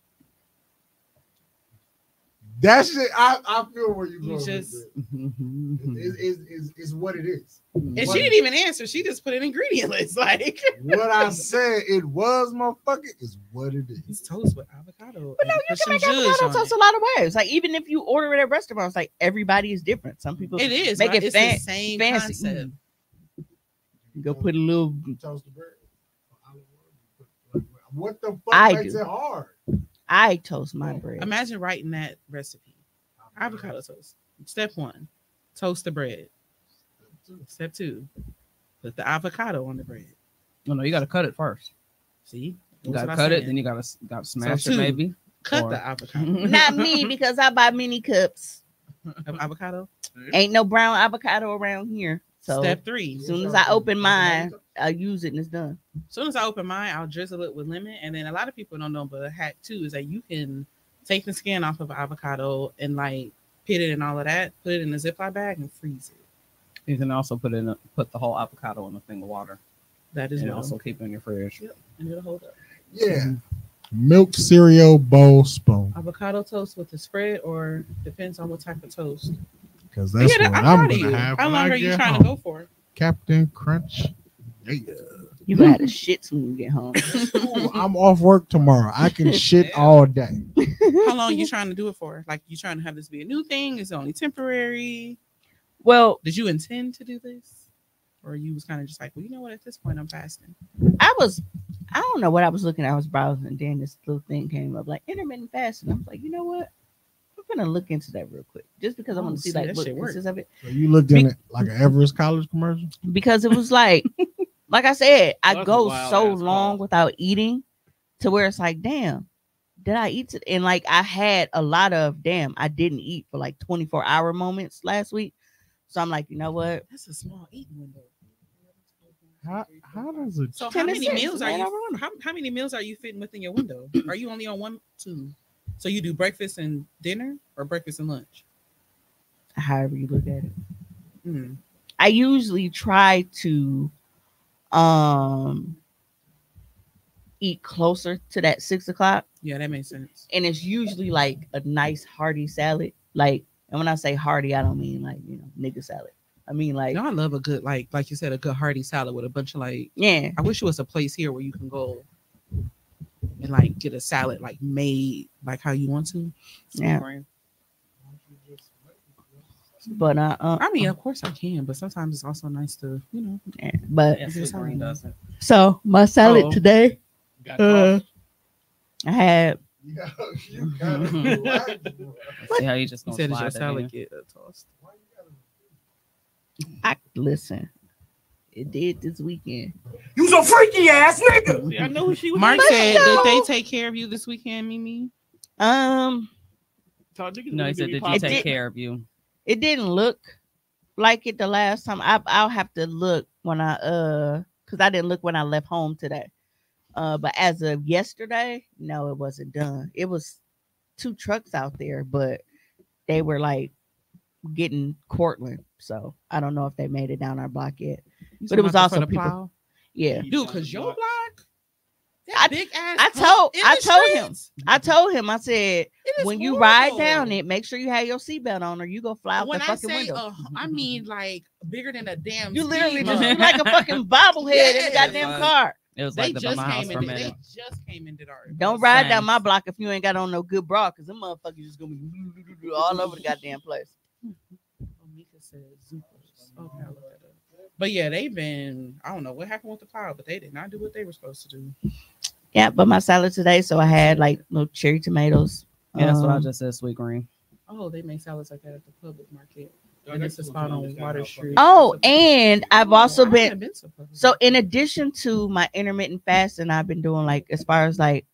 That shit? I, I feel where you You going. just- with it. *laughs* It's, it's, it's, it's what it is. And What- she didn't even answer. She just put an ingredient list. *laughs* Like what I said it was, motherfucker, is what it is. it's toast with avocado. But no, you can make avocado toast it. a lot of ways. Like even if you order it at restaurants, like everybody is different. Some people It is. make right? it it's fan- the same fancy. concept. Mm. You go put a little. Toast the bread. What the fuck I makes do. it hard? I toast my bread. Imagine writing that recipe. Avocado toast. Step one, toast the bread. Step two, put the avocado on the bread. No, no, you gotta cut it first. See, You That's gotta cut it, then you gotta gotta smash two. it maybe. cut Or- the avocado. *laughs* Not me because I buy mini cups. Of avocado. Ain't no brown avocado around here. So Step three. as soon as I open mine, I use it and it's done. As soon as I open mine, I'll drizzle it with lemon. And then a lot of people don't know, but a hack too is that you can take the skin off of avocado and like pit it and all of that, put it in a Ziploc bag and freeze it. You can also put in a, put the whole avocado in a thing of water, That is and well. also keep it in your fridge. Yep, and it'll hold up. Yeah. Mm-hmm. Milk cereal bowl spoon. Avocado toast with the spread, or depends on what type of toast. Because But that's yeah, that- what I'm I'm gonna you. have. How when long I are you trying home. to go for? Cap'n Crunch. Yeah. You gonna have to shit when you get home. Ooh, I'm off work tomorrow. I can *laughs* shit all day. How long you *laughs* trying to do it for? Like you trying to have this be a new thing? Is it only temporary? Well, Did you intend to do this, or you was kind of just like, well, you know what? At this point, I'm fasting. I was, I don't know what I was looking at. I was browsing, and then this little thing came up like intermittent fasting. I was like, you know what? I'm I'm gonna look into that real quick, just because I want Oh, to see see, like that what shit work. consists of it. So you looked in it like an Everest College commercial. Because it was like, *laughs* like I said, I That's go so long call. without eating, to where it's like, damn, did I eat? It? And like I had a lot of damn, I didn't eat for like 24 hour moments last week. So I'm like, you know what? That's a small eating window. How how does it? So how many 6, meals are man, you? How, how many meals are you fitting within your window? Are you only on one, two? So you do breakfast and dinner, or breakfast and lunch? However you look at it. Hmm. I usually try to um eat closer to that six o'clock. Yeah, that makes sense. And it's usually like a nice hearty salad. Like, and when I say hearty, I don't mean like, you know, nigga salad. I mean like No, I love a good like like you said a good hearty salad with a bunch of like. yeah. I wish it was a place here where you can go and like get a salad like made like how you want to. Yeah. But uh, uh I mean, of course I can, but sometimes it's also nice to you know. yeah, but Yes, Just Sweetgreen how- does it. so my salad Oh. today, Got uh. I had Yo, *laughs* you gotta relax, bro. See how you just You gonna said it's slide your that salad get uh, tossed. I listen. It did this weekend. You some freaky ass nigga. *laughs* See, I know who she was. Mark said, go. "Did they take care of you this weekend, Mimi?" Um, Todd Dickens No, he said, "Did you take did- care of you?" It didn't look like it the last time. I I'll have to look when I uh because I didn't look when I left home today. Uh, but as of yesterday, no, it wasn't done. It was two trucks out there, but they were like getting Cortland. So I don't know if they made it down our block yet. You But it was about also people- plow? Yeah, dude. Cause your block, that I- big ass. I told in I the told him I told him I said when you ride down it, make sure you have your seatbelt on or you go fly out When the I fucking say, window. uh, I mean like bigger than a damn. you literally just like a fucking *laughs* bobblehead in Yes. the goddamn Right. car. It was They like the just my house came for a in. They just came in. Did our Don't ride down my block if you ain't got on no good bra, cause them motherfuckers just gonna be *laughs* all over the goddamn place. *laughs* Mika said Okay, I'll look that up. But yeah, they've been. I don't know what happened with the plow, but they did not do what they were supposed to do. Yeah, but my salad today, so I had like little cherry tomatoes. Yeah, that's what I um, just said. Sweetgreen. Oh, they make salads like that at the public market. Oh, And it's a spot on It's Water Street. Oh, and I've also I been been to So in addition to my intermittent fasting, I've been doing like as far as like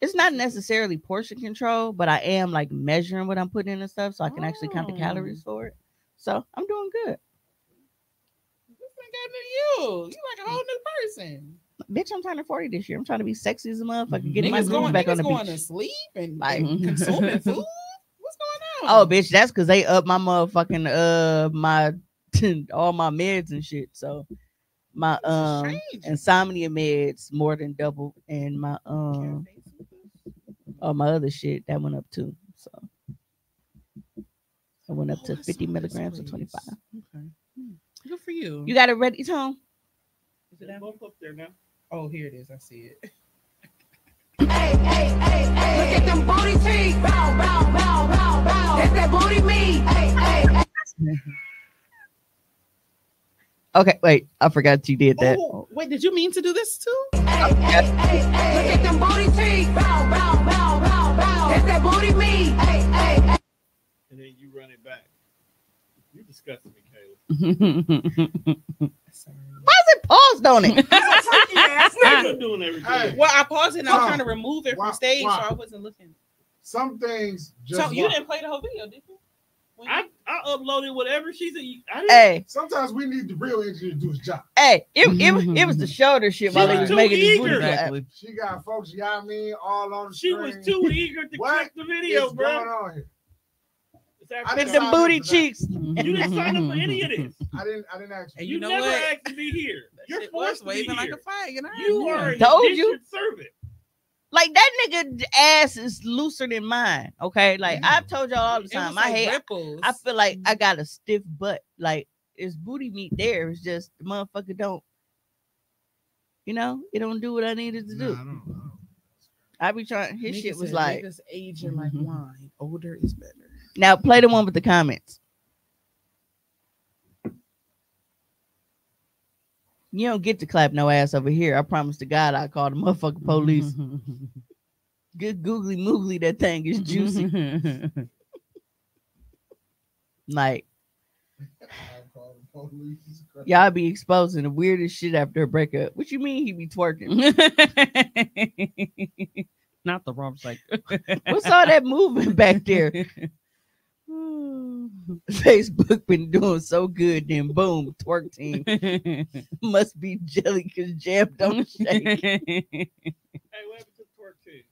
it's not necessarily portion control, but I am like measuring what I'm putting in and stuff so I can actually count the Oh. calories for it. So I'm doing good. Ain't got new you. You like a whole new person. Bitch, I'm turning 40 this year. I'm trying to be sexy as a motherfucker, getting my Niggas groove going, back on the going beach. to sleep and Like- like *laughs* consuming food. What's going on? Oh, bitch, that's because they up my motherfucking uh my *laughs* all my meds and shit. So my um insomnia meds more than double, and my um all my other shit that went up too. So I went up Oh, to 50 milligrams or 25. Okay. Good for you. You got it ready, Tom? Is it that- both up there now. Oh, here it is. I see it. Hey, hey, hey, hey. Look at them booty cheeks. Bow, bow, bow, bow, bow. That's that booty me. Hey, hey, hey. Okay, wait, I forgot you did that. Oh, wait, did you mean to do this too? Hey, hey, hey, hey. Look at them booty cheeks. Bow, bow, bow, bow, bow. That's that booty me. Hey, hey, hey. And then you run it back. You disgusting me, Caleb. Sorry. *laughs* Why is it paused on it? *laughs* You're doing everything. Hey. Well, I paused it and I was trying to remove it Wow. from stage, Wow. so I wasn't looking. Some things just so you wa- didn't play the whole video, did you? I, I uploaded whatever she said. I didn't, hey, sometimes we need the real engineer to do his job. hey, it, it, was- it *laughs* was the shoulder shit while She they was was making this eager. booty. Exactly. She got folks, you know what I mean, all on the she was too eager to What click the is video, going bro. on here? It's I after didn't With that. them sign up booty cheeks. You didn't sign up for any of this. I didn't. I didn't ask And you. You, you know never what? asked to be here. That You're shit was forced to be waving like here. a flag, and I You knew. are a Told you. indentured servant. Like that nigga ass is looser than mine. Okay, like mm-hmm. I've told y'all all the It was time. I like hate. ripples. I feel like I mm-hmm. got a stiff butt. Like it's booty meat there. It's just the motherfucker don't. You know, it don't do what I needed to Nah, do. I don't know. I be trying. His Nigga shit was said, like, niggas aging like mm-hmm. wine. Older is better. Now play the one with the comments. You don't get to clap no ass over here. I promise to God, I call the motherfucking police. *laughs* Good googly moogly, that thing is juicy. *laughs* like y'all be exposing the weirdest shit after a breakup. What you mean he be twerking? *laughs* Not the rump shake. What's all that movement back there? *laughs* *laughs* Facebook been doing so good, then boom, twerk team. *laughs* Must be jelly because jam don't shake. Hey, what happened to twerk team?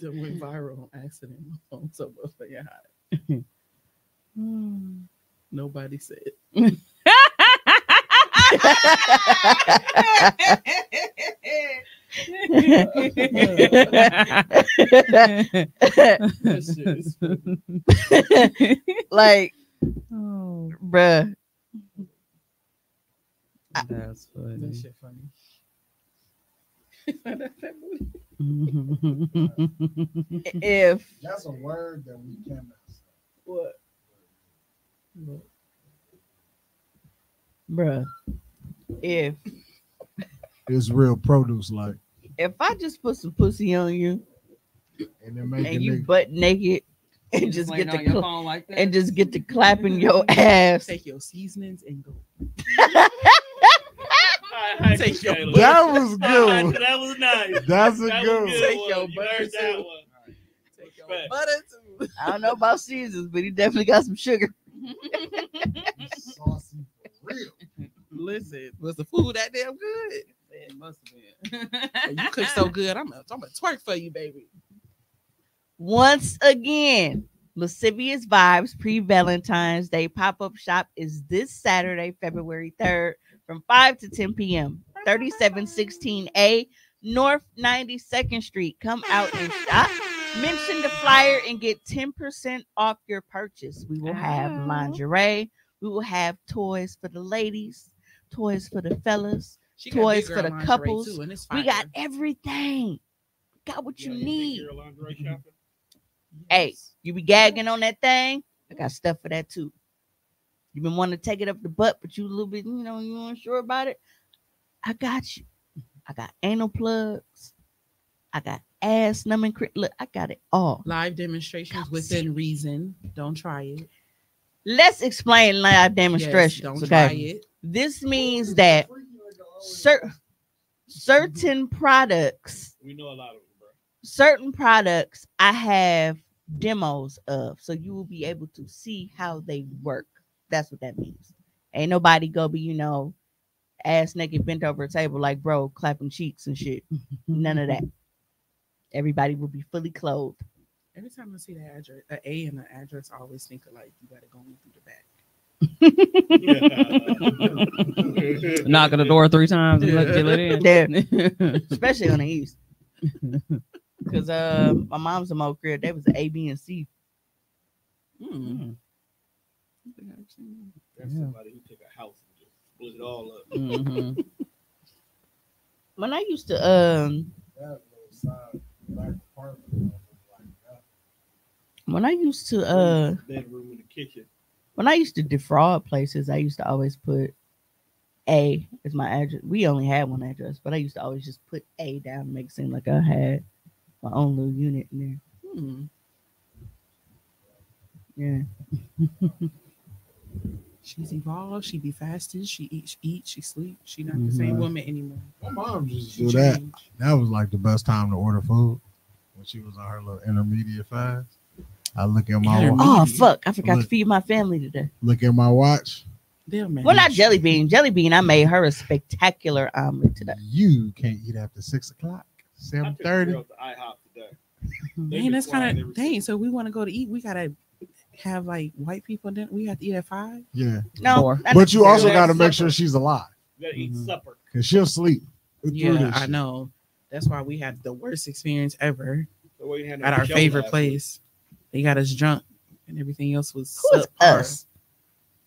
That went viral on accident on so much for your hot. Nobody said. *laughs* like, oh, bruh, that's funny. That shit funny. *laughs* if That's a word that we cannot say. What? Bruh, if It's real produce like. if I just put some pussy on you And then make and you nigga- butt naked and just laying get to on cl- like that? and just get to clapping your *laughs* ass. Take your seasonings and go. *laughs* Take your butt. That was *laughs* good. That was nice. That's a That good was one. Take one. your You butter heard that too. one. Take your Respect. butter too. I don't know about seasons, but he definitely got some sugar. Saucy for real. Mm-hmm, mm-hmm. Listen, was the food that damn good? It must have been. You cook so good. I'm gonna, I'm gonna twerk for you, baby. Once again, Lascivious Vibes pre Valentine's Day pop up shop is this Saturday, February 3rd from 5 to 10 p.m. 3716A North 92nd Street. Come out and shop. Mention the flyer and get 10% off your purchase. We will have lingerie, we will have toys for the ladies, toys for the fellas, She toys for the couples. too, and it's we got fire. everything. Got what you Yeah, need. You're a lingerie mm-hmm. shopper? Hey, you be gagging on that thing? I got stuff for that too. You been wanting to take it up the butt, but you a little bit, you know, you unsure about it. I got you. I got anal plugs. I got ass numbing. Cri- Look, I got it all. live demonstrations within reason. Don't try it. Let's explain live Yes, demonstrations. don't okay, try it. this means that cer- certain products We know a lot of them, bro. certain products I have demos of, so you will be able to see how they work. That's what that means. Ain't nobody go be, you know, ass naked bent over a table like bro, clapping cheeks and shit. *laughs* None of that. Everybody will be fully clothed. Every time I see the address, an A and the address, I always think of like you gotta go in through the back. *laughs* *laughs* Knock on the door three times and let you let in. Yeah. *laughs* Especially on the east. Cause uh my mom's a mo crib, they was A, B, and C. Hmm. That's somebody who took a house and just split it all up. Mhm. When I used to um That little side black apartment like that. When I used to uh Bedroom in the kitchen. when I used to defraud places, I used to always put A as my address. We only had one address, but I used to always just put A down to make it seem like I had my own little unit in there. Hmm. Yeah. *laughs* She's evolved. She be fasting. She eats, eat. She sleep. She not the same Mhm. woman anymore. My mom used to do that. That was like the best time to order food when she was on her little intermediate fast. I look at my Intermediate. wa- Oh fuck! I forgot to feed my family today. look at my watch. They'll. Well, not Jelly Bean. Jelly Bean. I made her a spectacular omelet today. You can't eat after six o'clock, I seven thirty. girl to IHOP today. Man, that's kind of dang. So we want to go to eat. We gotta have like white people. Then we have to eat at five. Yeah, No, but you also got to make sure she's alive You gotta eat Mhm. supper. because she'll sleep. Yeah, I know. That's why we had the worst experience ever So we didn't have no at our favorite last place. They got us drunk, and everything else was Who's subpar. us?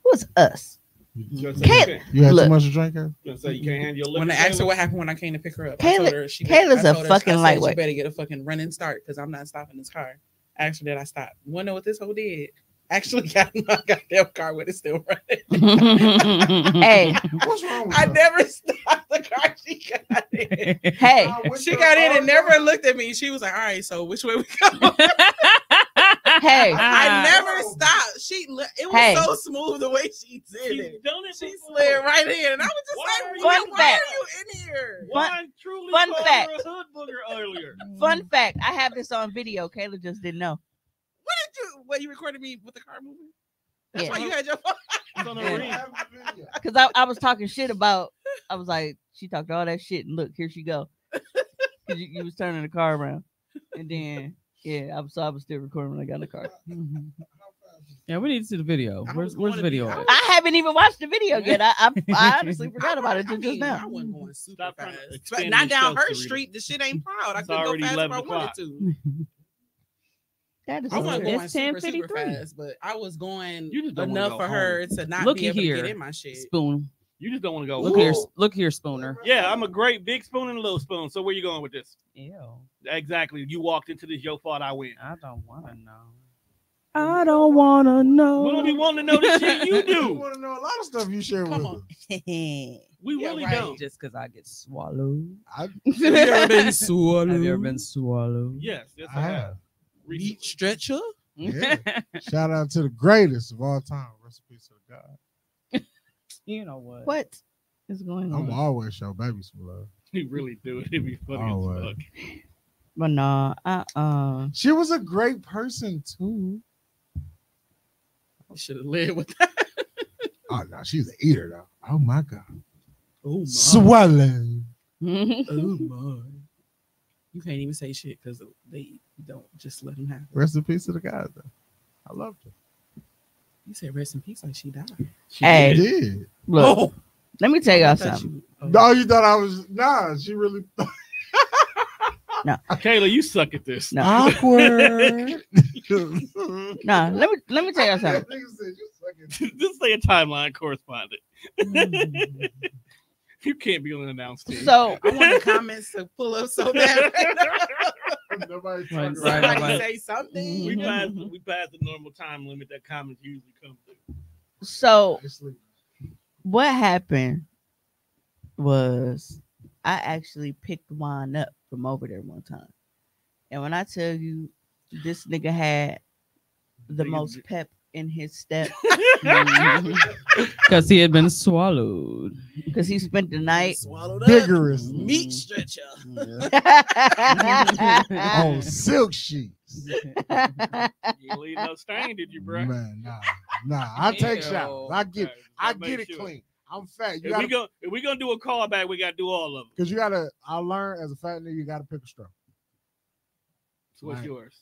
Who's us? week. You Kay- you can't- You had Look. too much to drink. Huh? you say you can't handle your When I asked her what happened when I came to pick her up, I Kayla- told her she Kayla's I a told her- fucking I said, lightweight. You better get a fucking running start because I'm not stopping this car. I asked her that I stop? Wanna know what this whole did? actually *laughs* got in my goddamn car when it's still running. *laughs* hey, What's wrong with I her? never *laughs* stopped the car. She got in. hey, She got in and never looked at me. She was like, "All right, so which way we go?" Hey, I never stopped. She, it was Hey. so smooth the way she did She's it. done it She before. slid right in, and I was just Why like, are you- "Why, Fun why fact. are you in here?" Why Fun- truly fun fact. her a hood booger earlier? fun fact, I have this on video. Kayla just didn't know. What did you? What you recorded me with the car moving? That's Yeah. why you had your phone. It's on the Yeah. *laughs* ring. *laughs* Because I, I was talking shit about, I was like, she talked all that shit, and look, here she go. you, you was turning the car around. And then, yeah, I was, so I was still recording when I got in the car. *laughs* Mm-hmm. Yeah, we need to see the video. I Where's where's the gonna be- video I haven't even watched the video yet. I, I, *laughs* I honestly forgot about it I just mean, I now. wasn't going super Stop trying to fast. But not down her Sarita. street. The shit ain't *laughs* plowed. I couldn't go already fast if I 11 wanted o'clock. to. That is I wasn't going It's super, super fast, but I was going You just don't wanna enough go for her to not Looky be able here. to get in my shit. Spoon. You just don't want to go. Look here, look here, Spooner. Yeah, I'm a great big spoon and a little spoon. So where you going with this? Ew. Exactly. You walked into this. Your fault. I win. I don't want to know. I don't want to know. We don't be wanting to know the shit you *laughs* You do. want to know a lot of stuff you share with Come us. on. *laughs* We Yeah, really right. don't. Just because I get swallowed. I, *laughs* Have you ever been swallowed? Have you ever been swallowed? Yes, yes, I have. Recently. Meat stretcher. Yeah. Shout out to the greatest of all time. Recipe to the God. You know what? What is going on? I'm always show baby some love. *laughs* You really do it. It'd be funny Oh, as fuck. But no, uh, uh She was a great person too. You should have led with that. *laughs* Oh no, she's an eater though. Oh my god. Oh my. Swallow. *laughs* Oh my. You can't even say shit because they don't just let them happen. Rest in peace to the guys though. I loved her. You said rest in peace like she died. She Hey. She did. did. look. Oh. Let me tell y'all something. you- oh. No, you thought I was nah, she really *laughs* no, Kayla, you suck at this. No. awkward. *laughs* No, let me let me tell y'all something. *laughs* Nigga said you suck at Just say a timeline correspondent. Mm-hmm. you can't be on an announced team. So I want the comments to pull up so bad. *laughs* Nobody Right, talking right, about Somebody right. say something. Mm-hmm. we passed we passed the normal time limit that comments usually come through. so what happened was I actually picked Juan up from over there one time. And when I tell you this nigga had the most pep in his step *laughs* mm-hmm. Because he had been swallowed. because he spent the night Swallowed up. Vigorous Meat stretcher. *laughs* on silk sheets. You leave no stain, did you, bro? Man, nah, nah. I take Ew. shots. I get, Okay, I just make get it sure. clean. I'm fat. You If gotta, we go if we gonna do a callback, we gotta do all of them. because you gotta. I learned as a fat nigga, you gotta pick a straw. So what's Right. yours?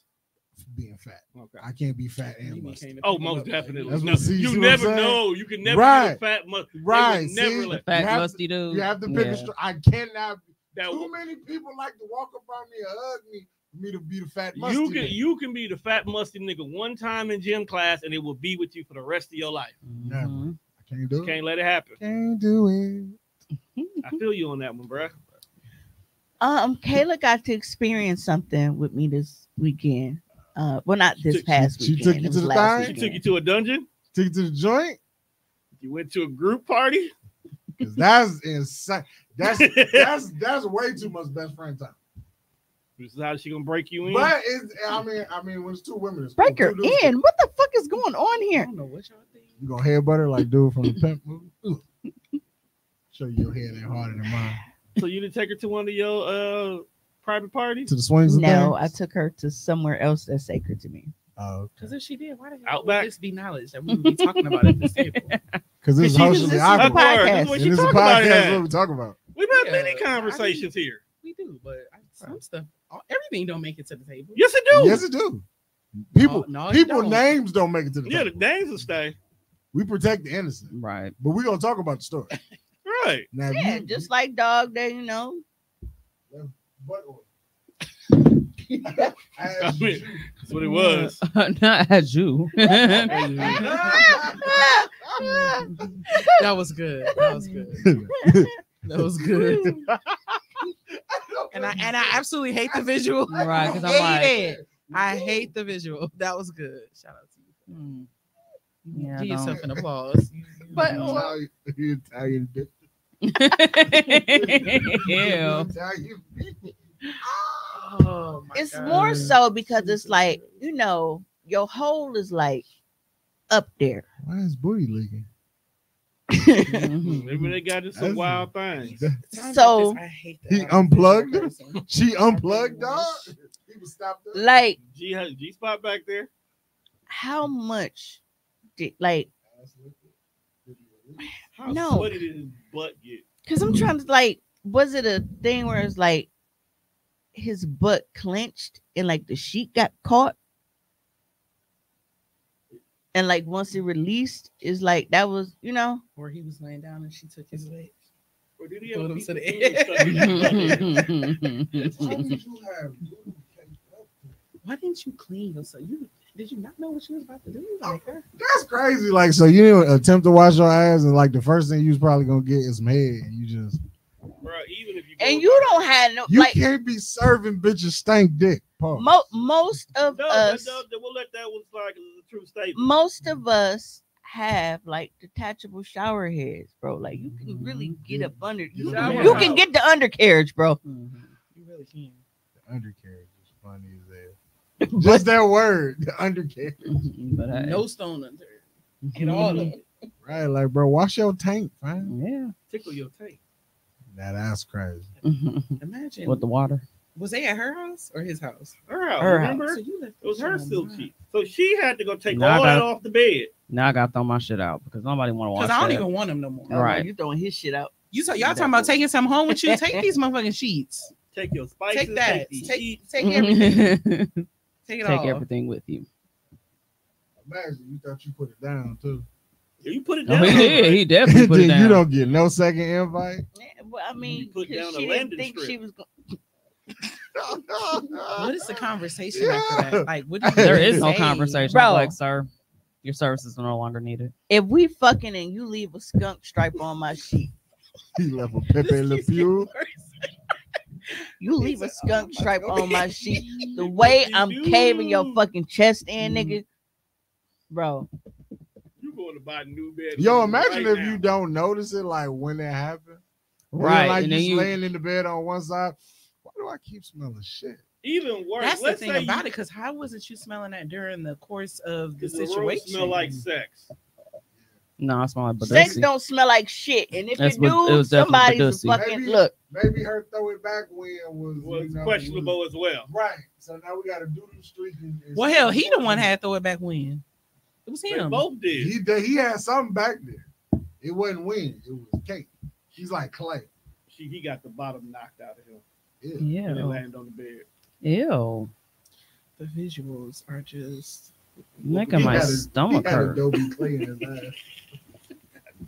Being fat, Okay. I can't be fat and be musty. Oh, most up definitely. That's No, what- see- see you what I'm never know. You can never Right. be a fat mu- they Right, Never see? let Fat You have to- musty dude. You have to pick Yeah. a straw. I cannot. that. Too many people like to walk up on me and hug me for me to be the fat musty. You can nigga. you can be the fat musty nigga one time in gym class, and it will be with you for the rest of your life. Never. Mhm. I can't do You it. can't let it happen. Can't do it. I feel you on that one, bro. um Kayla got to experience something with me this weekend. Uh well not this took- past she weekend. took you to the last thing? She took you to a dungeon. Took you to the joint. You went to a group party. Cause that's insane. That's *laughs* that's that's way too much best friend time. This is how she gonna break you in. But it's I mean I mean when it's two women, it's Break her two dudes, in. What the fuck is going on here? I here? don't know what y'all think. You gonna headbutt her like dude from the pimp movie? Ooh. Show you your head ain't harder than mine. so you didn't take her to one of your uh private parties? To the swings of No, I took her to somewhere else that's sacred to me. Oh, Because if she did, why the hell Outback? would this be knowledge that we would be talking about at this table? *laughs* because this is she- socially this is a awkward. That's. This podcast. is what And this is a about. podcast. it What we talk about? We've had Yeah, many I mean- conversations here. We do, but I- some stuff, everything don't make it to the table. Yes, it do. Yes, it do. People, No, no, people don't. names don't make it to the table. yeah, the names will stay. We protect the innocent, Right. but we're gonna talk about the story. Right. Now, Yeah, you, just like dog day, you know. But, I mean, that's what it was. *laughs* Not as you. *laughs* That was good. That was good. *laughs* That was good. And I and I absolutely hate the visual. Right, 'cause I'm Hate like- it. I hate the visual. That was good. Shout out to you. Hmm. Yeah, Give don't. yourself an applause. But Italian, Italian bitch. Ew. Oh my it's God. more so because it's like you know your hole is like up there. Why is booty leaking? Maybe they got into some That's- wild things. So- I hate that He unplugged her? *laughs* She unplugged, dog. He was stopped up. Like G G spot back there. how much did like How No. sweaty did his butt get? because I'm trying to like was it a thing where it's like his butt clenched and like the sheet got caught? And like once it released, it's like that was, you know, Or he was laying down and she took his legs. Or did he have him to the food stuck in his butt? Why you have booty caked up? Why didn't you clean yourself? You did you not know what she was about to do? Like her? That's crazy. Like, so you didn't attempt to wash your ass, and like the first thing you was probably gonna get is mad, and you just Bro, even if you and you back- don't have no you like can't be serving bitches stank dick. Pause. mo- most of No, that, us no, we'll let that one slide 'cause it's a true statement. most of us have like detachable shower heads, bro. Like you can mm-hmm. really get up under you, Shower you can get the undercarriage, bro. Mm-hmm. You really can. The undercarriage is funny as hell. *laughs* Just that word, the undercarriage. Mm-hmm, but hey, No stone under it. Get all of it. Right, like bro, wash your tank, man. yeah. Tickle your tank. That ass crazy. Mm-hmm. Imagine With the water. was they at her house or his house? Her house, Her remember? So you left It was her shit silk on sheet. So she had to go take Nah, I all that off the bed. Now I gotta throw my shit out because nobody want to watch Because I don't that. even want him no more. Right. You throwing his shit out. You saw y'all talking about taking some home with you? Take *laughs* these motherfucking sheets. Take your spices, Take that. these Take sheets. take everything. *laughs* Take Take all. everything with you. Imagine you thought you put it down too. Yeah, you put it *laughs* Oh, down. he did. He definitely put it *laughs* down. you don't get no second invite. Yeah, Well, I mean, put 'cause down a she didn't think strip. she was going *laughs* What is the conversation Yeah. after that? Like, what do you there even no conversation. Bro. Like, sir, your services are no longer needed. if we fucking and you leave a skunk stripe on my sheet, He left a Pepe Le Pew. You leave a oh, skunk stripe on my sheet, *laughs* the way I'm caving your fucking chest in, nigga, mm-hmm. bro. You going to buy a new bed? Yo, right imagine if now. you don't notice it, like when it happened. Right. like and you then just you laying in the bed on one side. Why do I keep smelling shit? even worse. That's the let's thing about you, it. Because how wasn't you smelling that during the course of the the room situation? smell like sex. No, I smell like Sex Badoosie. don't smell like shit, and if That's it what- do, it was somebody's a Badoosie. fucking Maybe- look. Maybe her throw it back when was, Was you know, questionable as well. right. So now we got to do the streak. and- and Well, hell, he the one happens. had to throw it back when. It was They him. both did. He did- he had something back there. It wasn't wind. It was cake. She's like clay. She, he got the bottom knocked out of him. Yeah. And they Ew. landed on the bed. Ew. The visuals are just. Making He my a- stomach he had hurt. Adobe clay in his ass.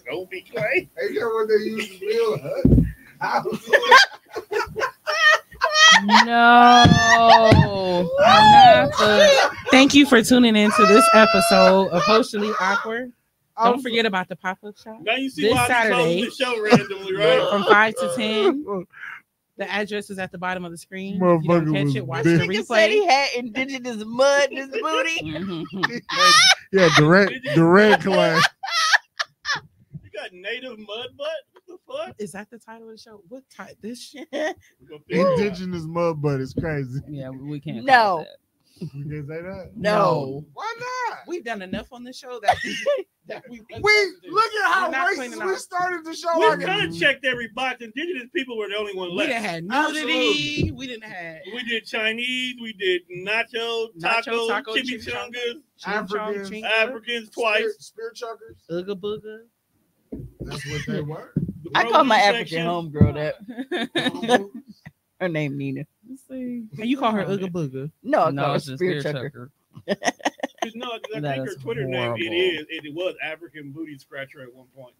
Don't be clay. Hey, you know what they use to build a? No. Not the- Thank you for tuning in to this episode of Socially Awkward. Don't forget about the pop up shop Now you see This why I Saturday. the show randomly, right? from 5 to 10. The address is at the bottom of the screen. If you don't catch it, watch big. the Nigga said he replay. had indigenous mud in his booty. *laughs* Mm-hmm. *laughs* yeah, direct, *laughs* direct clay. You got native mud butt? What the fuck? Is that the title of the show? What type? This shit? We're gonna figure it out. Indigenous mud butt is crazy. Yeah, we can't. No. call it that. You can say that? No. Why not? We've done enough on the show that, that we, We look at how We're racist we started the show. We like kind of checked every box. Indigenous people were the only one we left. didn't had nudity. We didn't have We did Chinese, we did nacho, Nacho, taco, taco, chimichangas, Africans, Ching Africans twice. Spear, spear chuckers. Ooga booga. That's what they were. the I call my produce African homegirl that. *laughs* Her name Nina. Let's see. And you call her Ooga booga. No, I No, call her it's just spear spear chucker. *laughs* chucker. 'Cause No, 'cause I That think her is Twitter name it is. It was African booty scratcher at one point.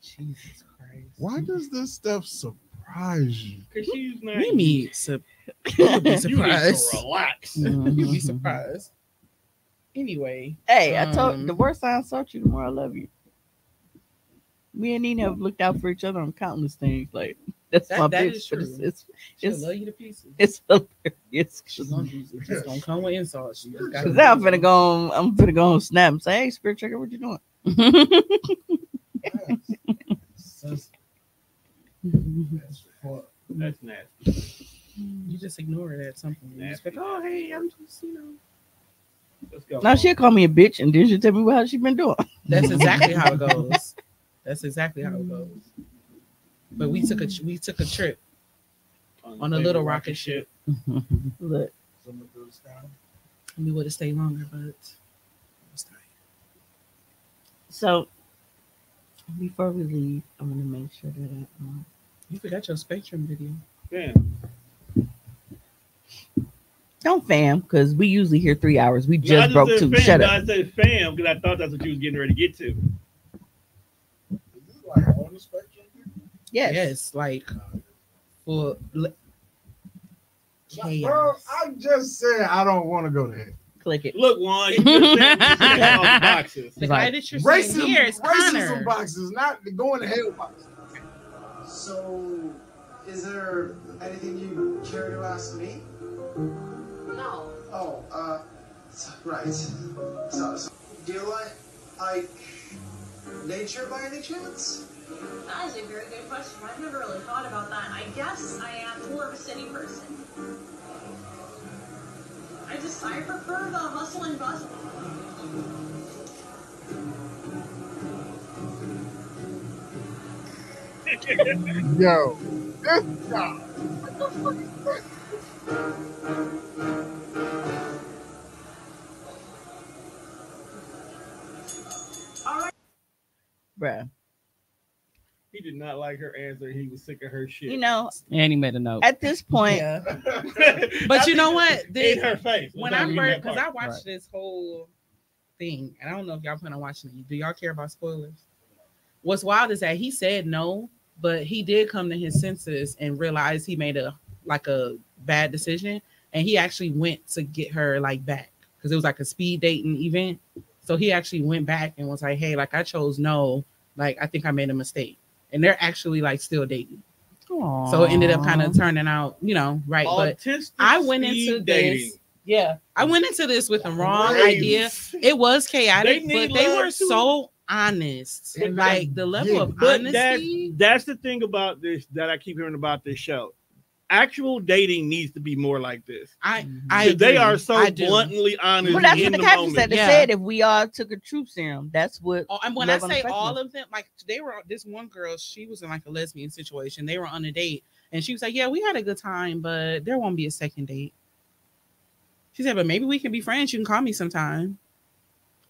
Jesus Christ. Why does this stuff surprise you? Cause she's not. We *laughs* need to you'll be You need surprised. to relax. *laughs* You'll be surprised. Anyway, Hey, I told Um, the worse I insult you, the more I love you. Me and Nina have looked out for each other on countless things. Like That's That- my that bitch. is but it's true. it's She'll it's, love you to pieces. it's hilarious. She's gonna, it's just gonna come with insults. You just Cause now I'm finna go on, I'm finna go on Snap and say, hey, Spirit Checker, what you doing? *laughs* That's nasty. You just ignore it at some point. You just like, oh hey, I'm just you know. Let's go. Now she'll call me a bitch and then she'll tell me how she been doing. That's exactly how it *laughs* goes. That's exactly how it goes. But we took a we took a trip on a little rocket ship. *laughs* Look, We would have stayed longer, but so before we leave, I'm gonna make sure that I um, you forgot your Spectrum video. Damn. don't fam because we usually hear three hours. We No, just broke two. fam, Shut no, up. I said fam because I thought that's what you was getting ready to get to. Yes. Yes, like for le- Bro, chaos. I just said I don't want to go there. Click it. Look, one. you just said you said all *laughs* the boxes. The guy that you're seeing Racism, here is racism Connor. boxes, not the going to hell boxes. So, is there anything you care to ask me? No. Oh, uh, right. So, so do you like, like, nature by any chance? That is a very good question. I've never really thought about that. I guess I am more of a city person. I just I prefer the hustle and bustle. *laughs* Yo, this guy. Bruh. He did not like her answer. He was sick of her shit. You know, And he made a note. at this point, *laughs* But you know what? in her face. when I read first, because. I watched this whole thing, and I don't know if y'all plan on watching it. Do y'all care about spoilers? What's wild is that he said no, but he did come to his senses and realize he made a like a bad decision, and he actually went to get her like back because it was like a speed dating event. So he actually went back and was like, "Hey, like I chose no, like I think I made a mistake," and they're actually like still dating. So it ended up kind of turning out, you know, right. But I went into dating. this. Yeah, I went into this with the wrong Crazy. idea. It was chaotic, They but they were too. so honest. And like the level yeah, of But that's, honesty. that's the thing about this that I keep hearing about this show. Actual dating needs to be more like this. I, mm-hmm. I, they agree. are so I do. bluntly honest. well, that's in what the the caption moment. said. They Yeah. said if we all took a truth serum, that's what. Oh, and when I say all of them, like they were this one girl, she was in like a lesbian situation. They were on a date, and she was like, "Yeah, we had a good time, but there won't be a second date." She said, "But maybe we can be friends. You can call me sometime."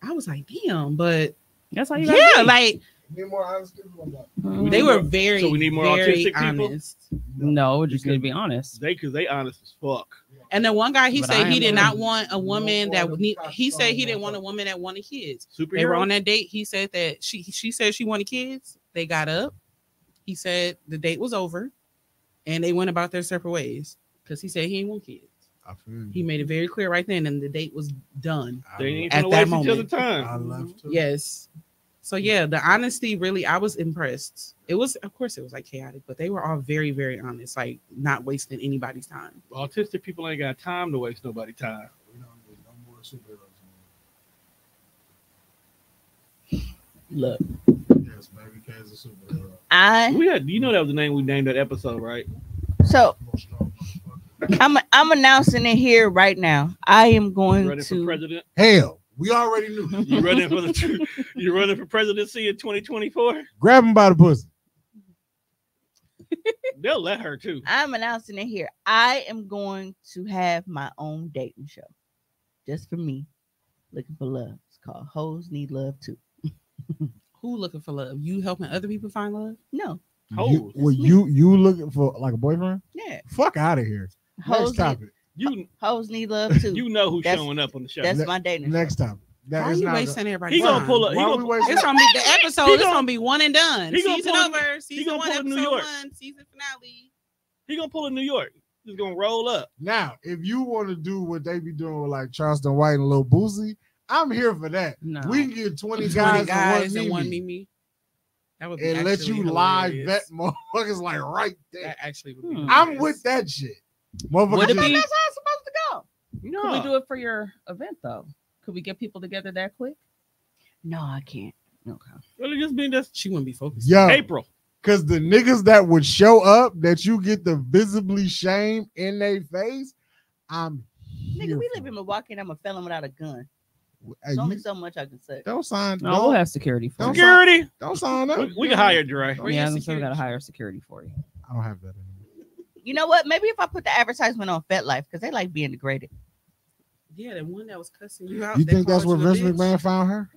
I was like, "Damn!" But That's how you yeah, gotta be. like Need more honest people on that. Mhm. they were very, So we need more very autistic people? honest. No, we're just need to be honest. They because they honest as fuck. And then one guy, he But said I he did not want a woman that would need. He said he didn't want a woman that wanted kids. Superhero. They were on that date. He said that she she said she wanted kids. They got up. He said the date was over, and they went about their separate ways because he said he didn't want kids. I feel you. He made it very clear right then, and the date was done. They ain't At that waste each other moment. time. I love to. Yes. So yeah, the honesty really, I was impressed. It was, of course, it was like chaotic, but they were all very, very honest, like not wasting anybody's time. Autistic people ain't got time to waste nobody time. We don't no more superheroes. Look, Yes, baby K's a superhero. I We had, you know, that was the name we named that episode, right? so Most strong motherfucker. I'm I'm announcing it here right now. I am going to. president? Hell, we already knew. You running for the? *laughs* You running for presidency in 2024? Grab him by the pussy. *laughs* They'll let her too. I'm announcing it here. I am going to have my own dating show, just for me, looking for love. It's called Hoes Need Love Too. *laughs* who looking for love? You helping other people find love? No, You, Hoes. well, you you looking for like a boyfriend? yeah, Fuck out of here. Hoes Next need, topic. You hoes need love too. you know who's That's- showing up on the show. That's Ne- my dating. Next time. topic. That Why are is you not wasting everybody's He gonna pull up. He Why gonna, we wasting- It's gonna be the *laughs* episode. It's gonna- gonna be one and done. he gonna Season pull- over. Season gonna one, pull a episode New York. one, season finale. he gonna pull in New York. He's gonna roll up. Now, if you want to do what they be doing with like Charleston White and Lil Boosie, I'm here for that. No. We can get 20 20 guys, guys and and one one Mimi. Mimi. That would be and let actually you live hilarious. vet *laughs* motherfuckers like right there. That actually would be. Hmm. I'm with that shit. Motherfuckers Would it just- be- That's how it's supposed to go. Could we do it for your event though? Could we get people together that quick? No, I can't. Okay. Well, it just mean that's She wouldn't be focused. Yeah. April. Cause the niggas that would show up that you get the visibly shame in their face, I'm Nigga, we live in. Milwaukee and I'm a felon without a gun. Hey, There's only so much I can say. don't sign. No, don't, we'll have security for don't you. sign- Security. don't sign up. We, we can hire Dre. Where Yeah, your I'm still security gotta hire security for you. I don't have that anymore. You know what? Maybe if I put the advertisement on FetLife because they like being degraded. Yeah, the one that was cussing you out. You think that's where you a Vince bitch. McMahon found her?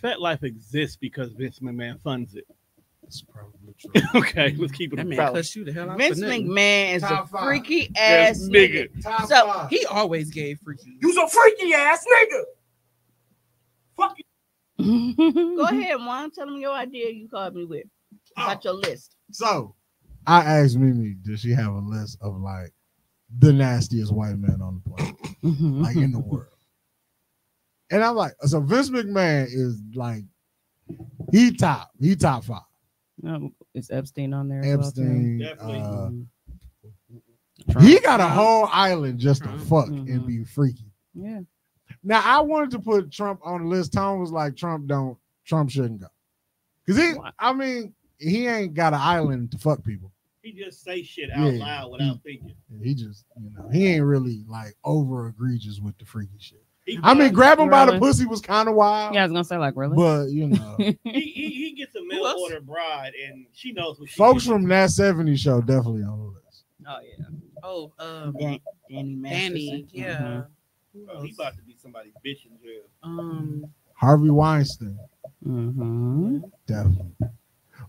Fat Life exists because Vince McMahon funds it. That's probably true. *laughs* okay, let's keep it That a man balance. cussed you the hell out. Vince for nothing. McMahon is Top a five. freaky Yes, ass nigga. nigga. So, five. He always gave freaky. You's a freaky ass nigga. Fuck you. *laughs* *laughs* Go ahead, Juan. Tell them your idea you called me with. About oh. your list. So I asked Mimi, does she have a list of like the nastiest white man on the planet, like in the world? And I'm like, so Vince McMahon is like, he top, he top five. Um, is Epstein on there? as well. Epstein, Definitely. uh, Trump. he got a whole island just to Trump. fuck Mhm. and be freaky. Yeah. Now I wanted to put Trump on the list. Tom was like, Trump don't, Trump shouldn't go, because he, Why? I mean, he ain't got an island to fuck people. He just say shit out Yeah. loud without thinking. He just, you know, he ain't really like over egregious with the freaky shit. He, I mean, does- grabbing by the pussy was kind of wild, Yeah, I was gonna say like really. but you know, *laughs* he, he, he gets a mail else? order bride and she knows what she folks from that 70s show definitely on the list. oh yeah. Oh, um, Dan- Danny Danny. Masterson. Yeah. Oh, he about to be somebody's bitch in jail. Um, Harvey Weinstein, Mm-hmm. definitely.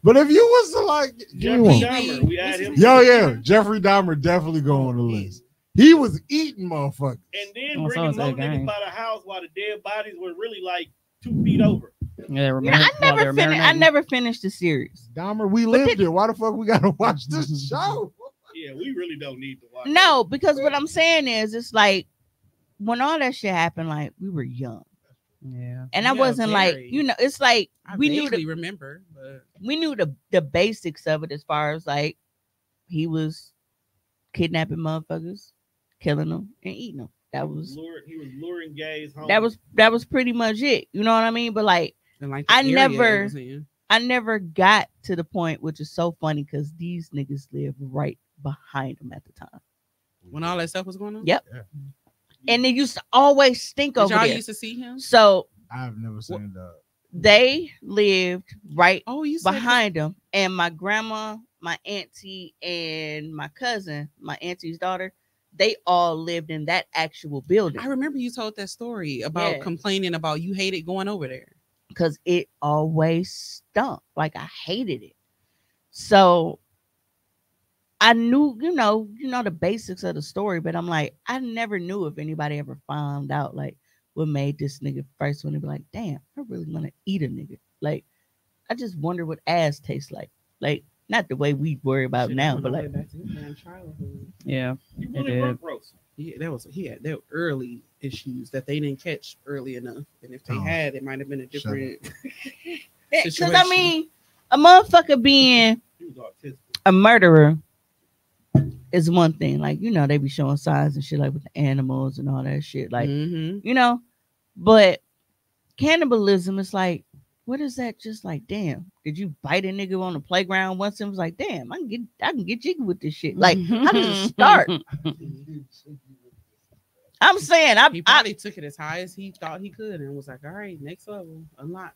But if you was to like, Jeffrey. Dahmer, we had him. yo, yeah, Jeffrey Dahmer definitely go on the list. He was eating motherfuckers. And then Oh, so bringing is more that gang. niggas by the house while the dead bodies were really like two feet over. Yeah, You remember know, I never finished. I never finished the series. Dahmer, we lived it. Why the fuck we gotta *laughs* watch this show? Yeah, we really don't need to watch. No, because what I'm saying is, it's like when all that shit happened, like we were young, Yeah. and I Yeah, wasn't like, you know, it's like I we knew the remember, but we knew the the basics of it as far as like he was kidnapping motherfuckers, killing them, and eating them. That was Lured, he was luring gays home. that was that was pretty much it. You know what I mean? But like like I never- I never got to the point, which is so funny because these niggas live right behind him at the time, when all that stuff was going on. Yep. And they used to always stink Did over y'all there. used to see him? so I've never seen that. they lived right Oh, you said behind them, and my grandma, my auntie, and my cousin, my auntie's daughter, they all lived in that actual building I remember you told that story about Yeah. complaining about you hated going over there. because it always stunk. Like I hated it. So I knew, you know, you know the basics of the story, but I'm like, I never knew if anybody ever found out like what made this nigga first one to be like, damn, I really want to eat a nigga. Like, I just wonder what ass tastes like. Like, not the way we worry about Shit, now, but like, way back to his damn childhood. Yeah. You It really did. broke roast. Yeah, that was he had their early issues that they didn't catch early enough, and if they Oh. had, it might have been a different. *laughs* Eh, because I mean, a motherfucker being He was autistic. a murderer is one thing. Like, you know, they be showing signs and shit like with the animals and all that shit. Like, Mhm. you know, but cannibalism is like, what is that? Just like, damn, did you bite a nigga on the playground once and was like, damn, I can get I can get jiggy with this shit. Like, how does it *laughs* start? I'm saying I, he I probably took it as high as he thought he could, and was like, "All right, next level, unlock."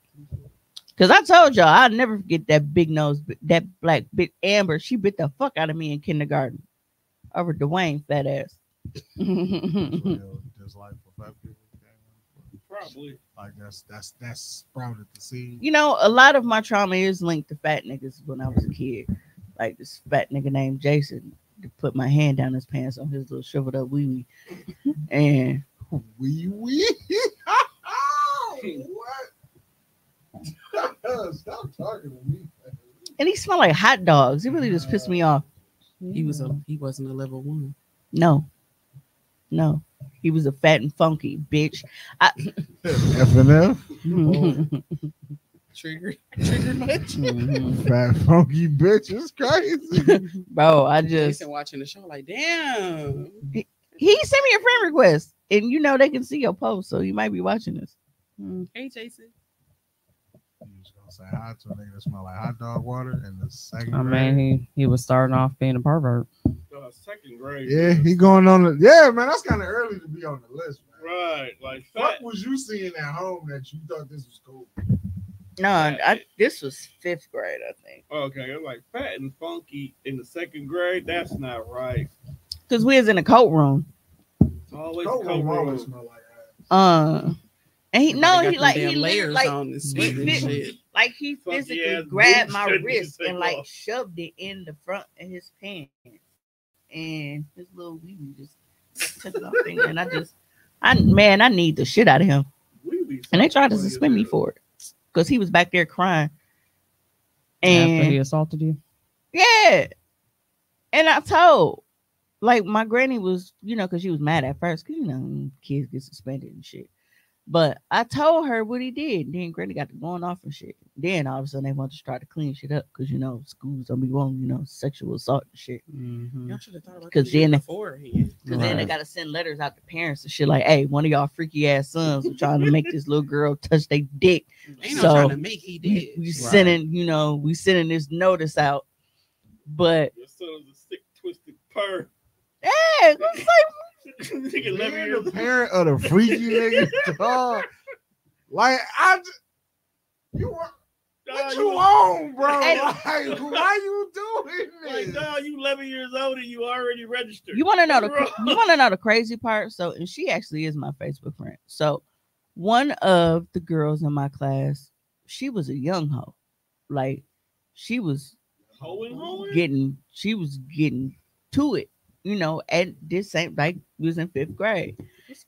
Cause I told y'all I'll never forget that big nose, that black big Amber. She bit the fuck out of me in kindergarten over Dwayne fat ass. Just like for black people. Probably. Like that's that's that's sprouted the seed. you know, a lot of my trauma is linked to fat niggas when I was a kid. Like this fat nigga named Jason to put my hand down his pants on his little shriveled up wee wee. And Wee wee. *laughs* what? *laughs* Stop talking to me. and he smelled like hot dogs. He really just pissed me off. He was a he wasn't a level one. No. No. He was a fat and funky bitch. I, F and F. *laughs* triggered triggered much. Mhm. *laughs* Fat funky bitch is crazy. *laughs* Bro, I just Jason watching the show like, damn. he sent me a friend request, and you know they can see your post, so you might be watching this. Mm. Hey Jason. You just gonna say hi to a nigga that smell like hot dog water in the second I grade? mean, he he was starting off being a pervert. Uh, second grade. Yeah, he going on the yeah, man. That's kind of early to be on the list, man. Right. Like What was you seeing at home that you thought this was cool? No, I, this was fifth grade, I think, Okay, I'm like fat and funky in the second grade. That's not right. because we was in a coat room. It's always Coat cold room always room. smell like Uh, and he no, he like them he layers layers like on and he sweat and shit. Like he physically ass *laughs* grabbed my wrist and like off. shoved it in the front of his pants, and his little wee wee just took it off, thing, and I just, I man, I need the shit out of him, We be and they tried to suspend me for it because he was back there crying, After and he assaulted you. Yeah. And I told, like, my granny was, you know, because she was mad at first, because, you know, kids get suspended and shit. But I told her what he did. Then granny got to going off and shit. Then all of a sudden they want to try to clean shit up because, you know, schools don't be wanting, you know, sexual assault and shit. Mm-hmm. Y'all should have thought about 'Cause that shit then- beforehand. Because then they got to send letters out to parents and shit like, hey, one of y'all freaky ass sons are trying to make this little girl touch their dick. *laughs* Ain't no So, trying to make he We, did. we Right. sending, you know, we sending this notice out. But, Your son's a sick, twisted purr. yeah, it's like, *laughs* Nigga, 11 Being years the *laughs* parent of the freaky nigga, *laughs* dog. Like I, just, you are- what Dog, you you- on, bro? Hey. Like, why you doing Like, this? dog, you 11 years old and you already registered. You want to know the Bro. you want to know the crazy part? So, and she actually is my Facebook friend. So, one of the girls in my class, she was a young hoe, like she was Hoeing, hoeing? getting, she was getting to it, you know. At this same, like we was in fifth grade,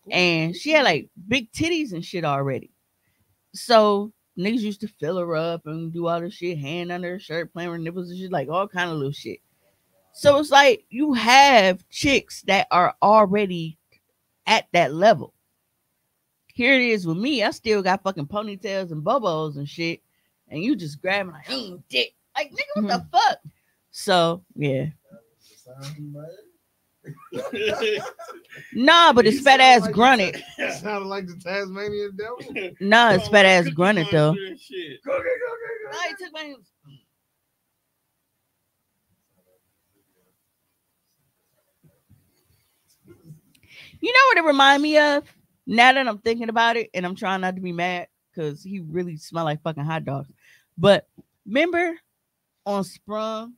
and she had like big titties and shit already. So niggas used to fill her up and do all this shit, hand under her shirt, playing with nipples and shit, like all kind of little shit. So it's like you have chicks that are already at that level. Here it is with me. I still got fucking ponytails and bubbles and shit, and you just grabbing like, mm, dick. Like, nigga, what the fuck? So yeah, nah, but it's fat ass like grunted. It sounded like the Tasmanian devil. *laughs* Nah, it's fat ass grunted though. Shit. Go, go, go, go, Nah, he took my You know what it remind me of? Now that I'm thinking about it, and I'm trying not to be mad because he really smell like fucking hot dogs. But remember on Sprung,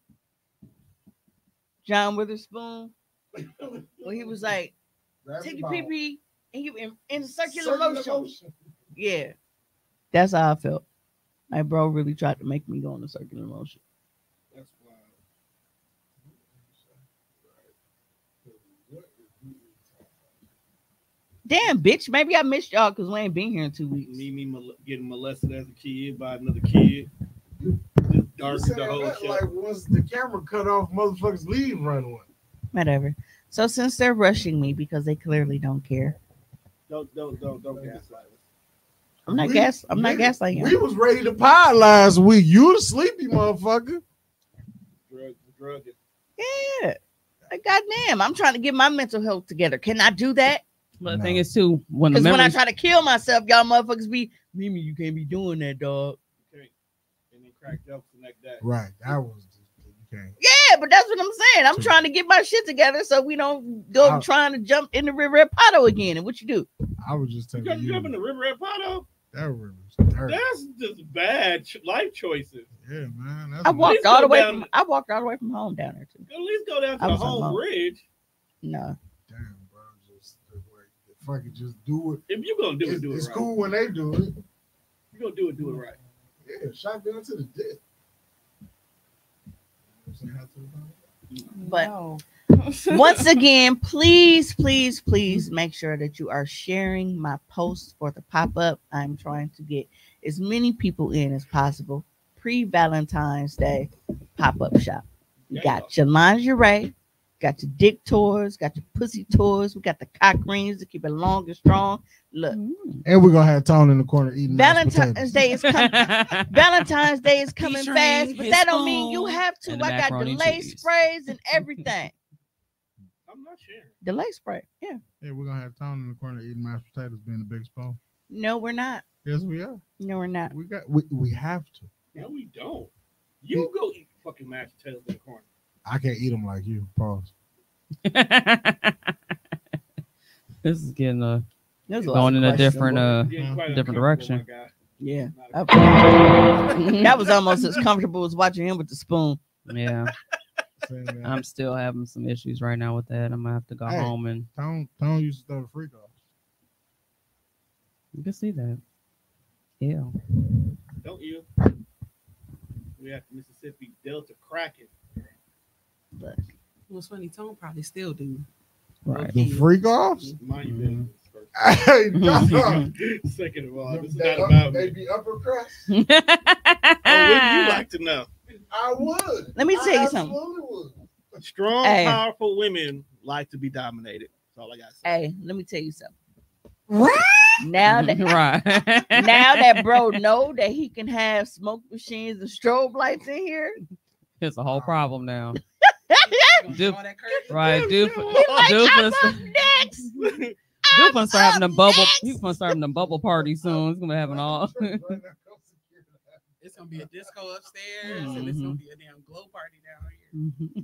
John Witherspoon, when he was like, Grab "Take your ball. pee pee," and you in, in circular, Circular motion. motion. Yeah, that's how I felt. My bro really tried to make me go in a circular motion. That's wild. Damn, bitch. Maybe I missed y'all because we ain't been here in two weeks. Me, me mol- getting molested as a kid by another kid. Just You darkened the whole that, show. like once the camera cut off, motherfuckers leave right away. Whatever. So since they're rushing me because they clearly don't care, Don't, don't, don't, don't gaslight us. I'm not We- gas. I'm not nigga, gaslighting. We was ready to pod last week. You the sleepy motherfucker. Drug, drug it. Yeah. Like goddamn, I'm trying to get my mental health together. Can I do that? But the thing is too, when the Because when I try to kill myself, y'all motherfuckers be Mimi, you can't be doing that, dog. Okay. And then crack jokes and like that. Right. That was you can't. Yeah, but that's what I'm saying. I'm So- trying to get my shit together so we don't go I- trying to jump in the river at Pato again. And what you do? I was just telling You telling got jump in the river at Pato? that river's dirty. That's just bad ch- life choices. Yeah, man. That's I walked all the way down- from I walked all the way from home down there too. At least go down to I the home home. bridge. No. damn, bro. Just like, if I could just do it. If you're gonna do it, It's, do it it's right. cool when they do it. You're gonna do it, do it right. Yeah, shotgun to the dick. Say hi to the dog. But once *laughs* again, please, please, please make sure that you are sharing my posts for the pop up. I'm trying to get as many people in as possible pre Valentine's Day pop up shop. You got your lingerie, got your dick toys, got your pussy toys. We got the cock rings to keep it long and strong. Look, mm. And we're gonna have Tone in the corner eating *laughs* Valentine's. Day is coming. Valentine's Day is coming Featuring fast, but his that don't mean you phone have to. and the I got macaroni and delay cheese. sprays and everything. *laughs* I'm not sharing. delay spray. Yeah. Yeah, we're gonna have Tone in the corner eating mashed potatoes, being the big spoon. No, we're not. Yes, we are. No, we're not. We got. We, we have to. No, we don't. You go eat fucking mashed potatoes in the corner. I can't eat them like you. Pause. *laughs* this is getting a There's a going of in a different uh Getting different direction. Yeah. *laughs* That was almost as comfortable as watching him with the spoon. Yeah, Say. I'm still having some issues right now with that. I'm gonna have to go Hey. home and Tone Tone used to throw the freak off. you can see that. Yeah. Don't you? We have the Mississippi Delta cracking. Look, It was funny. Tone probably still do. Right. The freak offs. Mind your Mhm. business. first. *laughs* Hey, dog. *laughs* Second of all, this is They not up- about they me. be upper crust. *laughs* Oh, wouldn't you like to know? I would. Let me I tell you something. would. Strong, Hey. powerful women like to be dominated. That's all I got to say. Hey, let me tell you something. Now that right. now that bro know that he can have smoke machines and strobe lights in here, it's a whole problem now. Gonna Dude, draw that curtain. Right, dude. he like, Dude, I'm finna- up next. *laughs* start having them bubble. He's gonna start having them bubble party soon. He's gonna be having all. *laughs* It's gonna be a disco upstairs, and it's gonna Mhm. be a damn glow party down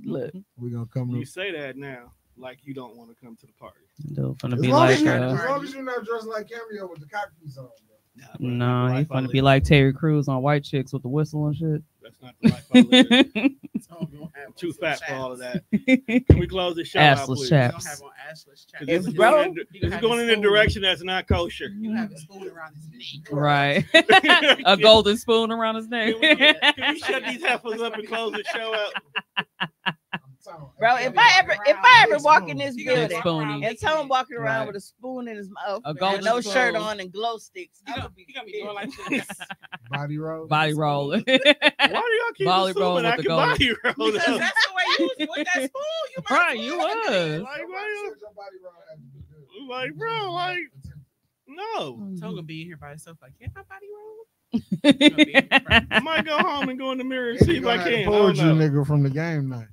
here. Look, We're gonna come to You say that now, like you don't want to come to the party. Dude finna as be like, as you, uh, as long as you're not dressed like cameo with the cockpiece on. Bro. Nah, bro, no, he's not the life I gonna be like Terry Crews on White Chicks with the whistle and shit. That's not the life I live. *laughs* Tone gonna have I'm too on fat for all of that. Can we close the show out, Assless please? chaps. Gonna have on assless chaps. 'Cause This is bro- going, in, this gonna is going in a direction that's not kosher. You have a spoon around his neck. Right. *laughs* a golden spoon around his neck. Can we, can we shut *laughs* these heifers up and close the show out? Bro, if I ever if I ever walk in this building walk around Spoony. and Tone walking around Right. with a spoon in his mouth, A and golden no shirt on and glow sticks, He I gonna, would be gonna be doing like this. *laughs* Body roll. Body rolling. *laughs* Why do y'all keep Volley assuming roll I the can golden- body roll? Because that's the way you was with that *laughs* spoon. You might right, as you was. Like, why Your body roll has to be good. you, like, bro, like, no. Tone gonna be in here by himself. Like, can I body roll? I might go home and go in the mirror and see if I can. I Pulled don't you nigga from the game night.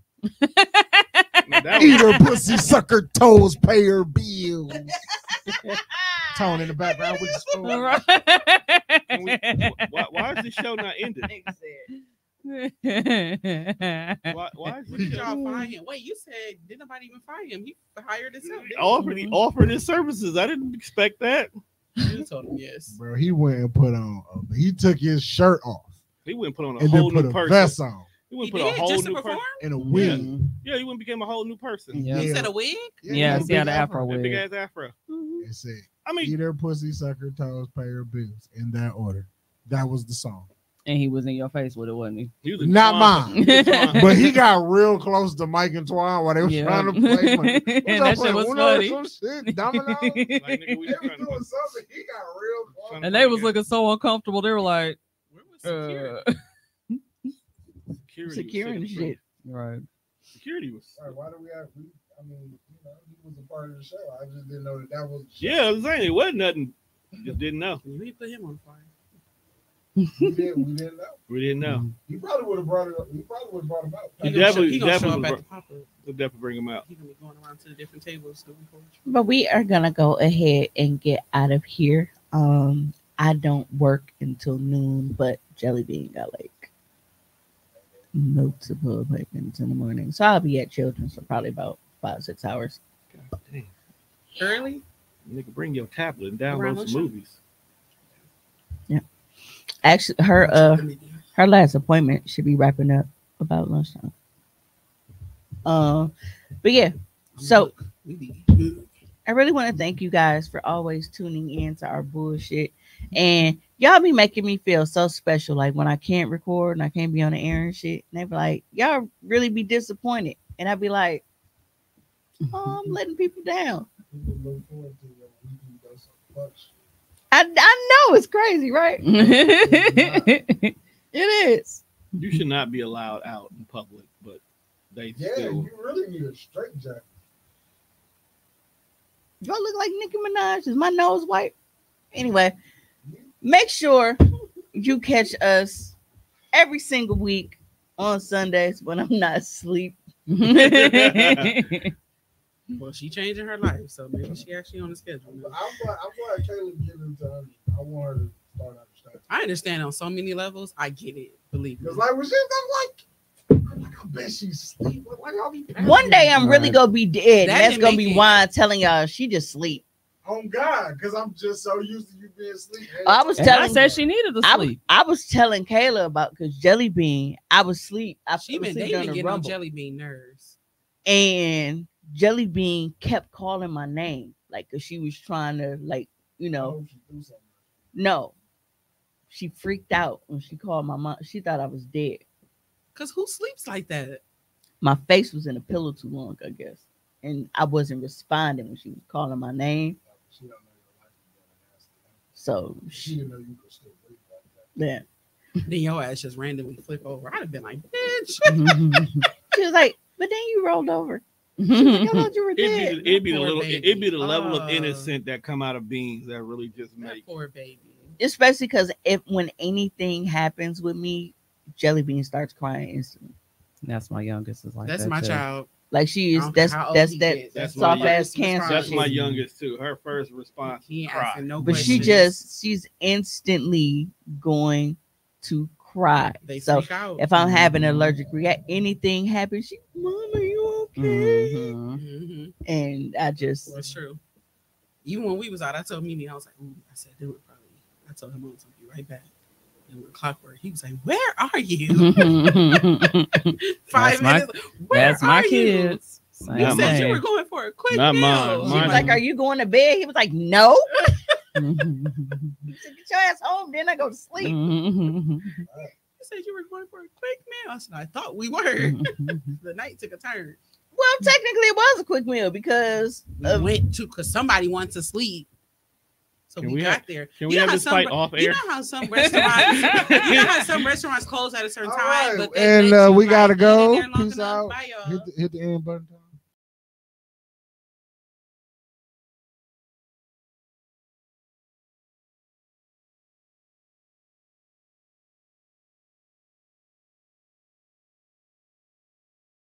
Now, that Eat her pussy, suck her toes, pay her bills. *laughs* Tone in the background with the spoon. Can we- why, why is this show not ended? Why, why is Where this did y'all find him? Wait, you said did nobody even fire him? He hired himself. didn't offered he offered his services? I didn't expect that. You told him yes. Bro, he went and put on. A, he took his shirt off He wouldn't put on a and whole then put new a person. vest on He wouldn't He put a did whole new perform. person. and a wig. Yeah, he wouldn't became a whole new person. Yeah. You Yeah. said a wig? Yeah, a he had an afro That big ass afro. It I mean, eat her pussy, sucker toes, pay her bills. In that order. That was the song. And he was in your face with it, wasn't he? he was Not Twan- mine. he was a Twan- *laughs* But he got real close to Mike and Twan while they was Yeah. trying to play. *laughs* Like, and that shit was Uno or funny. some shit, domino? *laughs* like, nigga, we They was doing something. He got real close. And they was looking so uncomfortable. They were like, Where was security? uh, Security was securing sick. shit. right. Security was. All right, why do we have? We, I mean, you know, he was a part of the show. I just didn't know that that was. Yeah, I'm saying it wasn't nothing. Just didn't know. *laughs* You put him on fire. we didn't. We didn't know. We didn't know. He probably would have brought it up. He probably would have brought him out. He He show, definitely- he gonna show definitely up was at the pop up. We'll definitely bring him out. He's gonna be going around to the different tables doing poetry. But we are gonna go ahead and get out of here. Um, I don't work until noon, but Jelly Bean got like multiple appointments in the morning, so I'll be at Children's for probably about five six hours. God damn. Early? Nigga, bring your tablet and download lunchtime? some movies. Yeah. Actually, her uh her last appointment should be wrapping up about lunchtime. Um, but yeah, so We be good. I really want to thank you guys for always tuning in to our bullshit. And y'all be making me feel so special. Like when I can't record and I can't be on the air and shit. And they be like, y'all really be disappointed. And I'd be like, oh, I'm letting people down. People look forward to your weekly dose of fuck I, I know it's crazy, right? *laughs* it is. You should not be allowed out in public, but they Yeah, still you really need a straight jacket. Do I look like Nicki Minaj? Is my nose white? Anyway, make sure you catch us every single week on Sundays when I'm not asleep. *laughs* Well, she changing her life, so maybe she actually on the schedule. now. I'm glad, I'm glad Caleb get into her. I want her to start understanding. I understand on so many levels. I get it. Believe me. Because like when she's I'm like, I'm like, I bet she's asleep. Like, I'll be One day I'm really Right. gonna be dead. That and that's gonna be it. why I'm telling y'all she just sleep. On God, because I'm just so used to you being asleep. I was And I telling said she needed to I, sleep. I was telling Kayla about because Jelly Bean, I was asleep. I She fell been they been getting on rumble. jelly bean nerves. and Jelly Bean kept calling my name, like, cause she was trying to, like, you know, no, she freaked out when she called my mom. She thought I was dead. Cause who sleeps like that? My face was in a pillow too long, I guess, and I wasn't responding when she was calling my name. So She she, didn't know you could still breathe like that. yeah, Then your ass just randomly flip over. I'd have been like, bitch. Mm-hmm. *laughs* she was like, but then you rolled over. She was like, I thought you were it'd dead. be, it'd be the little baby. it'd be the level Oh. of innocent that come out of beings that really just That make poor baby. especially because if when anything happens with me, Jelly Bean starts crying instantly. That's my youngest. Is like That's that my too. child. Like she is that's that's that. That's soft young- ass cancer. that's my youngest too. Her first response He cry. no But she just she's instantly going to cry. They so freak out. if I'm having an allergic react, anything happens, she, Mama, you okay? Mhm. Mhm. And I just That's true. Even when we was out, I told Mimi, I was like, I said, they would probably. I told him I was gonna be right back. And with clockwork, he was like, "Where are you?" *laughs* *laughs* Five That's my- minutes. Where That's my are you? kids. You Same said you were going for a quick Not meal. mine. she Mine- was like, Are you going to bed? He was like, No. Said, *laughs* mm-hmm. Get your ass home, then I go to sleep. Mm-hmm. You said you were going for a quick meal. I said, I thought we were. Mm-hmm. the night took a turn. Well, technically it was a quick meal because We of went to because somebody wanted to sleep. So Can we, we got have- there. can we You know have this fight re- off You air? know how some restaurants, *laughs* you know how some restaurants close at a certain All time, right, but and uh, we gotta go. Peace out. Bye, y'all. Hit the, hit the end button.